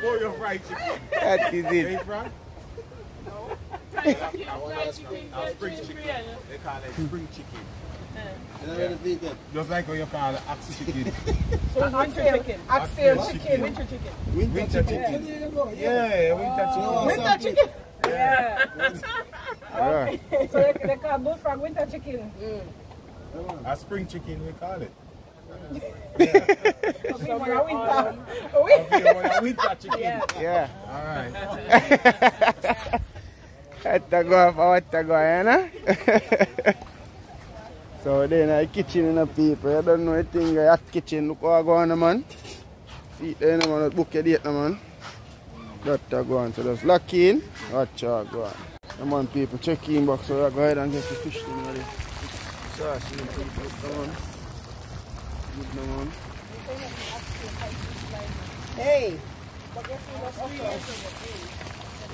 That is Where you it. from? Uh, spring chicken. They call it spring chicken. Yeah. Just like how you call it ox chicken. Oxtail chicken. Oxtail chicken. Winter chicken. Winter chicken. Yeah, winter chicken. Winter chicken. Yeah. Yeah. So they, they call bullfrog winter chicken. A spring chicken we call it. So well, winter chicken. Yeah. Yeah. Alright. At a go off, what a go, you know? so then the kitchen in the people, you don't know a thing, the hot kitchen, look how I go on, man. See there, no man, book your date, no man. That a go on, so just lock in, watch out, go on. Come on, people, check in box, so I go ahead and get the fish thing ready. Sauce, in people, come on. No man. Hey.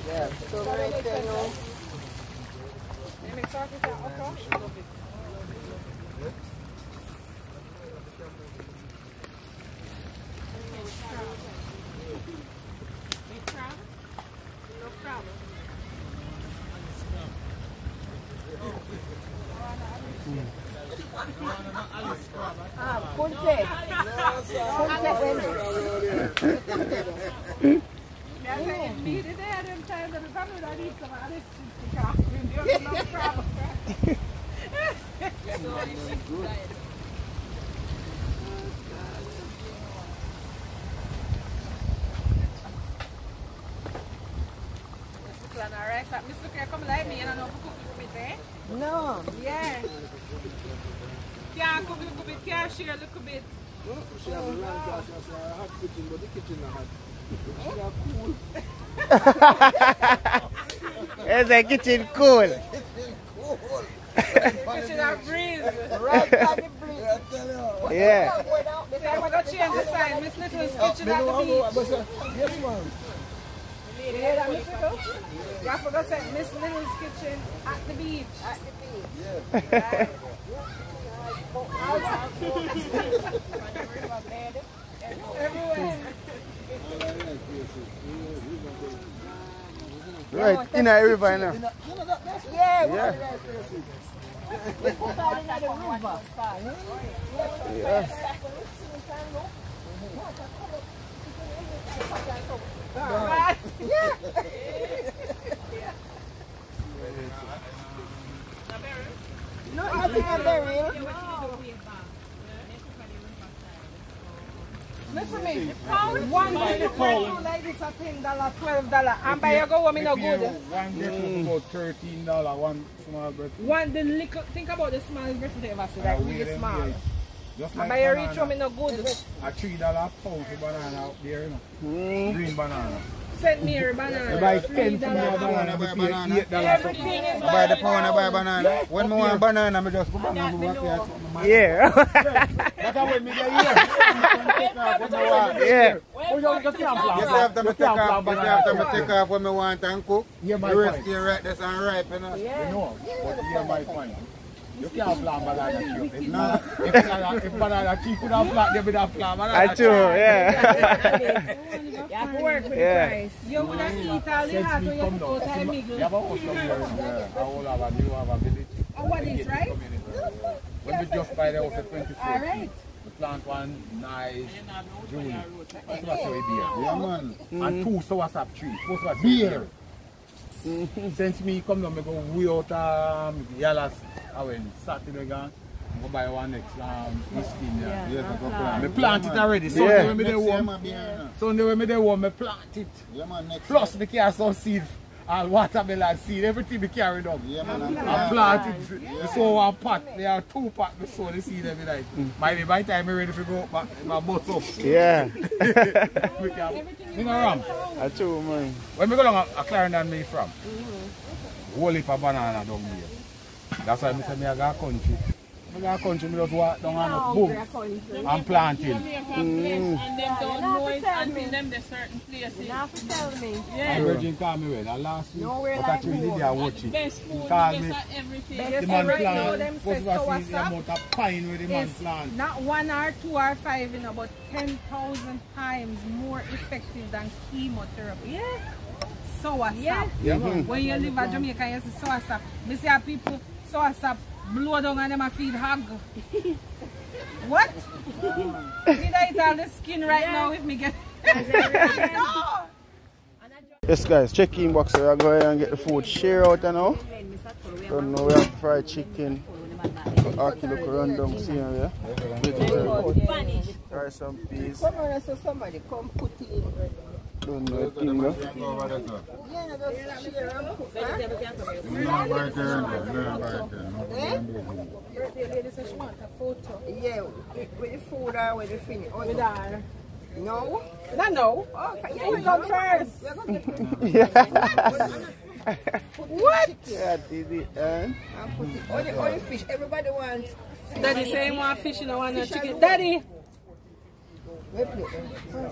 Yeah, so right there now. Wendy. Me the day them times that the family that eat some of this chicken. There's no problem. Plan alright, so Miss Lucia come like me and I know who cook with me there. No. Yeah. Can't cook a little bit, can't share a little bit. It's a kitchen cool. Kitchen a breeze. Right by the bridge. Yeah. So I'm gonna change the sign. Miss Little's kitchen at the beach. Yes, man. You hear that, Miss Little? You have to say Miss Little's kitchen at the beach. At the beach. Everywhere. Right, in a river now. Yeah, Yeah. we put all in the river. Yeah. Right. No, nothing on the real. Listen me. One day food like this a ten dollar, twelve dollar. And by you go home, me no good. One get mm. about thirteen dollar, one small bread. One the little think about the smallest breakfast you ever see, like really small. Just And like by you reach home, banana. no good. A three dollar pound for banana out there, you know. Mm. Green banana. St. Mary banana. You buy three ten for dollar more pound. banana, we pay eight dollars. Everything is I buy the by pound, I buy banana. When me want banana, me just go back and go back here. Yeah. That's how when me get here. What I want. yeah. Yes, after me take off, yes, after me take off when me want and cook. Yeah, my The rest here right there and you know. Yeah. No, but here my point. You can't plant banana tree. If banana, if banana, if banana tree could have plant, they would have plant banana I too, yeah. You have to work with Yeah. the price. You would have eat all the Since hard we when you come put out down, time middle. we have a house down here in uh, I will have a new have a village. Oh, what is, right? When we just buy the house at 24, All right. we plant one nice June. That's what we beer. Yeah, man. And two soursop trees. Both was beer. Sens mi kom nan me go way out a yalas awen Saturday gang Go bay wan ek miskin ya. Me plant it already. Sonde we me de wom Sonde we me de wom me plant it. Plus me ki a son seed. And watermelon seed, everything me carry down. Yeah, man, I'm I plant it. Me sow one pot. There are two pot. Me sow the seed every night. Mm. Maybe by the time me ready to go up, my, my butt up. Yeah. [laughs] we can, you know, Ram. I too, man. When we go down a, a Clarendon me from, mm-hmm. whole heap of banana down here. That's why I say me I got country. Oh, I got country, mm. me just walk down and up, boom, and planting. And them don't know it until them the certain places. You have to tell me. My Yeah. virgin called me when, and last week, No, we're but like actually did I watch. Best food, best me, of everything. They the man right now plant, them first say of all, the amount of pine where the man plant. not one or two or five, you know, but 10,000 times more effective than chemotherapy. Yeah. Soursop. Yeah. Yeah, man. When you live in Jamaica, you see soursop. Me see how ah, people soursop blow down and them a feed hog. what? Did I eat all the skin right now if me get... no. [laughs] Yes, guys, check inbox. So we are going and get the food. Share out and now. Don't know we have fried chicken. Ackee look around down see here, yeah. Vegetable. Try some peas. Come on, so somebody come put it in. Don't know a thing, no. Go over there, sir. Yeah, no, just share and cook, huh? You know right there, no, no, right there. No, no, Birthday lady says she want a photo. Yeah, with the food or with the finish. Oh, With no. her. No? No, no. Oh, can Food come first. You're going to What? Yeah, did it, eh? and put it. All the, all the fish, everybody wants. Daddy say he want fish and I want no chicken. Daddy. Wait, wait, wait.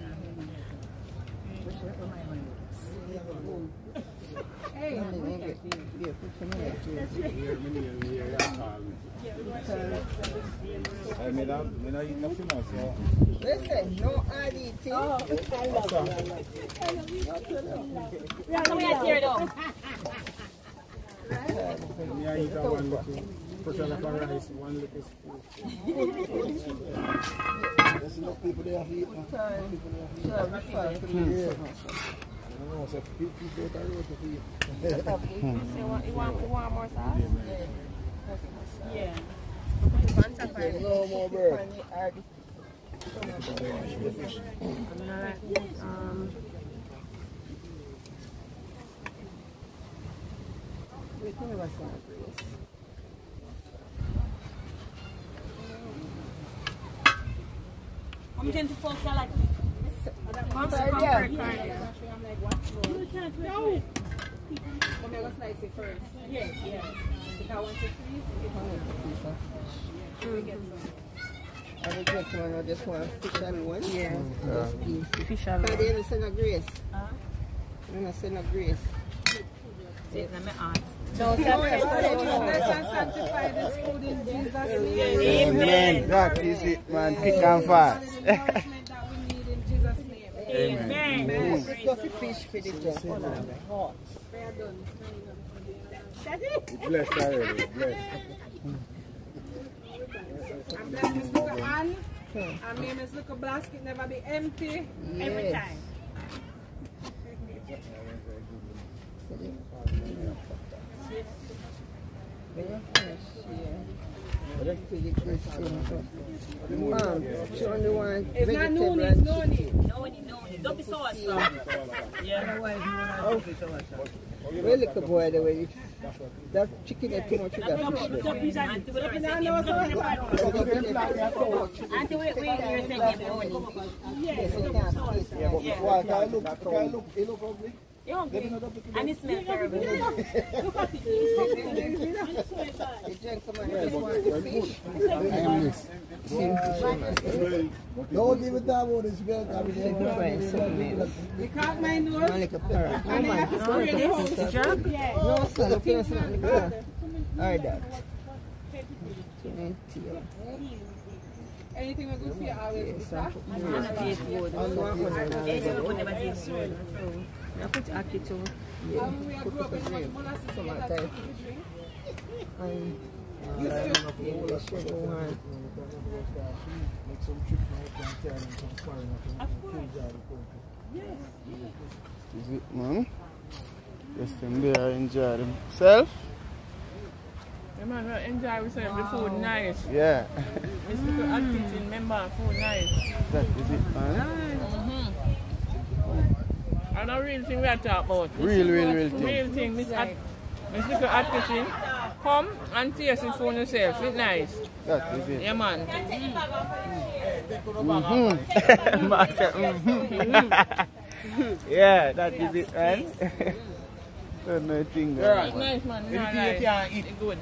some in there. I mean, I'm, I eat nothing else, so. Listen, no hard eating. Oh, Come here, tear it up. Me I one little portion of rice, one little spoon. There's enough people there to eat. I know, so people people out the road to eat. You want, you want, you want more sauce? Yeah. No more bird. Um, I'm going to you come for No. I'm going to slice it first. Yeah, yeah. Because once it freezes, it get I want to please. I will get one or just one fish one. Yeah. Just Fish and one. They send a grace. They don't send a grace. No, Jesus' name. Amen. That is it, man. Quick and fast. [laughs] The nourishment that we need in Jesus' name. Amen. Let's go for fish for the job. We are done. Blessed already, blessed. And bless this little hand. And may this little basket never be empty. Every Yes. time. Mom, she only want It's not vegetable noon, and it's no chicken. need. No, no, don't be so Yeah. Yeah. Otherwise, you won't have to Where little boy the way that chicken is too much sugar fish. there. Auntie, wait, wait, you're saying it morning. Yes, you can't taste it. Yeah, but why can I look, can I look, it look ugly? You're hungry. And it smells terrible. The gentleman just want the fish. Don't even talk about this milk. I mean, Take so maybe. You can't mind One those? like a parrot. And you have to spray the house. No, son, the first one in the car. Alright, that. Chicken tail. Anything we good for you always Yes, be I fat. put the rest. And one one and another. I put ackee too. Yeah, Um, we are put grew up the in much grape. molasses, so Some we of have that. to drink. And You still- yeah, the. Is it, man? Just them there enjoy themselves. You man will enjoy yourself, the food nice. Yeah. This little activity, remember, food nice. That is it, man. Mm-hmm. I know real thing we are talking about. Real, real, real thing. Real thing. This, at, this little activity, come and taste it for yourself. It's nice. That is it. Yeah, man. Mm-hmm. [laughs] mm-hmm. [laughs] yeah, that is it, man. [laughs] Don't know a thing. Yeah. It's nice, man. It's Anything you nice. can eat. It's good.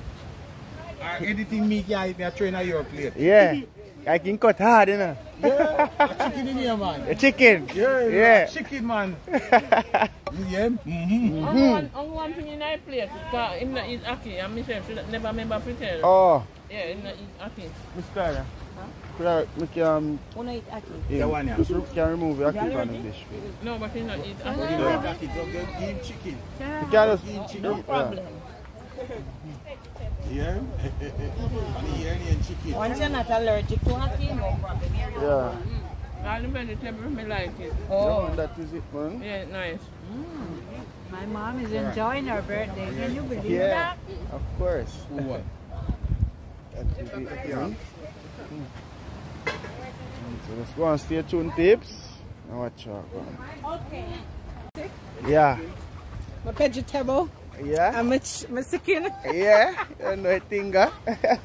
Or anything me can eat, me I train on your plate. Yeah. I can cut hard, you know. Yeah, [laughs] chicken in here, man. A chicken. Yeah, Yeah. chicken, man. [laughs] yeah. Only Mm-hmm. one, only one thing in my plate, because him not eat ackee, and myself should never remember to. Oh, Yeah, him not eat ackee. Mr. Could I make um, Wanna eat ackee? yeah, That one, yeah. just can remove the ackee from the dish. No, but he not eat But you ackee. know, if I could go get him chicken. You can just Eat chicken. No problem. Yeah. and ear and chicken. Once you're not allergic to ackee, no problem. Yeah. yeah. All the vegetables, me like it. Oh, that is it, man. Yeah, nice. My mom is enjoying her birthday. Can you believe Yeah, that? of course. What? That is it. Mm. So let's go and stay tuned, tips. Now watch out, man. Okay. Yeah. My vegetable Yeah. and my, ch- my chicken. Yeah. You know a thing, ah? Can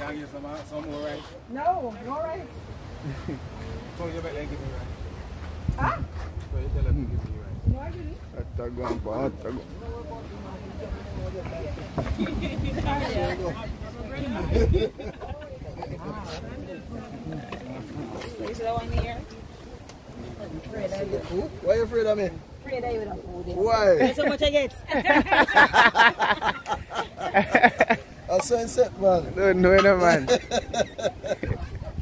I get some, some more rice? No, no rice. So you better give me rice. Huh? So you tell her to give me rice. No, I didn't. Atagon pa, atagon. Is that one here? Who? Why you afraid of me? Afraid I would have food. Why? That's how much I get. [laughs] That's so set, man. Don't know no man. [laughs]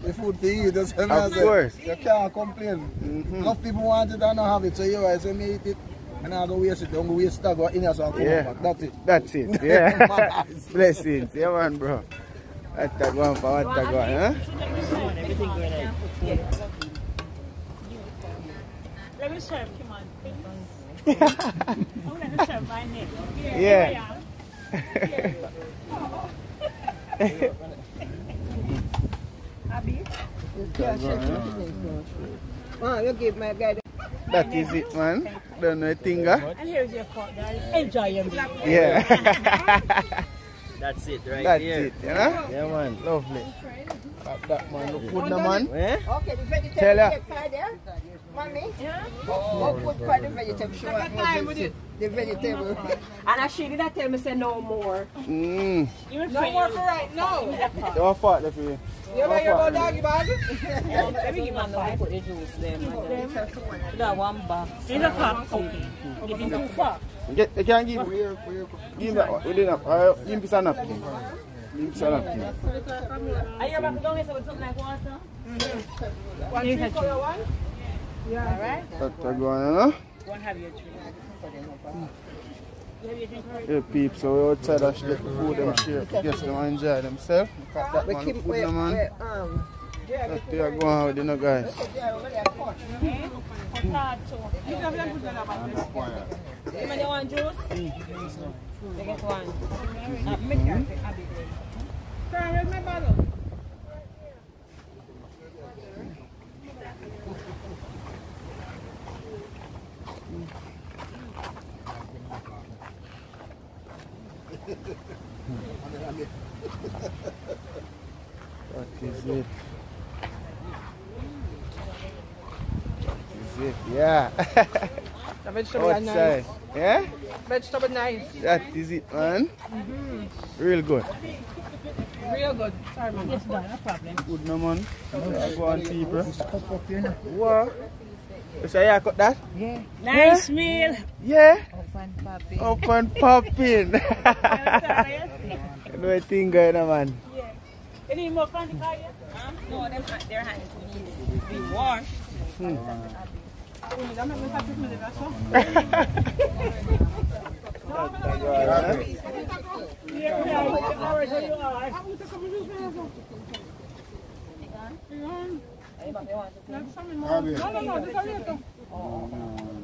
The food to eat, that's what Of course. You can't complain. Mm-hmm. Enough people want it and not have it, so you guys when me eat it, and I go waste it, don't go waste it, go in here so I come Yeah. back. That's it. That's it. [laughs] Yeah. Blessings. Yeah, man, bro. Atagon pa, atagon, huh? Everything going on. Let me serve him on. I want to serve my name. Yeah. Abby? You can't shut your chicken too much. Oh, you give my guy the That is it, man. Don't know a thing, ah? And here's your pot, darling. Enjoy your meal. Yeah. [laughs] That's it right That's there. it, you know? Yeah, man. Lovely. That, that man look good, man. Eh? Okay, the vegetable Tell her. Get fried there. Mommy? Yeah? What put for the vegetable? She want time with the, it. the vegetable. And I she did not tell me say no more. Mm. No more for right now. You want fat there for you? You ever hear about doggy bag? [laughs] Let me give my five. Put the juice there. That one box. In the cup. Okay. Give him too far. Get, you can give, give that one. Within. Uh, give me some napkin. Give me some napkin. Are you back down here so with something like water? One You drink had for your one? Yeah. Alright. That uh, a go on, you know? Go and have your drink. Yeah, peeps, so we outside and get the food them share. Guess them enjoy themselves. Look at that We man, keep look where, good, no, man. where, um, That they are going out, you know, guys. You have them put that back. Anybody want juice? Hmm. They get one. Make hmm? Abby. Sorry, my bottle? That is it. That is it, yeah. The vegetable are Outside. nice. Yeah? Vegetable nice. That is it, man. Mhm. Real good. Real good. Sorry, man. Yes, no problem. Good no man. Go on people. What? You say yeah, cut that? Yeah. Nice meal. Yeah? Up and popping. Up and popping. you know what thing going on, man? You need more from the car yet? No, them, their hands need to be washed. Hmm. This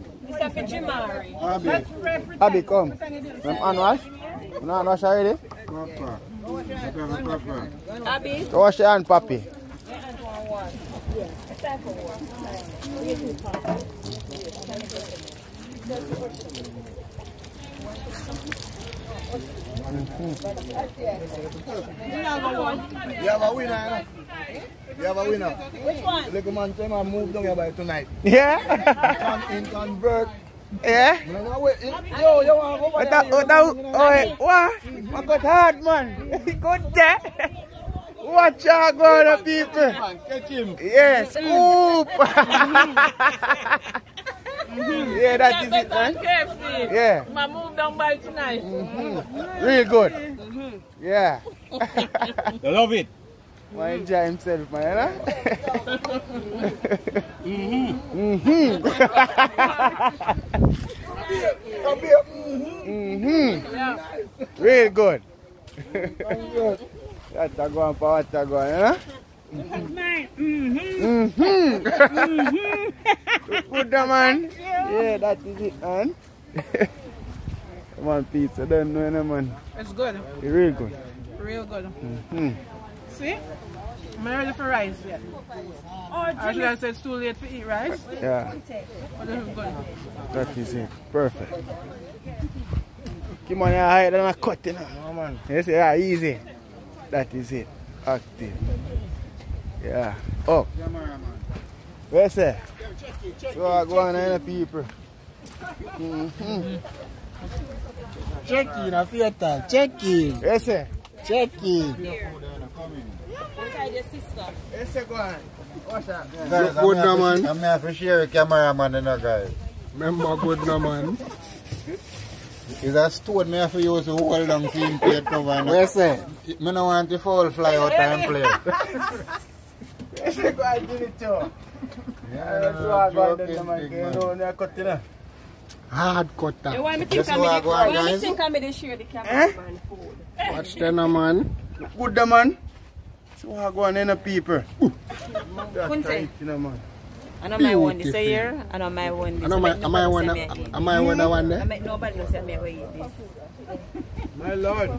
[laughs] is for Jimari. Abby, come. Them hand wash? You not wash already? Abby. Go wash your hand, papi. You have a winner, you know? You have a winner. Which one? Little man tell me move down here by tonight. Yeah? In, in convert. Yeah? No, no, wait. Yo, you want to go over What there? that, what that, oh, wait, what? I got hard, man. [laughs] Good there. Watch out, go on, people. Catch him. Yes, scoop. [laughs] yeah, that is it, man. KFC. Yeah. My move down by tonight. Real good. Mhm. Yeah. [laughs] You love it? Man, enjoy himself, man. [laughs] mm-hmm. Come here. mm-hmm. Real good. [laughs] That's a go on for what a go on, huh? Mm-hmm. Mm-hmm. Good, da, man. Yeah, that is it, man. Come on, pizza, don't know, no, man. It's good. It's real good. Real good. Mm-hmm. See? I'm ready for rice yet. Oh, should I say it's too late to eat rice? Yeah. But this is good. That is it. Perfect. Come on, yeah, hide and I cut it now. No. Yes, yeah, easy. That is it. Active. Yeah. Up. Where's that? So I go on and people. Mm-hmm. Check in, a theater. Check in. Yes, sir. Check in. Beside your sister. Yes, sir, go on. What's that? Look good now, man. I'm here to share with cameraman, you know, guys. Remember good now, man. Is a stone me have to use to hold down team plate cover. Where's that? Me no want the foul fly out and play. [laughs] Yes, sir, go and do it, too. That's why I go on joking there, man. big You man. know, when I cut it. Hard cut You want me to you think I'm going to share the cameraman food? Watch them man. Good, da, man. So I go on people. Kunte. you know, man. I know my one this year, I know my one this I know my, am I one, am I one, the one I there? nobody knows that me go this. My lord.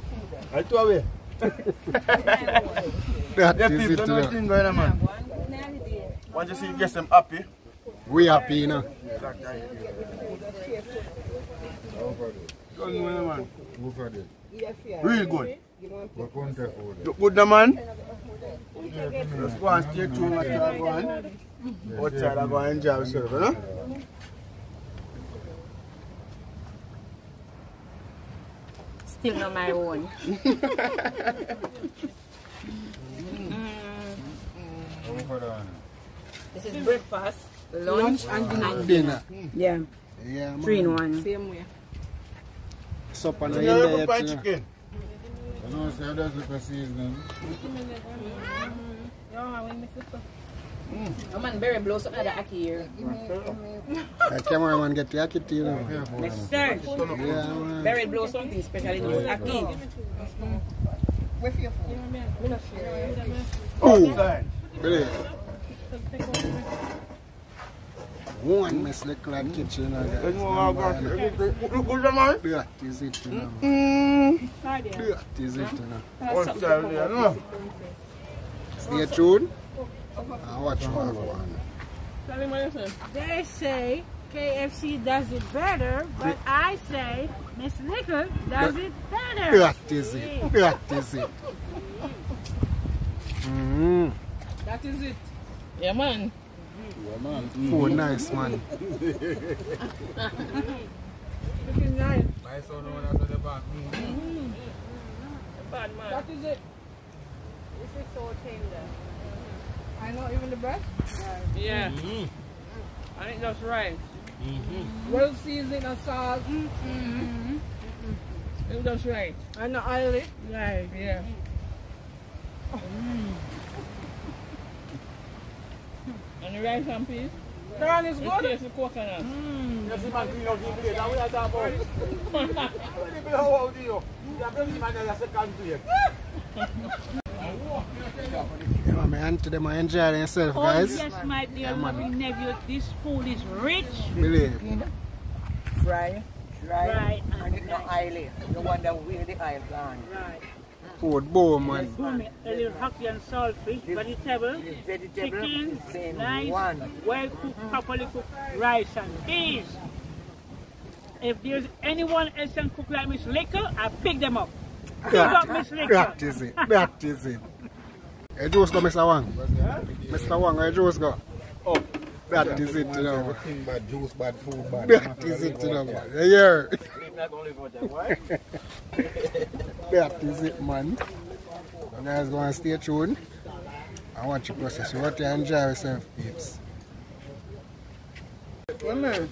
I throw away. [laughs] That Yeah, is people, it, no yeah. thing going on, man. Want you see, get them happy. Eh? We happy, you know. Good, man. Who for this? Real good. What? Look good, man. Just go and stay tuned what you are going. Outside, I go and enjoy yourself, you know? Still not my own. Who? This is breakfast, Lunch lunch, and dinner. Dinner. Yeah, Yeah, man. three in one. Same way. Supper no You in know, there you buy yet, you know. chicken. You know, say that's the seasoning. I'm on berry blow something like that here. The cameraman get the akit, you know. Next time, Yeah, man. berry blow something special in this ackee. Oh, really? One mess look like kitchen, you know. You guys. know, I got Look good, man. That is it, you know. Mm. That is it, you know. Outside there, no? Stay tuned and watch what I. Tell him what. They say KFC does it better, but I say Miss Liquor does it better. That is it. That is it. Mm. That is it. Yeah, man. Yeah, man. Food nice, man. Looking nice. My son know that's at the back. Bad man. That is it. This is so tender. Mm-hmm. I know even the bread. Yeah. And it just right. Mm-hmm. Well seasoned and salt. Mm-hmm. It just right. And the oily. Right, yeah. Mm. And the rice and peas? The one is It good. tastes the coconut. You see man clean out the plate. That's what I talk about. When they play how out here, you have to see man there a second plate. [laughs] Yeah, man, my auntie them are enjoying themselves, Oh guys. yes, my dear Yeah, man. loving nephew, this food is rich. Believe. Fry, dry, Right, and it's not oily. You wonder where the oil gone. Right. Food boom, man. Boom, a little ackee and saltfish, vegetable, vegetable, chicken, the same nice, one. well cooked, properly cooked rice and peas. If there's anyone else can cook like Miss Liquor, I pick them up. Pick up Miss Liquor. That is it. That is it. Hey, Juice go, Mr. Wang. Mr. Wang, where Juice go? Oh, that is it, you know. Everything bad, juice bad, food bad. That is it, you know. man. Yeah, yeah. not gonna live out? [laughs] That is it, man. You guys go and stay tuned. I want you to process. You want to enjoy yourself, peeps. Yeah, man.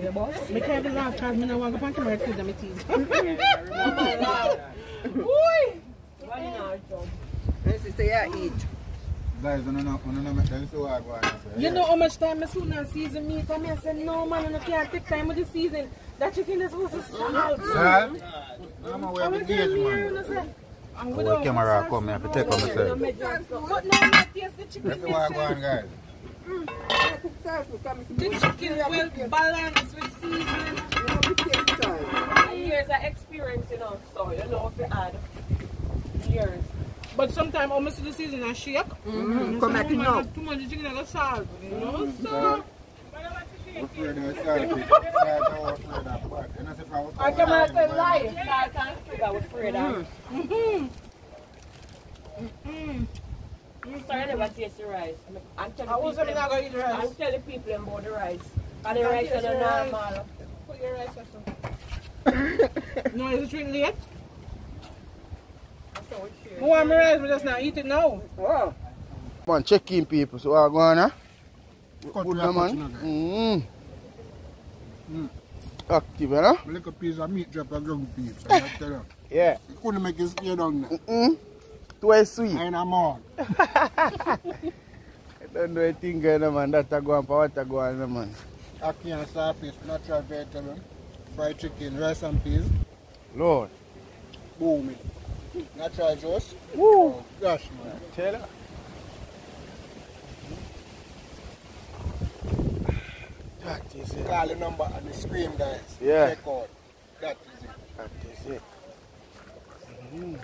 Yeah, boss. Me can't even laugh because me no want to go on camera to my teeth. [laughs] Boy! [laughs] This is the yeah, eat. Guys, when you know, when you know, make them so hard, boy. You know how much time I soon as season meat and me I said no man I can't take time with the season. That chicken is supposed to salt. Salt? I'm aware of the I gauge, went man. there, man. Oh, what camera come, I have to take on myself. But now I taste the chicken. Let me walk on, guys. Mm. The chicken well balanced with seasoning. Years of experience, you know, so you know if you add years. But sometimes I must do the season and shake. Mhm, So come back too now. much- Too much chicken and salt. You know, so. I'm afraid of salt. Salt, I'm afraid of bad. You know, if I was I come out and lie. Salt and sugar, I was afraid of. Mm-hmm. Sorry, I never taste the rice. I'm telling I was people- not going to eat rice. I'm telling people about the rice. And the rice is taste the rice. normal. Put your rice also. [laughs] no, is it drink late? I want my rice, but just not eat it now. Oh. Come on, check in people. So what going on? Cut Good me a man. cut, you. Mm. Mm. Active, you know? A little piece of meat drop a ground peeps. [laughs] I tell you. Yeah. You couldn't make it stay down there. Mm. Twice sweet. I ain't a man. [laughs] [laughs] I don't know anything going on, man. That I go on for what I go on, man. Ackee and saltfish, natural vegetable, fried chicken, rice and peas. Lord. Boom it. Natural juice. Woo. Oh, gosh, man. Tell her. That is it. Call the number on the screen, guys. Yeah. Check out. That is it. That is it. Mm.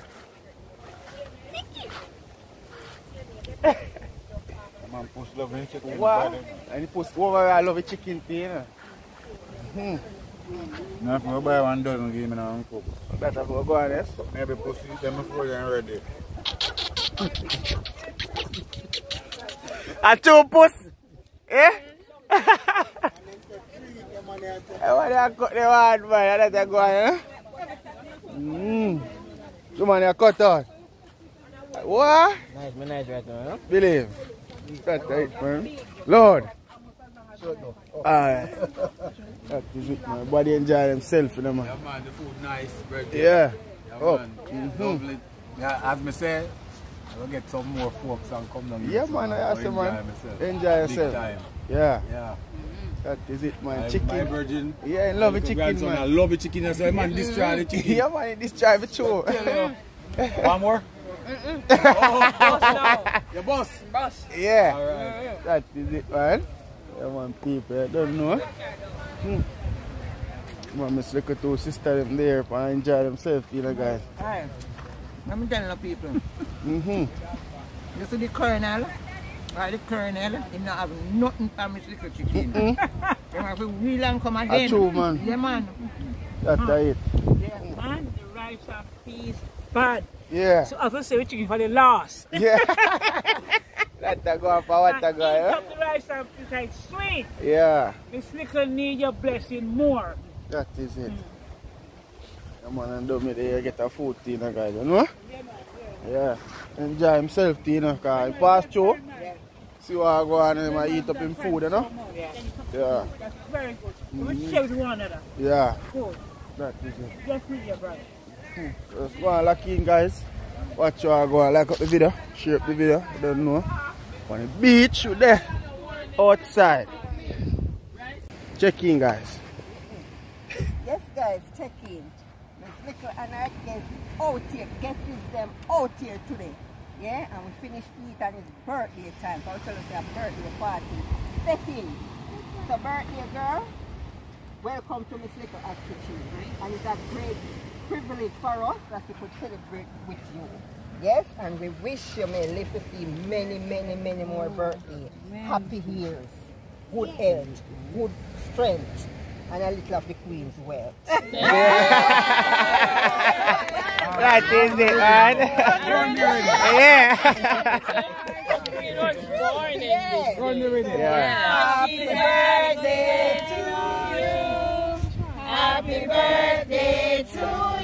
[laughs] Man, push love and chicken. Wow. And you post over I love a chicken thing, you know. Mm. Now, if I buy one dozen, give me now and cook. Better go go on, yes? Maybe push it them before you're ready. A two puss. Eh? I want to cut the one, man. That's go on, eh? Mm. The man you cut out. What? Nice, me nice right now, huh? Believe. That's right, man. Lord. Alright. That is it, man. Body enjoy themselves, you know, man. Yeah, man, the food nice, bread. Yeah. Yeah, Oh. man. Mhm. Lovely. Yeah, as me say, I will get some more folks and come down. Yeah, here, man, so I ask you, man. myself. Enjoy Big yourself. time. Yeah. Yeah. That is it, man. My- chicken. My virgin. Yeah, I love the chicken, grandson, man. I love the chicken. I say, man, destroy the chicken. [laughs] yeah, man, this drive it too. One more? oh, Your boss. Boss. Yeah. All right. That is it, man. Yeah, man, people, I don't know. Hmm. Man, Miss look at two sister them there and enjoy themselves, you know, guys. Hi. Let me tell you people. Mm-hmm. You see the colonel? Right, the colonel, he not have nothing for Miss Little Chicken. Them have to wheel and come again. true man. Yeah, man. That's it. Yeah, man, the rice and peas bad. Yeah. So I will say we're chicken for the last. Yeah. [laughs] That a go for what a go, yeah? up the rice and peas like sweet. Yeah. This little need your blessing more. That is it. Yeah, man, and do me there get a food thing, uh, guys, you know? Yeah. Enjoy himself, thing, you know, because he pass through. See what I go on and him eat up him food, you know? Yeah. That's very good. We Mhm. share with one another. Yeah. Good. That is it. Just with your brother. Just go and lock in, guys. Watch you go and like up the video, share up the video, you don't know. On the beach, there, outside. Check in, guys. Yes, guys, check in. Miss Little and I guests out here. Guests is them out here today. Yeah, and we finished eat and it's birthday time. So we celebrate a birthday party. Setting. So birthday girl, welcome to Miss Little Hot Kitchen. And it's a great privilege for us that we could celebrate with you. Yes, and we wish you may live to see many, many, many more birthdays. Happy years, good health, good strength, and a little of the Queen's wealth. [laughs] That is it, man. yeah. Happy birthday to you. Happy birthday to you.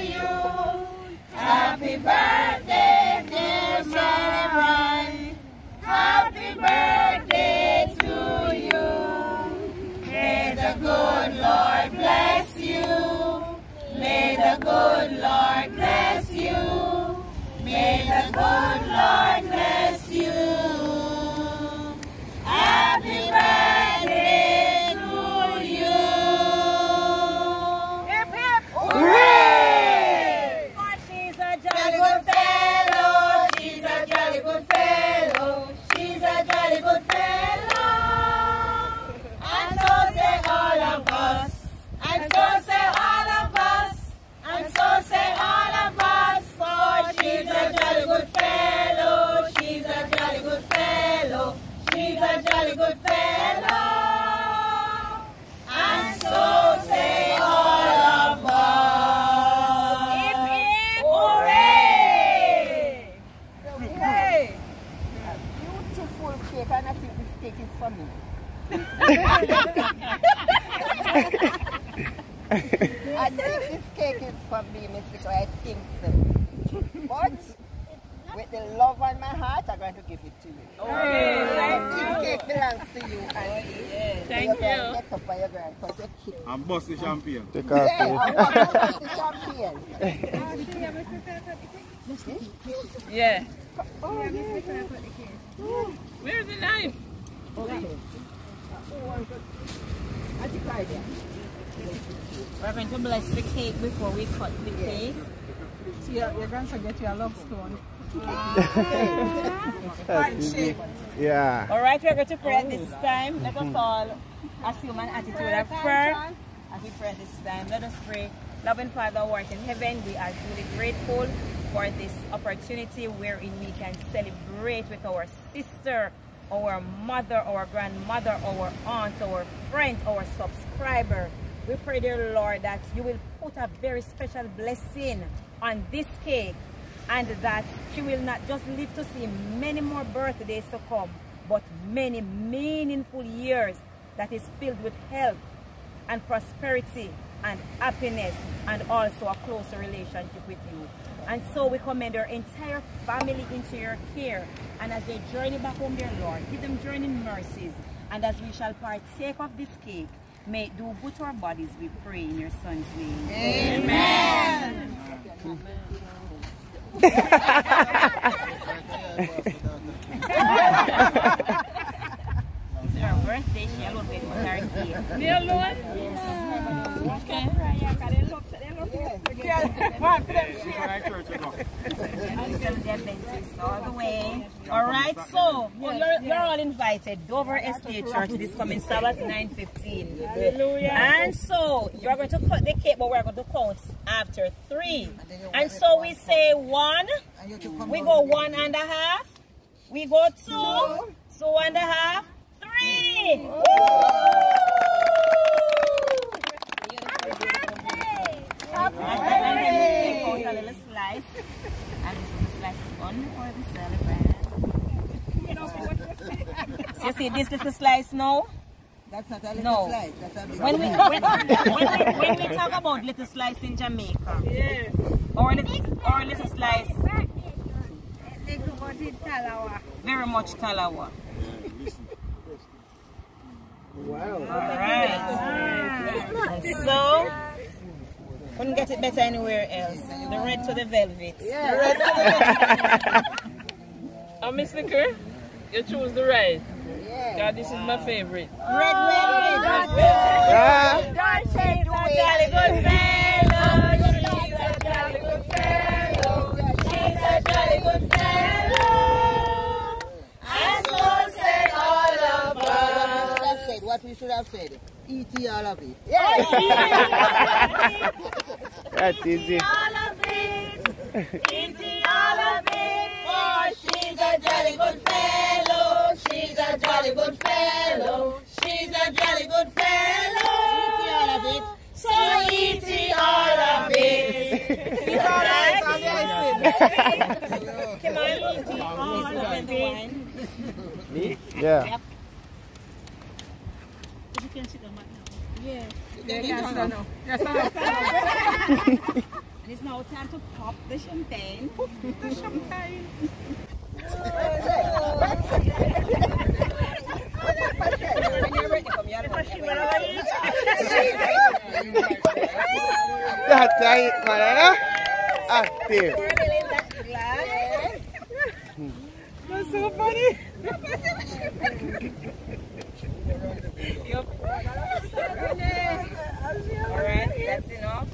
Happy birthday, dear Sharon. Happy birthday to you. May the good Lord bless you. May the good Lord bless you. May the good Lord bless you. Happy birthday I think this cake is for me, Miss Little. I think so. But with the love on my heart, I'm going to give it to you. Okay. This cake belongs to you, Auntie. Thank so you're you. get up by your grand because you're cute. And bust the champagne. Take Yeah, off I'm it. going to the champagne. Yeah. Oh, yeah. Where's the knife? Okay. Going to bless the cake before we cut the cake. So your, your grandson get you a love stone. Yeah. All right, we're going to pray this time. Let us all assume an attitude of prayer as we pray this time. Let us pray. Loving Father, who art in heaven, we are truly grateful for this opportunity wherein we can celebrate with our sister, our mother, our grandmother, our aunt, our friend, our subscriber. We pray, dear Lord, that you will put a very special blessing on this cake and that she will not just live to see many more birthdays to come, but many meaningful years that is filled with health and prosperity and happiness and also a closer relationship with you. And so we commend our entire family into your care. And as they journey back home, dear Lord, give them journeying mercies. And as we shall partake of this cake, may it do good to our bodies, we pray in your son's name. Amen. [laughs] It's her birthday, she alone wait for her cake. Me alone? Okay. All the way. All right, so oh, you're, you're all invited. Dover Estate Church this coming Sabbath 9:15. Hallelujah. And so you're going to cut the cake, but we're going to count after three. And so we say one. We go one and a half. We go two. two and a half, three. Woo! And then we take out a little slice. And this is the slice is only for the celebrant. So you see this little slice now? That's not a little No. slice. That's a big When we, when, when, we, when we talk about little slice in Jamaica, our little, our little slice, very much talawa. Wow. Alright. And so, couldn't get it better anywhere else. The red to the velvet. The red Oh, [laughs] Miss Liquor, you choose the red. Yeah. God, this is my favorite. Red velvet. Red velvet. She's a jolly good fellow. She's a jolly good fellow. She's a jolly good fellow. And so said all of us. What we should have said, eat all [laughs] of it. That is it. All of it. Eating all of oh, it. For she's a jolly good fellow. She's a jolly good fellow. She's a jolly good fellow. Eating [laughs] all of it. So eating all of it. Eat all of it. Come on, eating all of it. Yeah. You can sit down right now. Yeah. They can can sit sit down. Yes. And it's now time to pop the champagne. Pop the champagne. That's it, man. Huh? Active. That's so funny. Alright, that's enough.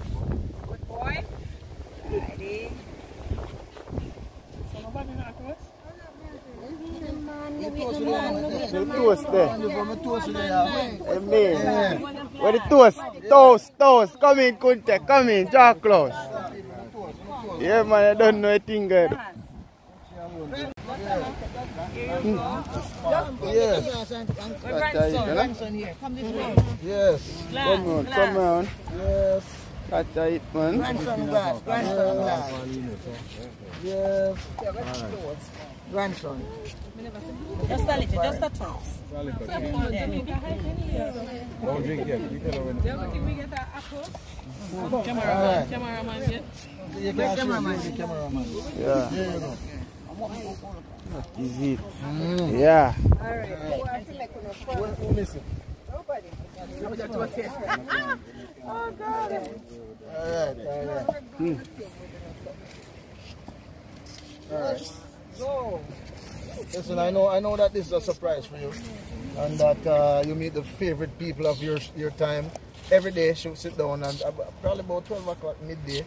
Good boy. Ready. Toast. Amen. Where the toast? Toast, toast. Come in, Kunte. Come in. Jaw close. Yeah, man. I don't know a thing Yes. It, Grandson here, come this way. Yes. Come on, come on. Yes. That's it, man. Grandson glass, grandson glass. Yes. Grandson. Just a little, just a toast. Don't drink yet. You tell her when. Cameraman, cameraman, yeah. You Yeah. Go. Is it. Yeah. Who miss it? Oh, God. Alright, alright. Hmm. Alright. So, listen, I know, I know that this is a surprise for you, and that uh, you meet the favorite people of your your time. Every day she'll sit down and uh, probably about 12 o'clock midday,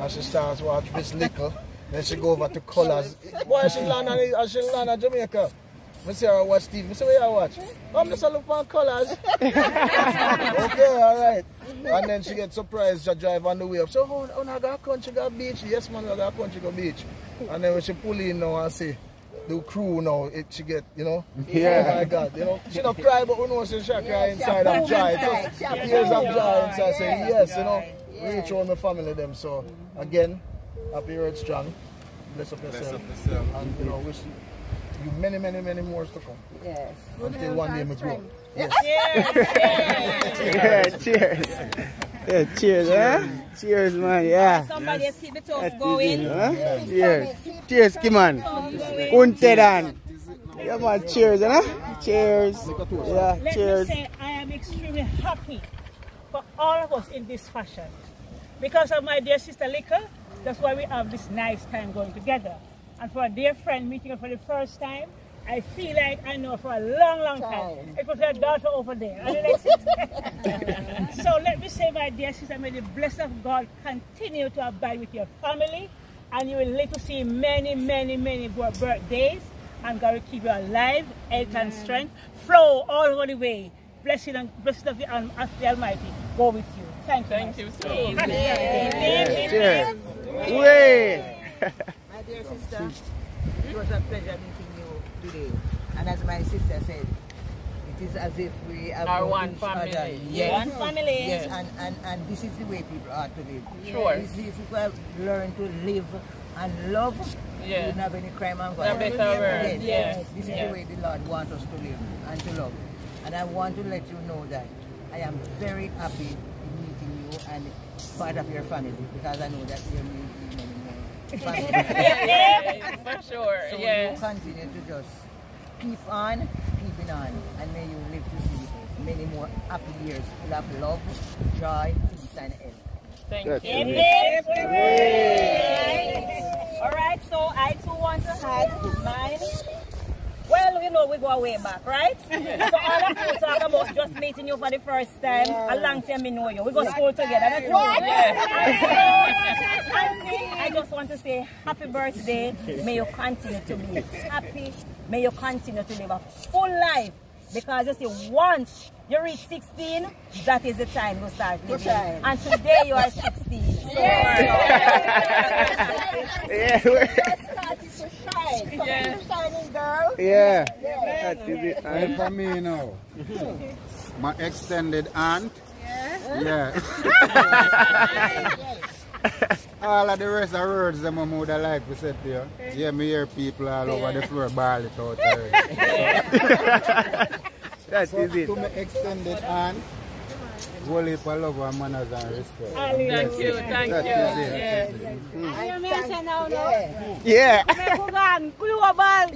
and she starts watch Miss Lickle. Then she go over to Colors. [laughs] Boy, she land on, she land on Jamaica. I see her watch TV. I say, where you watch? Oh, I'm just a look on Colors. [laughs] okay, all right. And then she get surprised, she drive on the way up. So, oh, oh no, I got country, got beach. Yes, man, I got country, got beach. And then when she pull in now and see the crew now, it, she get, you know, Yeah. oh my God, you know. She don't cry, but we know she should cry inside of joy. Just tears of joy inside. Say, yes, you know, reach on the family them. So, again, happy Earth Strong. Bless up yourself. Bless up yourself. And, you know, wish you many, many, many more to come. Yes. Until one day we grow. Yes. Yeah, cheers. Yeah, cheers, huh? Cheers, man. Yeah. Somebody else keep the toast going. it, huh? Cheers. Cheers, Kiman. Kunte dan. Yeah, man. Cheers, huh? Cheers. Yeah, Let cheers. me say I am extremely happy for all of us in this fashion. Because of my dear sister Liquor, that's why we have this nice time going together. And for a dear friend meeting her for the first time, I feel like I know for a long, long time. It was her daughter over there. And the next [laughs] so let me say, my dear sister, may the blessing of God continue to abide with your family. And you will live to see many, many, many more birthdays. And God will keep you alive, health and strength. Flow all over the way. Blessing and blessing of the, Al- of the Almighty go with you. Thank you. Thank you so Happy much. birthday. Cheers. Way. My dear sister, it was a pleasure meeting you today. And as my sister said, it is as if we Are known one family. other. Yes. One family. Yes, and, and, and this is the way people ought to live. Sure. This is if we learn to live and love, Yeah. we don't have any crime and No violence. better word, Yes. yes. This is Yeah. the way the Lord wants us to live and to love. And I want to let you know that I am very happy in meeting you and part of your family because I know that you'll meet many more family. Yeah, for sure, So yes. you continue to just keep on, keeping on, and may you live to see many more happy years full of love, joy, peace, and health. Thank Hip, you. hip, hooray. All right, so I too want to add mine. Well, you know, we go way back, right? [laughs] so all of you talk about just meeting you for the first time. A long time we know you. We go to school together. That's What? Yeah. [laughs] And see, I just want to say happy birthday. May you continue to be happy. May you continue to live a full life. Because you see, once you reach 16, that is the time you start living. And today you are 16. [laughs] So, Yeah. Shining girl. Yeah. Yeah. That is it. My extended aunt. Yeah. all of the rest of words I would have like to say to. Yeah, me hear people all over the floor ball it out. That so is it. To my extended aunt, whole heap of love and manners and respect. Thank you, thank That you. is it. Yes. Are you mention now, no? Yeah. Kugan, global.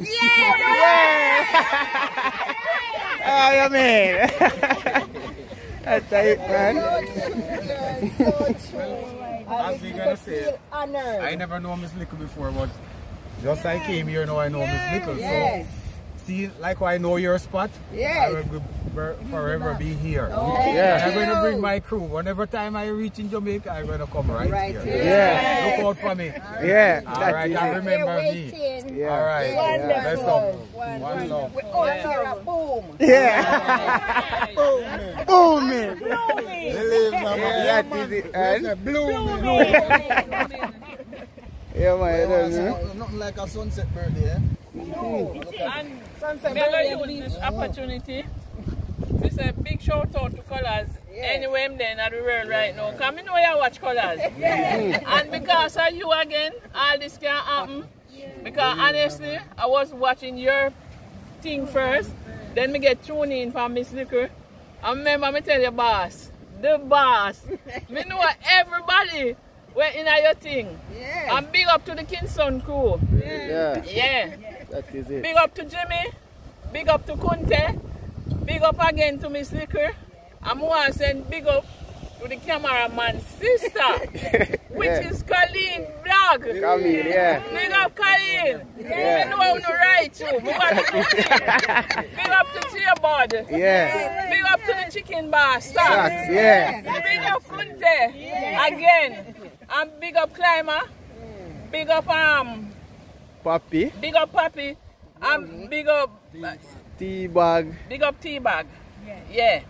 Oh, yeah, [laughs] [laughs] [laughs] man. That's it, man. As we gonna say, I never know Miss Little before, but just I came here now I know Miss Little. Yes. So see, like I know your spot, Yes. I will be, ber- forever be here. Okay. Yeah. I'm going to bring my crew. Whenever time I reach in Jamaica, I'm going to come right, Right here. here. Yeah. Look out for me. Yeah, All that right, is and it. remember me. waiting. Yeah. All right. Wonderful. Let's up. One love. We all hear a boom. Yeah. Boom, man. Believe me, man. Yeah, that is it. Yes, And, Bloom. yeah, man. you don't know. Nothing, nothing like a sunset birthday, eh? And may I use this opportunity to say big shout out to Colors. Anyway, I'm there in the world right now. Come in where you watch Colors. [laughs] and because of you again, all this can happen. Because honestly, I was watching your thing first. Then me get tuned in from Miss Liquor. And remember me tell you boss, the boss. [laughs] me know everybody went in your thing. Yeah. And big up to the Kingston crew. Yeah, Yeah. That is it. Big up to Jimmy. Big up to Kunte. Big up again to Miss Liquor. I'm want to send big up to the cameraman's sister, [laughs] which Yeah. is Colleen Vlog. Here, yeah. Big up Colleen. Yeah. Me know how to write you. Me want to Big up to Cheerbud. Yeah. Big up to the chicken bar. Stop. Socks, yeah. Big up Kunte. Again. And big up Climber. Big up um. Puppy, Big up Papi. And big up tea bag. Big up T-Bag. Yeah.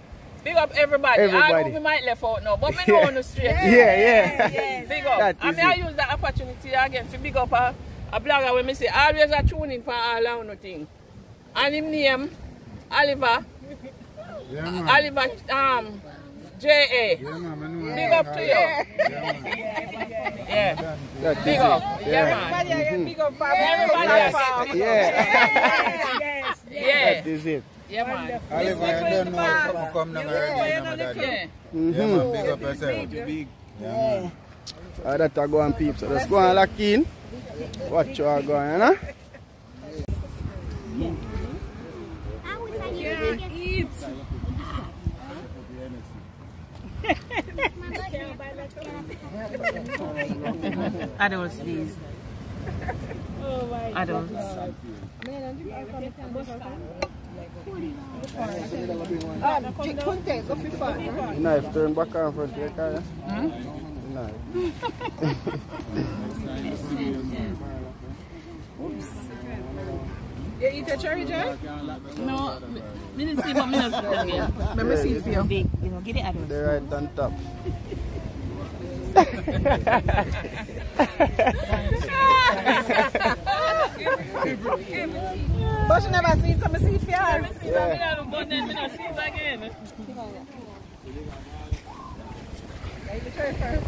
Big up everybody. everybody. I Everybody. know we might left out now, but me know on the street. Yeah, yeah. [laughs] Big up. That I is mean, I use that opportunity again to big up a, a blogger when me say always a tune in for all our thing. And him name Oliver. Yeah, man. Oliver um J.A. Yeah, man, Big up to you. Yeah. Big up. it. Yeah, Yeah. man. Big up, Bob. Everybody Yes. have Yeah. Yeah. That is it. Yeah, man. Oliver, I don't know if something come down already. you know, that day. Yeah, man, big up yourself. Big. Yeah, man. Ah, that a go on peeps. So just go and lock in. Watch you are going, you know? [laughs] Adults, please. Oh my Adults. Um, Jick Kunte, go for fun. Knife turn back and front. You can, Hmm? Knife. [laughs] You eat a cherry jam? No, me didn't see but me not see it again. Let me see it for you. Big, you know, get it adults. They're right on top. [laughs] But she never seen some see fear. Never seen yeah. them, but then we not see it again. Right, the tray first.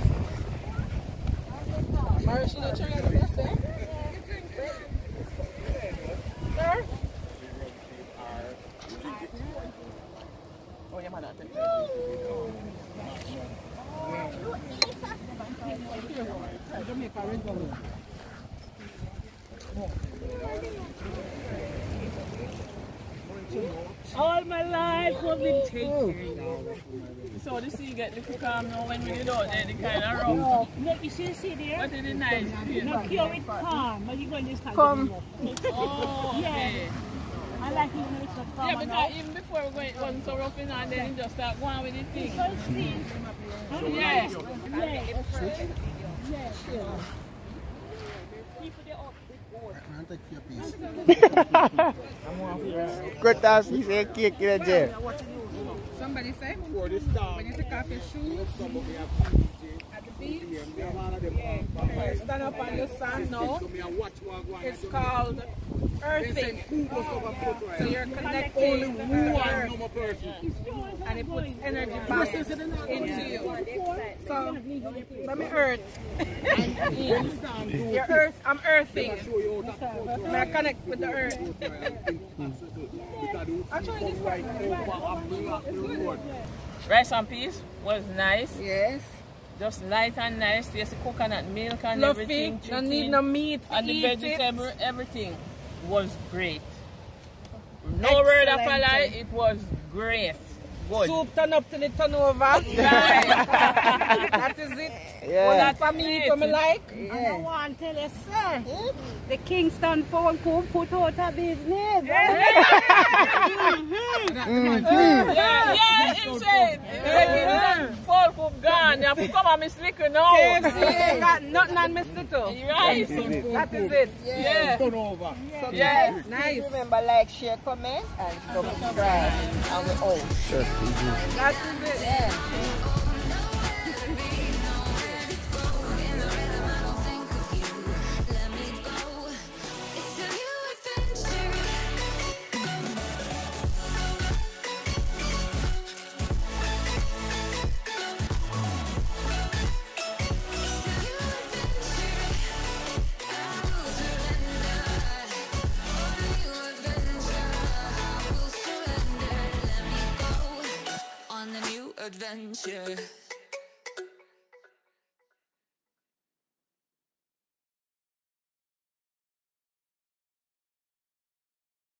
Maraschino cherry is the best, eh? Sir? Oh, yeah, man. Jamaica Red All my life we've been taking. So the sea get the calm now when we did out there, the kind of rough. No, look, you see, see there? But it is nice. No, cure it calm, but you go in this time. Come. Oh, [laughs] okay. Yeah. I like it when it's so calm. Yeah, because even before we went, it wasn't so rough in and then it just start going with the thing. So see. Yeah. Yeah. Yeah. Yeah. Cut off piece of cake in there. Somebody say, when you take off your shoes at the beach, okay, stand up on the sand now. It's called earthing. So you're connecting to the earth. And it puts energy back into you. So, let me earth. [laughs] You're earth, I'm earthing. I connect with the earth. Actually, this one. Rice and peas was nice. Yes. Just light and nice. There's coconut milk and Fluffy, everything. don't need chicken, no meat And the eat it. everything was great. No word of a Excellent. lie, it was great. Good. Soup turn up to the turnover. [laughs] that is it. Yeah. Well, that for me, for me like. And I want to tell you, sir, the Kingston phone could put out a business. Yeah, [laughs] mm-hmm. Mm-hmm. yeah, he said. Yeah. Folk who gone. You have to come and Miss Liquor now. KFC [laughs] got nothing on Miss Little. Right. That is it. Yeah. Turnover. So Yeah. Nice. Remember, like, share, comment, and subscribe. And we out. That is it. Yeah. Adventure.